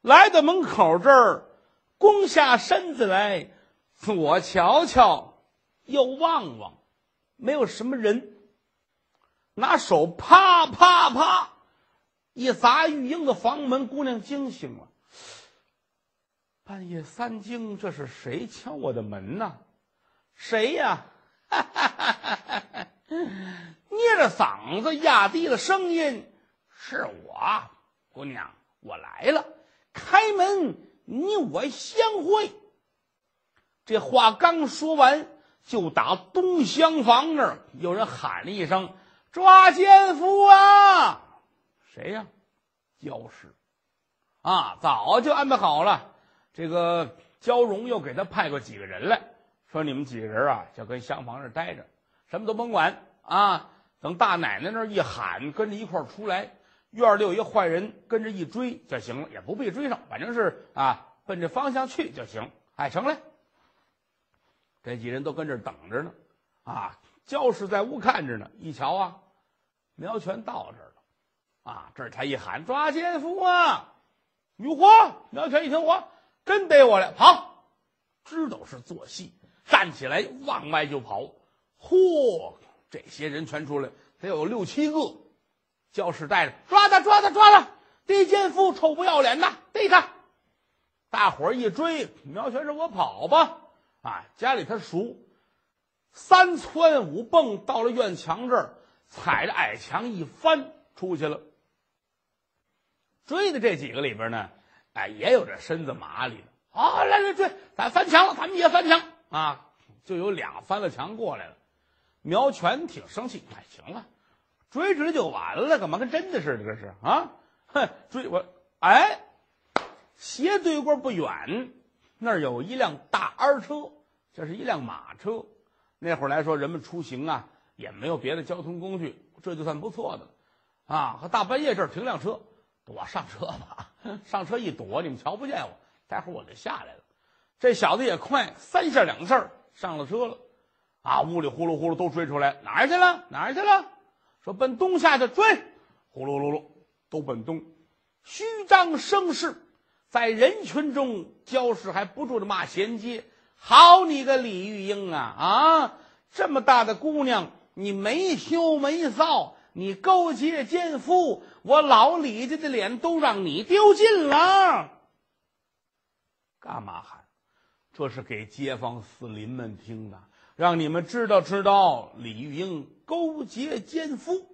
来到门口这儿。弓下身子来，左瞧瞧，右望望，没有什么人。拿手啪啪啪一砸玉英的房门，姑娘惊醒了。半夜三更，这是谁敲我的门呢？谁呀？捏着嗓子压低了声音：“是我，姑娘，我来了，开门。”你我相会。这话刚说完，就打东厢房那儿有人喊了一声：“抓奸夫啊！”谁呀？焦氏啊，早就安排好了。这个焦荣又给他派过几个人来，说：“你们几个人啊，就跟厢房那儿待着，什么都甭管啊。等大奶奶那一喊，跟着一块儿出来。”院里有一坏人跟着一追就行了，也不必追上，反正是啊，奔着方向去就行。哎，成嘞，这几人都跟这等着呢，啊，焦氏在屋看着呢。一瞧啊，苗全到这儿了，啊，这才一喊抓奸夫啊！哟嚯！苗全一听，我真逮我了，跑，知道是做戏，站起来往外就跑。嚯！这些人全出来，得有六七个，教室带着抓他，抓他，抓他！逮奸夫，臭不要脸的，逮他！大伙儿一追，苗全说：“我跑吧。”啊，家里他熟，三窜五蹦到了院墙这儿，踩着矮墙一翻出去了。追的这几个里边呢，哎，也有这身子麻利的啊，来来追，咱翻墙了，咱们也翻墙啊！就有俩翻了墙过来了。苗全挺生气，哎，行了，追追就完了，干嘛跟真的似的？这是啊，哼，追我，哎，斜对过不远，那儿有一辆大二车。这是一辆马车，那会儿来说，人们出行啊也没有别的交通工具，这就算不错的了，啊！和大半夜这儿停辆车，我上车吧，上车一躲，你们瞧不见我，待会儿我就下来了。这小子也快，三下两下上了车了，啊！屋里呼噜呼噜都追出来，哪儿去了？哪儿去了？说奔东下去追，呼噜噜噜都奔东，虚张声势，在人群中交氏还不住的骂衔接。好你个李玉英啊啊！这么大的姑娘，你没羞没臊，你勾结奸夫，我老李家的脸都让你丢尽了。干嘛喊？这是给街坊四邻们听的，让你们知道知道李玉英勾结奸夫。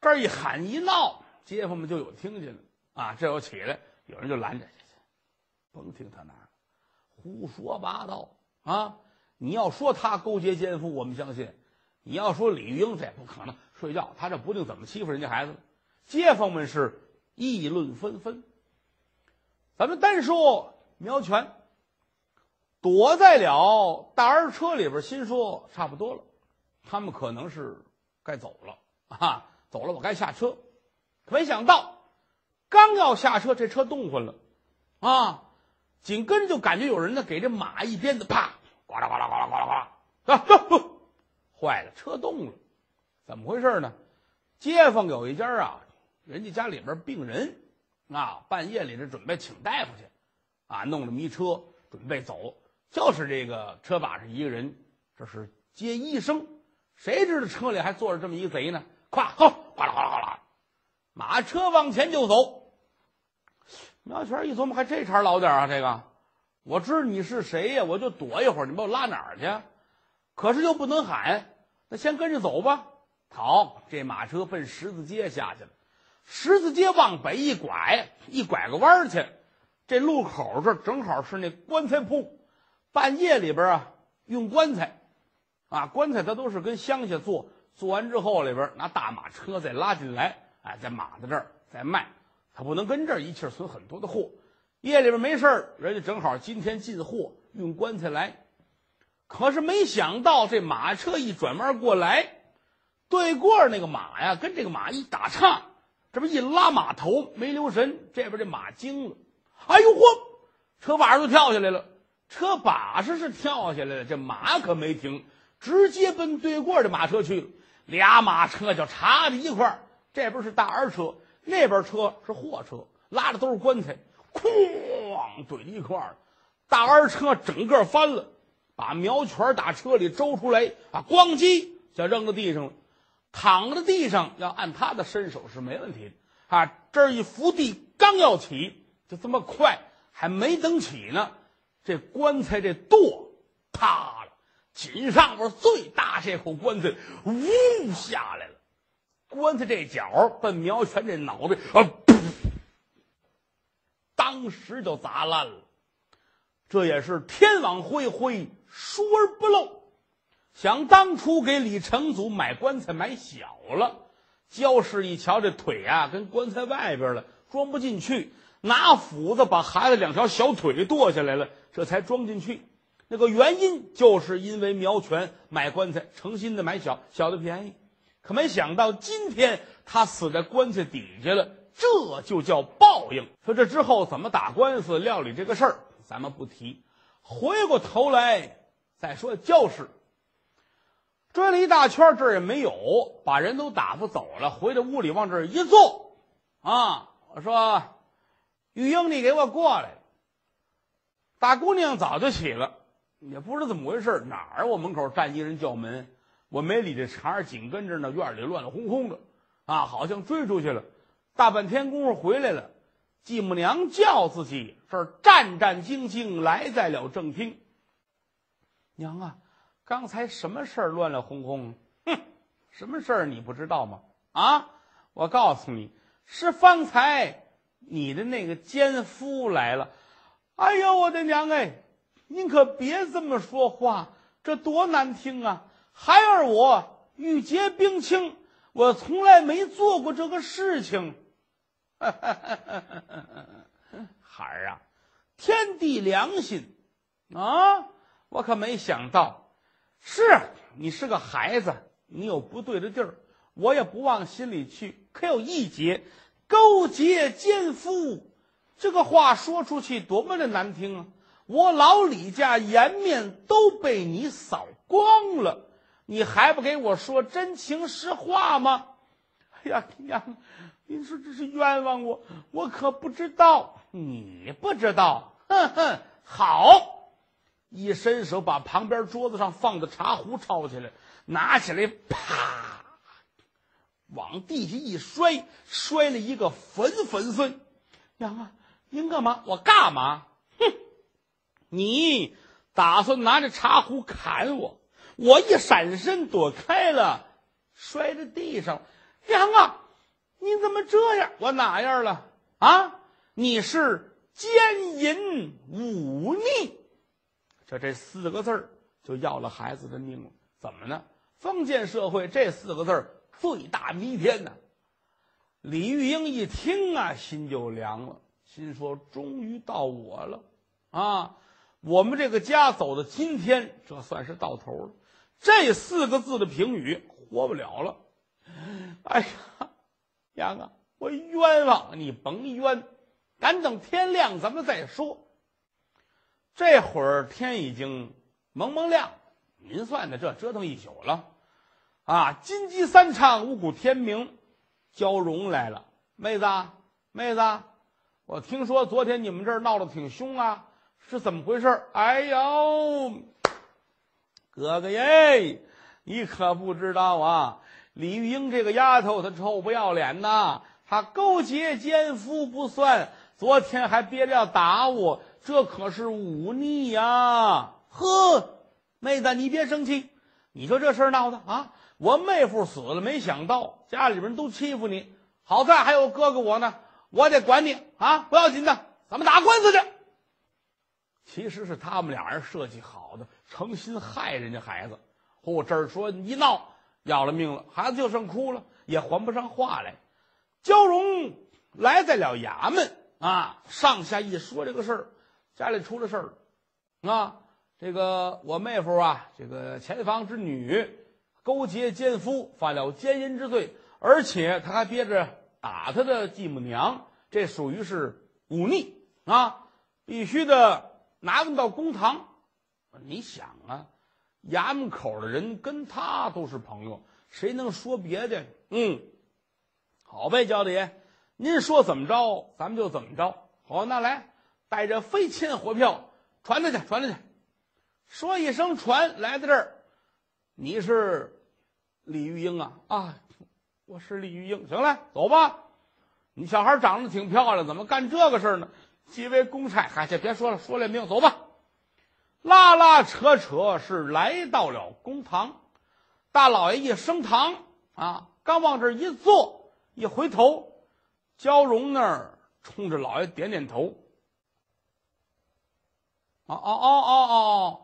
这一喊一闹，街坊们就有听见了啊！这又起来，有人就拦着，甭听他那。胡说八道啊！你要说他勾结奸夫，我们相信；你要说李玉英，这也不可能。睡觉，他这不定怎么欺负人家孩子。街坊们是议论纷纷。咱们单说苗全，躲在了大儿车里边，心说差不多了，他们可能是该走了啊！走了，我该下车。没想到，刚要下车，这车动换了啊！紧跟着就感觉有人呢给这马一鞭子，啪，呱啦呱啦呱啦呱啦呱啦，啊，坏了，车动了，怎么回事呢？街坊有一家啊，人家家里边病人，啊，半夜里这准备请大夫去，啊，弄这么一车准备走，就是这个车把上一个人，这是接医生，谁知道车里还坐着这么一贼呢？咵，吼，哗啦哗啦哗啦，马车往前就走。苗全一琢磨，还这茬老点啊！这个，我知道你是谁呀，我就躲一会儿。你把我拉哪儿去？可是又不能喊，那先跟着走吧。好，这马车奔十字街下去了。十字街往北一拐，一拐个弯去，这路口这正好是那棺材铺。半夜里边啊，用棺材，啊，棺材它都是跟乡下做，做完之后里边拿大马车再拉进来，哎，在马在这儿再卖。他不能跟这儿一气存很多的货，夜里边没事儿，人家正好今天进货运棺材来，可是没想到这马车一转弯过来，对过那个马呀，跟这个马一打岔，这不一拉马头没留神，这边这马惊了，哎呦嚯，车把都跳下来了，车把式是跳下来了，这马可没停，直接奔对过的马车去了，俩马车就插在一块儿，这边是大儿车。那边车是货车，拉的都是棺材，哐怼一块儿，大儿车整个翻了，把苗全打车里周出来啊，咣叽就扔到地上了，躺在地上，要按他的身手是没问题的啊。这一伏地，刚要起，就这么快，还没等起呢，这棺材这舵塌了，紧上边最大这口棺材呜下来了。棺材这角奔苗全这脑袋啊，当时就砸烂了。这也是天网恢恢，疏而不漏。想当初给李成祖买棺材买小了，焦氏一瞧这腿啊，跟棺材外边了，装不进去，拿斧子把孩子两条小腿剁下来了，这才装进去。那个原因就是因为苗全买棺材诚心的买小小的便宜。可没想到，今天他死在棺材底下了，这就叫报应。说这之后怎么打官司、料理这个事儿，咱们不提。回过头来，再说焦氏，追了一大圈，这儿也没有，把人都打发走了。回到屋里，往这儿一坐，啊，我说：“玉英，你给我过来。”大姑娘早就起了，也不知道怎么回事哪儿我门口站一人叫门，我没理这茬紧跟着呢，院里乱哄哄的，啊，好像追出去了。大半天功夫回来了，继母娘叫自己，这儿战战兢兢来在了正厅。娘啊，刚才什么事儿乱乱哄哄？哼，什么事儿你不知道吗？啊，我告诉你，是方才你的那个奸夫来了。哎呦，我的娘哎！您可别这么说话，这多难听啊！孩儿我玉洁冰清，我从来没做过这个事情。孩儿啊，天地良心啊！我可没想到，是你是个孩子，你有不对的地儿，我也不往心里去。可有一节，勾结奸夫。这个话说出去多么的难听啊！我老李家颜面都被你扫光了，你还不给我说真情实话吗？哎呀娘，您说这是冤枉我，我可不知道。你不知道？哼哼，好，一伸手把旁边桌子上放的茶壶抄起来，拿起来，啪，往地下一摔，摔了一个粉粉碎。娘啊！您干嘛？我干嘛？哼！你打算拿着茶壶砍我？我一闪身躲开了，摔在地上。娘啊！你怎么这样？我哪样了？啊！你是奸淫忤逆，就这四个字儿就要了孩子的命了。怎么呢？封建社会这四个字儿最大弥天呐！李玉英一听啊，心就凉了。心说：“终于到我了，啊！我们这个家走到今天，这算是到头了。这四个字的评语，活不了了。哎呀，娘啊，我冤枉你，甭冤，咱等天亮，咱们再说。这会儿天已经蒙蒙亮，您算的这折腾一宿了，啊！金鸡三唱，五谷天明，焦荣来了，妹子，妹子。”我听说昨天你们这儿闹得挺凶啊，是怎么回事？哎呦，哥哥耶，你可不知道啊！李玉英这个丫头，她臭不要脸呐！她勾结奸夫不算，昨天还憋着要打我，这可是忤逆呀！呵，妹子，你别生气，你说这事儿闹的啊！我妹夫死了，没想到家里边都欺负你，好在还有哥哥我呢。我得管你啊！不要紧的，咱们打官司去。其实是他们俩人设计好的，诚心害人家孩子。嚯，这儿说一闹，要了命了，孩子就剩哭了，也还不上话来。焦荣来在了衙门啊，上下一说这个事儿，家里出了事儿了啊。这个我妹夫啊，这个前房之女勾结奸夫，犯了奸淫之罪，而且他还憋着。打他的继母娘，这属于是忤逆啊！必须的拿他到公堂。你想啊，衙门口的人跟他都是朋友，谁能说别的？嗯，好呗，焦大爷，您说怎么着，咱们就怎么着。好，那来带着飞钱火票传他去，传他去。说一声传，来到这儿，你是李玉英啊？啊。我是李玉英，行了，走吧。你小孩长得挺漂亮，怎么干这个事儿呢？几位公差，嗨，这别说了，说练命，走吧。拉拉扯扯是来到了公堂，大老爷一升堂啊，刚往这一坐，一回头，焦荣那儿冲着老爷点点头。哦哦哦哦哦，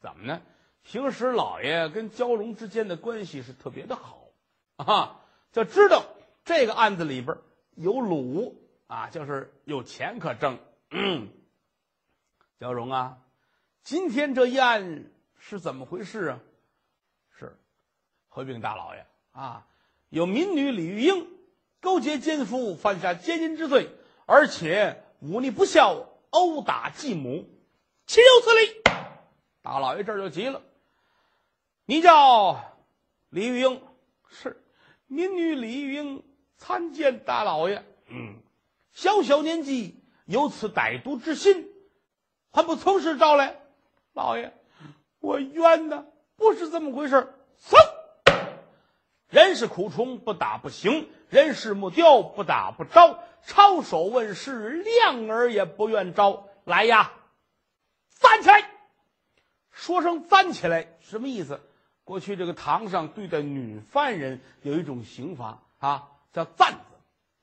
怎么呢？平时老爷跟焦荣之间的关系是特别的好啊。就知道这个案子里边有鲁啊，就是有钱可挣。嗯，焦荣啊，今天这一案是怎么回事啊？是回禀大老爷啊，有民女李玉英勾结奸夫，犯下奸淫之罪，而且忤逆不孝，殴打继母，岂有此理！大老爷这就急了：“你叫李玉英？是，民女李玉英参见大老爷。嗯，小小年纪有此歹毒之心，还不从实招来？老爷，我冤呐！不是这么回事走，人是苦虫，不打不行；人是木雕，不打不招。抄手问世，亮儿也不愿招。来呀，站起来！说声“站起来”什么意思？过去这个堂上对待女犯人有一种刑罚啊，叫“站子”，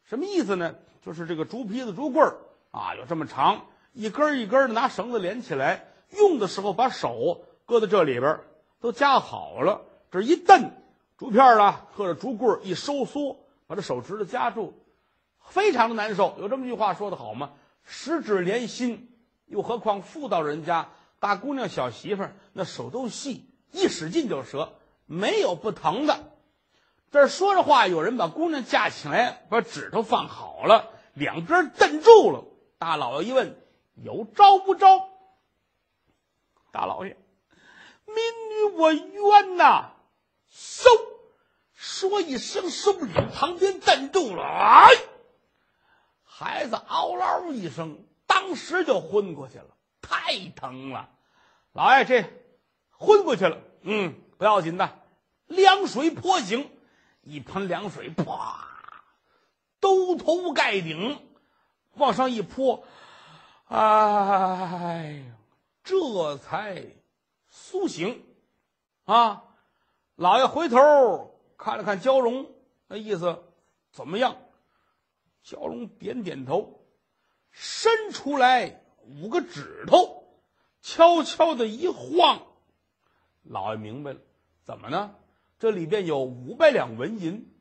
什么意思呢？就是这个竹皮子、竹棍儿啊，有这么长，一根一根的拿绳子连起来，用的时候把手搁在这里边，都夹好了。这一蹬，竹片啊或者竹棍儿一收缩，把这手指头夹住，非常的难受。有这么句话说的好吗？十指连心，又何况妇道人家。大姑娘、小媳妇儿那手都细，一使劲就折，没有不疼的。这说着话，有人把姑娘架起来，把指头放好了，两边镇住了。大老爷一问：“有招不招？”大老爷：“民女我冤呐！”嗖，说一声收脸，旁边蹬住了。哎，孩子嗷嗷一声，当时就昏过去了。太疼了，老爷这昏过去了。嗯，不要紧的，凉水泼醒，一盆凉水，啪，兜头盖顶往上一泼，哎，这才苏醒。啊，老爷回头看了看焦荣，那意思怎么样？焦荣点点头，伸出来。五个指头，悄悄的一晃，老爷明白了，怎么呢？这里边有五百两纹银，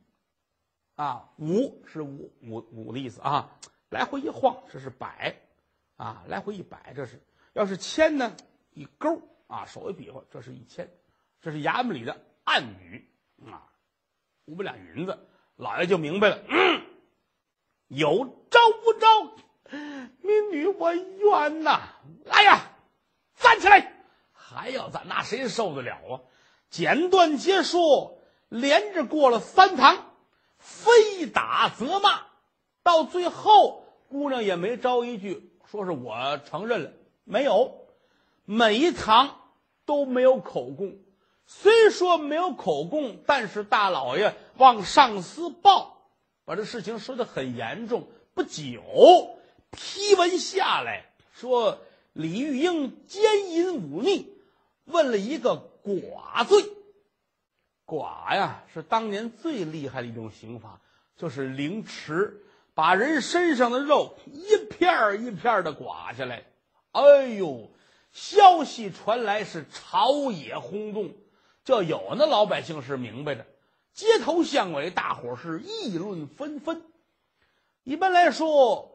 啊，五是五五五的意思啊，来回一晃，这是百，啊，来回一百，这是。要是千呢，一勾啊，手一比划，这是一千，这是衙门里的暗语。啊，五百两银子，老爷就明白了，嗯，有招不招？民女我冤呐！来呀，站起来！还要站，那谁受得了啊？简短结束，连着过了三堂，非打则骂，到最后，姑娘也没招一句，说是我承认了，没有。每一堂都没有口供，虽说没有口供，但是大老爷往上司报，把这事情说的很严重。不久。批文下来说，李玉英奸淫忤逆，问了一个剐罪。剐呀，是当年最厉害的一种刑罚，就是凌迟，把人身上的肉一片儿一片的剐下来。哎呦，消息传来是朝野轰动，就有那老百姓是明白的，街头巷尾，大伙是议论纷纷。一般来说。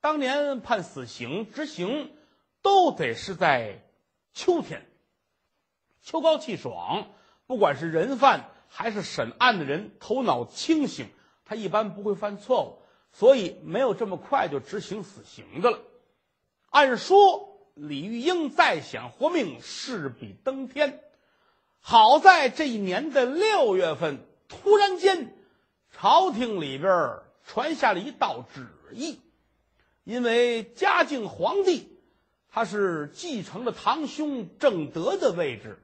当年判死刑执行，都得是在秋天，秋高气爽。不管是人犯还是审案的人，头脑清醒，他一般不会犯错误，所以没有这么快就执行死刑的了。按说李玉英再想活命，势比登天。好在这一年的六月份，突然间，朝廷里边传下了一道旨意。因为嘉靖皇帝他是继承了堂兄正德的位置，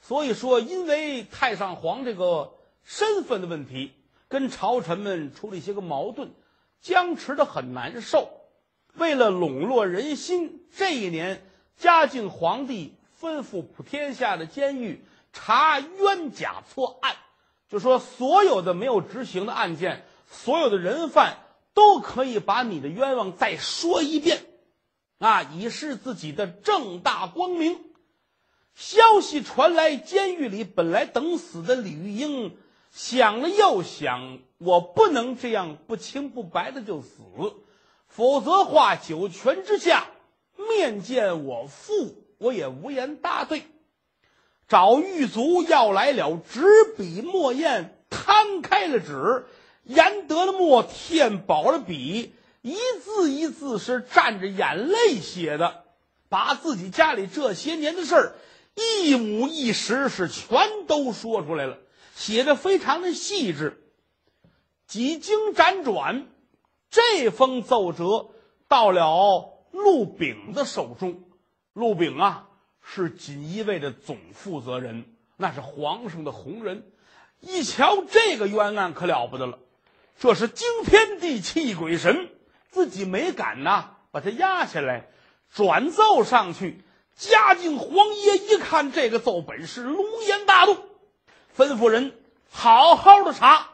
所以说因为太上皇这个身份的问题，跟朝臣们出了一些个矛盾，僵持的很难受。为了笼络人心，这一年嘉靖皇帝吩咐普天下的监狱查冤假错案，就说所有的没有执行的案件，所有的人犯。都可以把你的冤枉再说一遍，啊，以示自己的正大光明。消息传来，监狱里本来等死的李玉英想了又想，我不能这样不清不白的就死，否则话九泉之下面见我父，我也无言答对。找狱卒要来了，执笔墨砚，摊开了纸。研得了墨，添饱了笔，一字一字是蘸着眼泪写的，把自己家里这些年的事儿一五一十是全都说出来了，写的非常的细致。几经辗转，这封奏折到了陆炳的手中。陆炳啊，是锦衣卫的总负责人，那是皇上的红人。一瞧这个冤案，可了不得了，这是惊天地泣鬼神，自己没敢呐，把他压下来，转奏上去。嘉靖皇爷一看这个奏本，是龙颜大怒，吩咐人好好的查。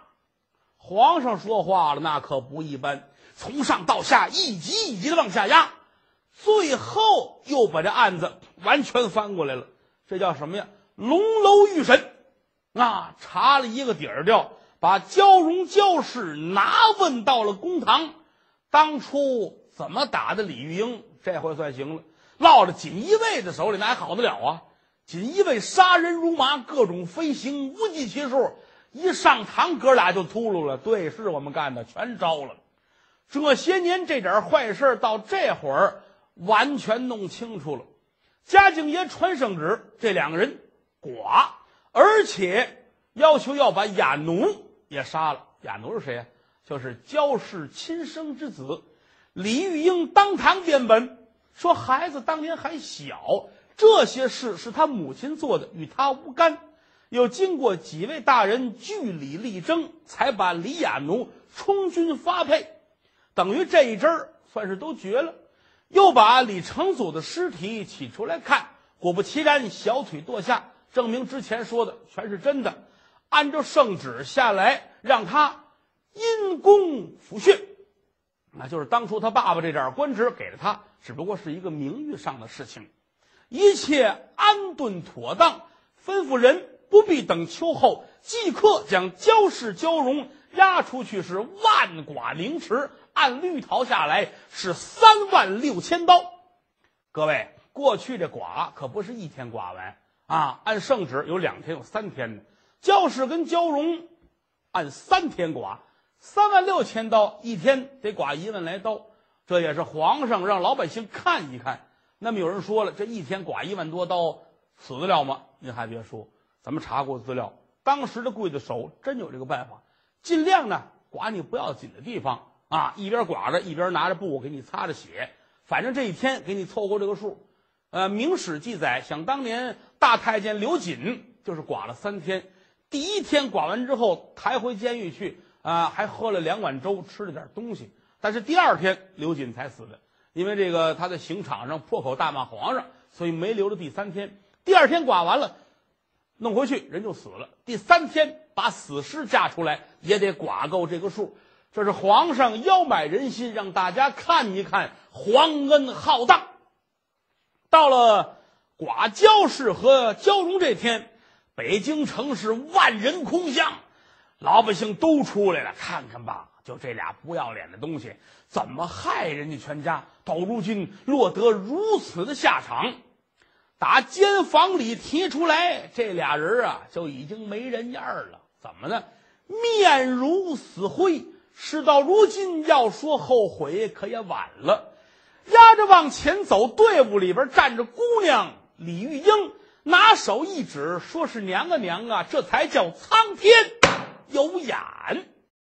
皇上说话了，那可不一般，从上到下一级一级的往下压。最后又把这案子完全翻过来了，这叫什么呀？龙楼御审，啊，查了一个底儿掉，把焦荣焦氏拿问到了公堂。当初怎么打的李玉英？这回算行了，落了锦衣卫的手里，那还好得了啊？锦衣卫杀人如麻，各种飞行无计其数。一上堂，哥俩就秃噜了。对，是我们干的，全招了。这些年这点坏事，到这会儿。完全弄清楚了，嘉靖爷传圣旨，这两个人剐，而且要求要把哑奴也杀了。亚奴是谁呀？就是焦氏亲生之子李玉英。当堂辩本说，孩子当年还小，这些事是他母亲做的，与他无干。又经过几位大人据理力争，才把李亚奴充军发配，等于这一针儿算是都绝了。又把李成祖的尸体取出来看，果不其然，小腿剁下，证明之前说的全是真的。按照圣旨下来，让他因公抚恤，那就是当初他爸爸这点官职给了他，只不过是一个名誉上的事情。一切安顿妥当，吩咐人不必等秋后，即刻将焦氏焦荣押出去，是万剐凌迟。按律条下来是三万六千刀，各位，过去这剐可不是一天剐完啊！按圣旨有两天有三天的，焦氏跟焦荣按三天剐，三万六千刀一天得剐一万来刀，这也是皇上让老百姓看一看。那么有人说了，这一天剐一万多刀死得了吗？您还别说，咱们查过资料，当时的刽子手真有这个办法，尽量呢剐你不要紧的地方。啊，一边剐着，一边拿着布给你擦着血，反正这一天给你凑够这个数。呃，《明史》记载，想当年大太监刘瑾就是剐了三天，第一天剐完之后抬回监狱去，啊，还喝了两碗粥，吃了点东西。但是第二天刘瑾才死的，因为这个他在刑场上破口大骂皇上，所以没留着第三天。第二天剐完了，弄回去人就死了。第三天把死尸架出来，也得剐够这个数。这是皇上邀买人心，让大家看一看皇恩浩荡。到了寡焦氏和焦荣这天，北京城是万人空巷，老百姓都出来了，看看吧，就这俩不要脸的东西，怎么害人家全家，到如今落得如此的下场。打监房里提出来，这俩人啊，就已经没人样了。怎么呢？面如死灰。事到如今，要说后悔，可也晚了。压着往前走，队伍里边站着姑娘李玉英，拿手一指，说是娘啊娘啊，这才叫苍天有眼。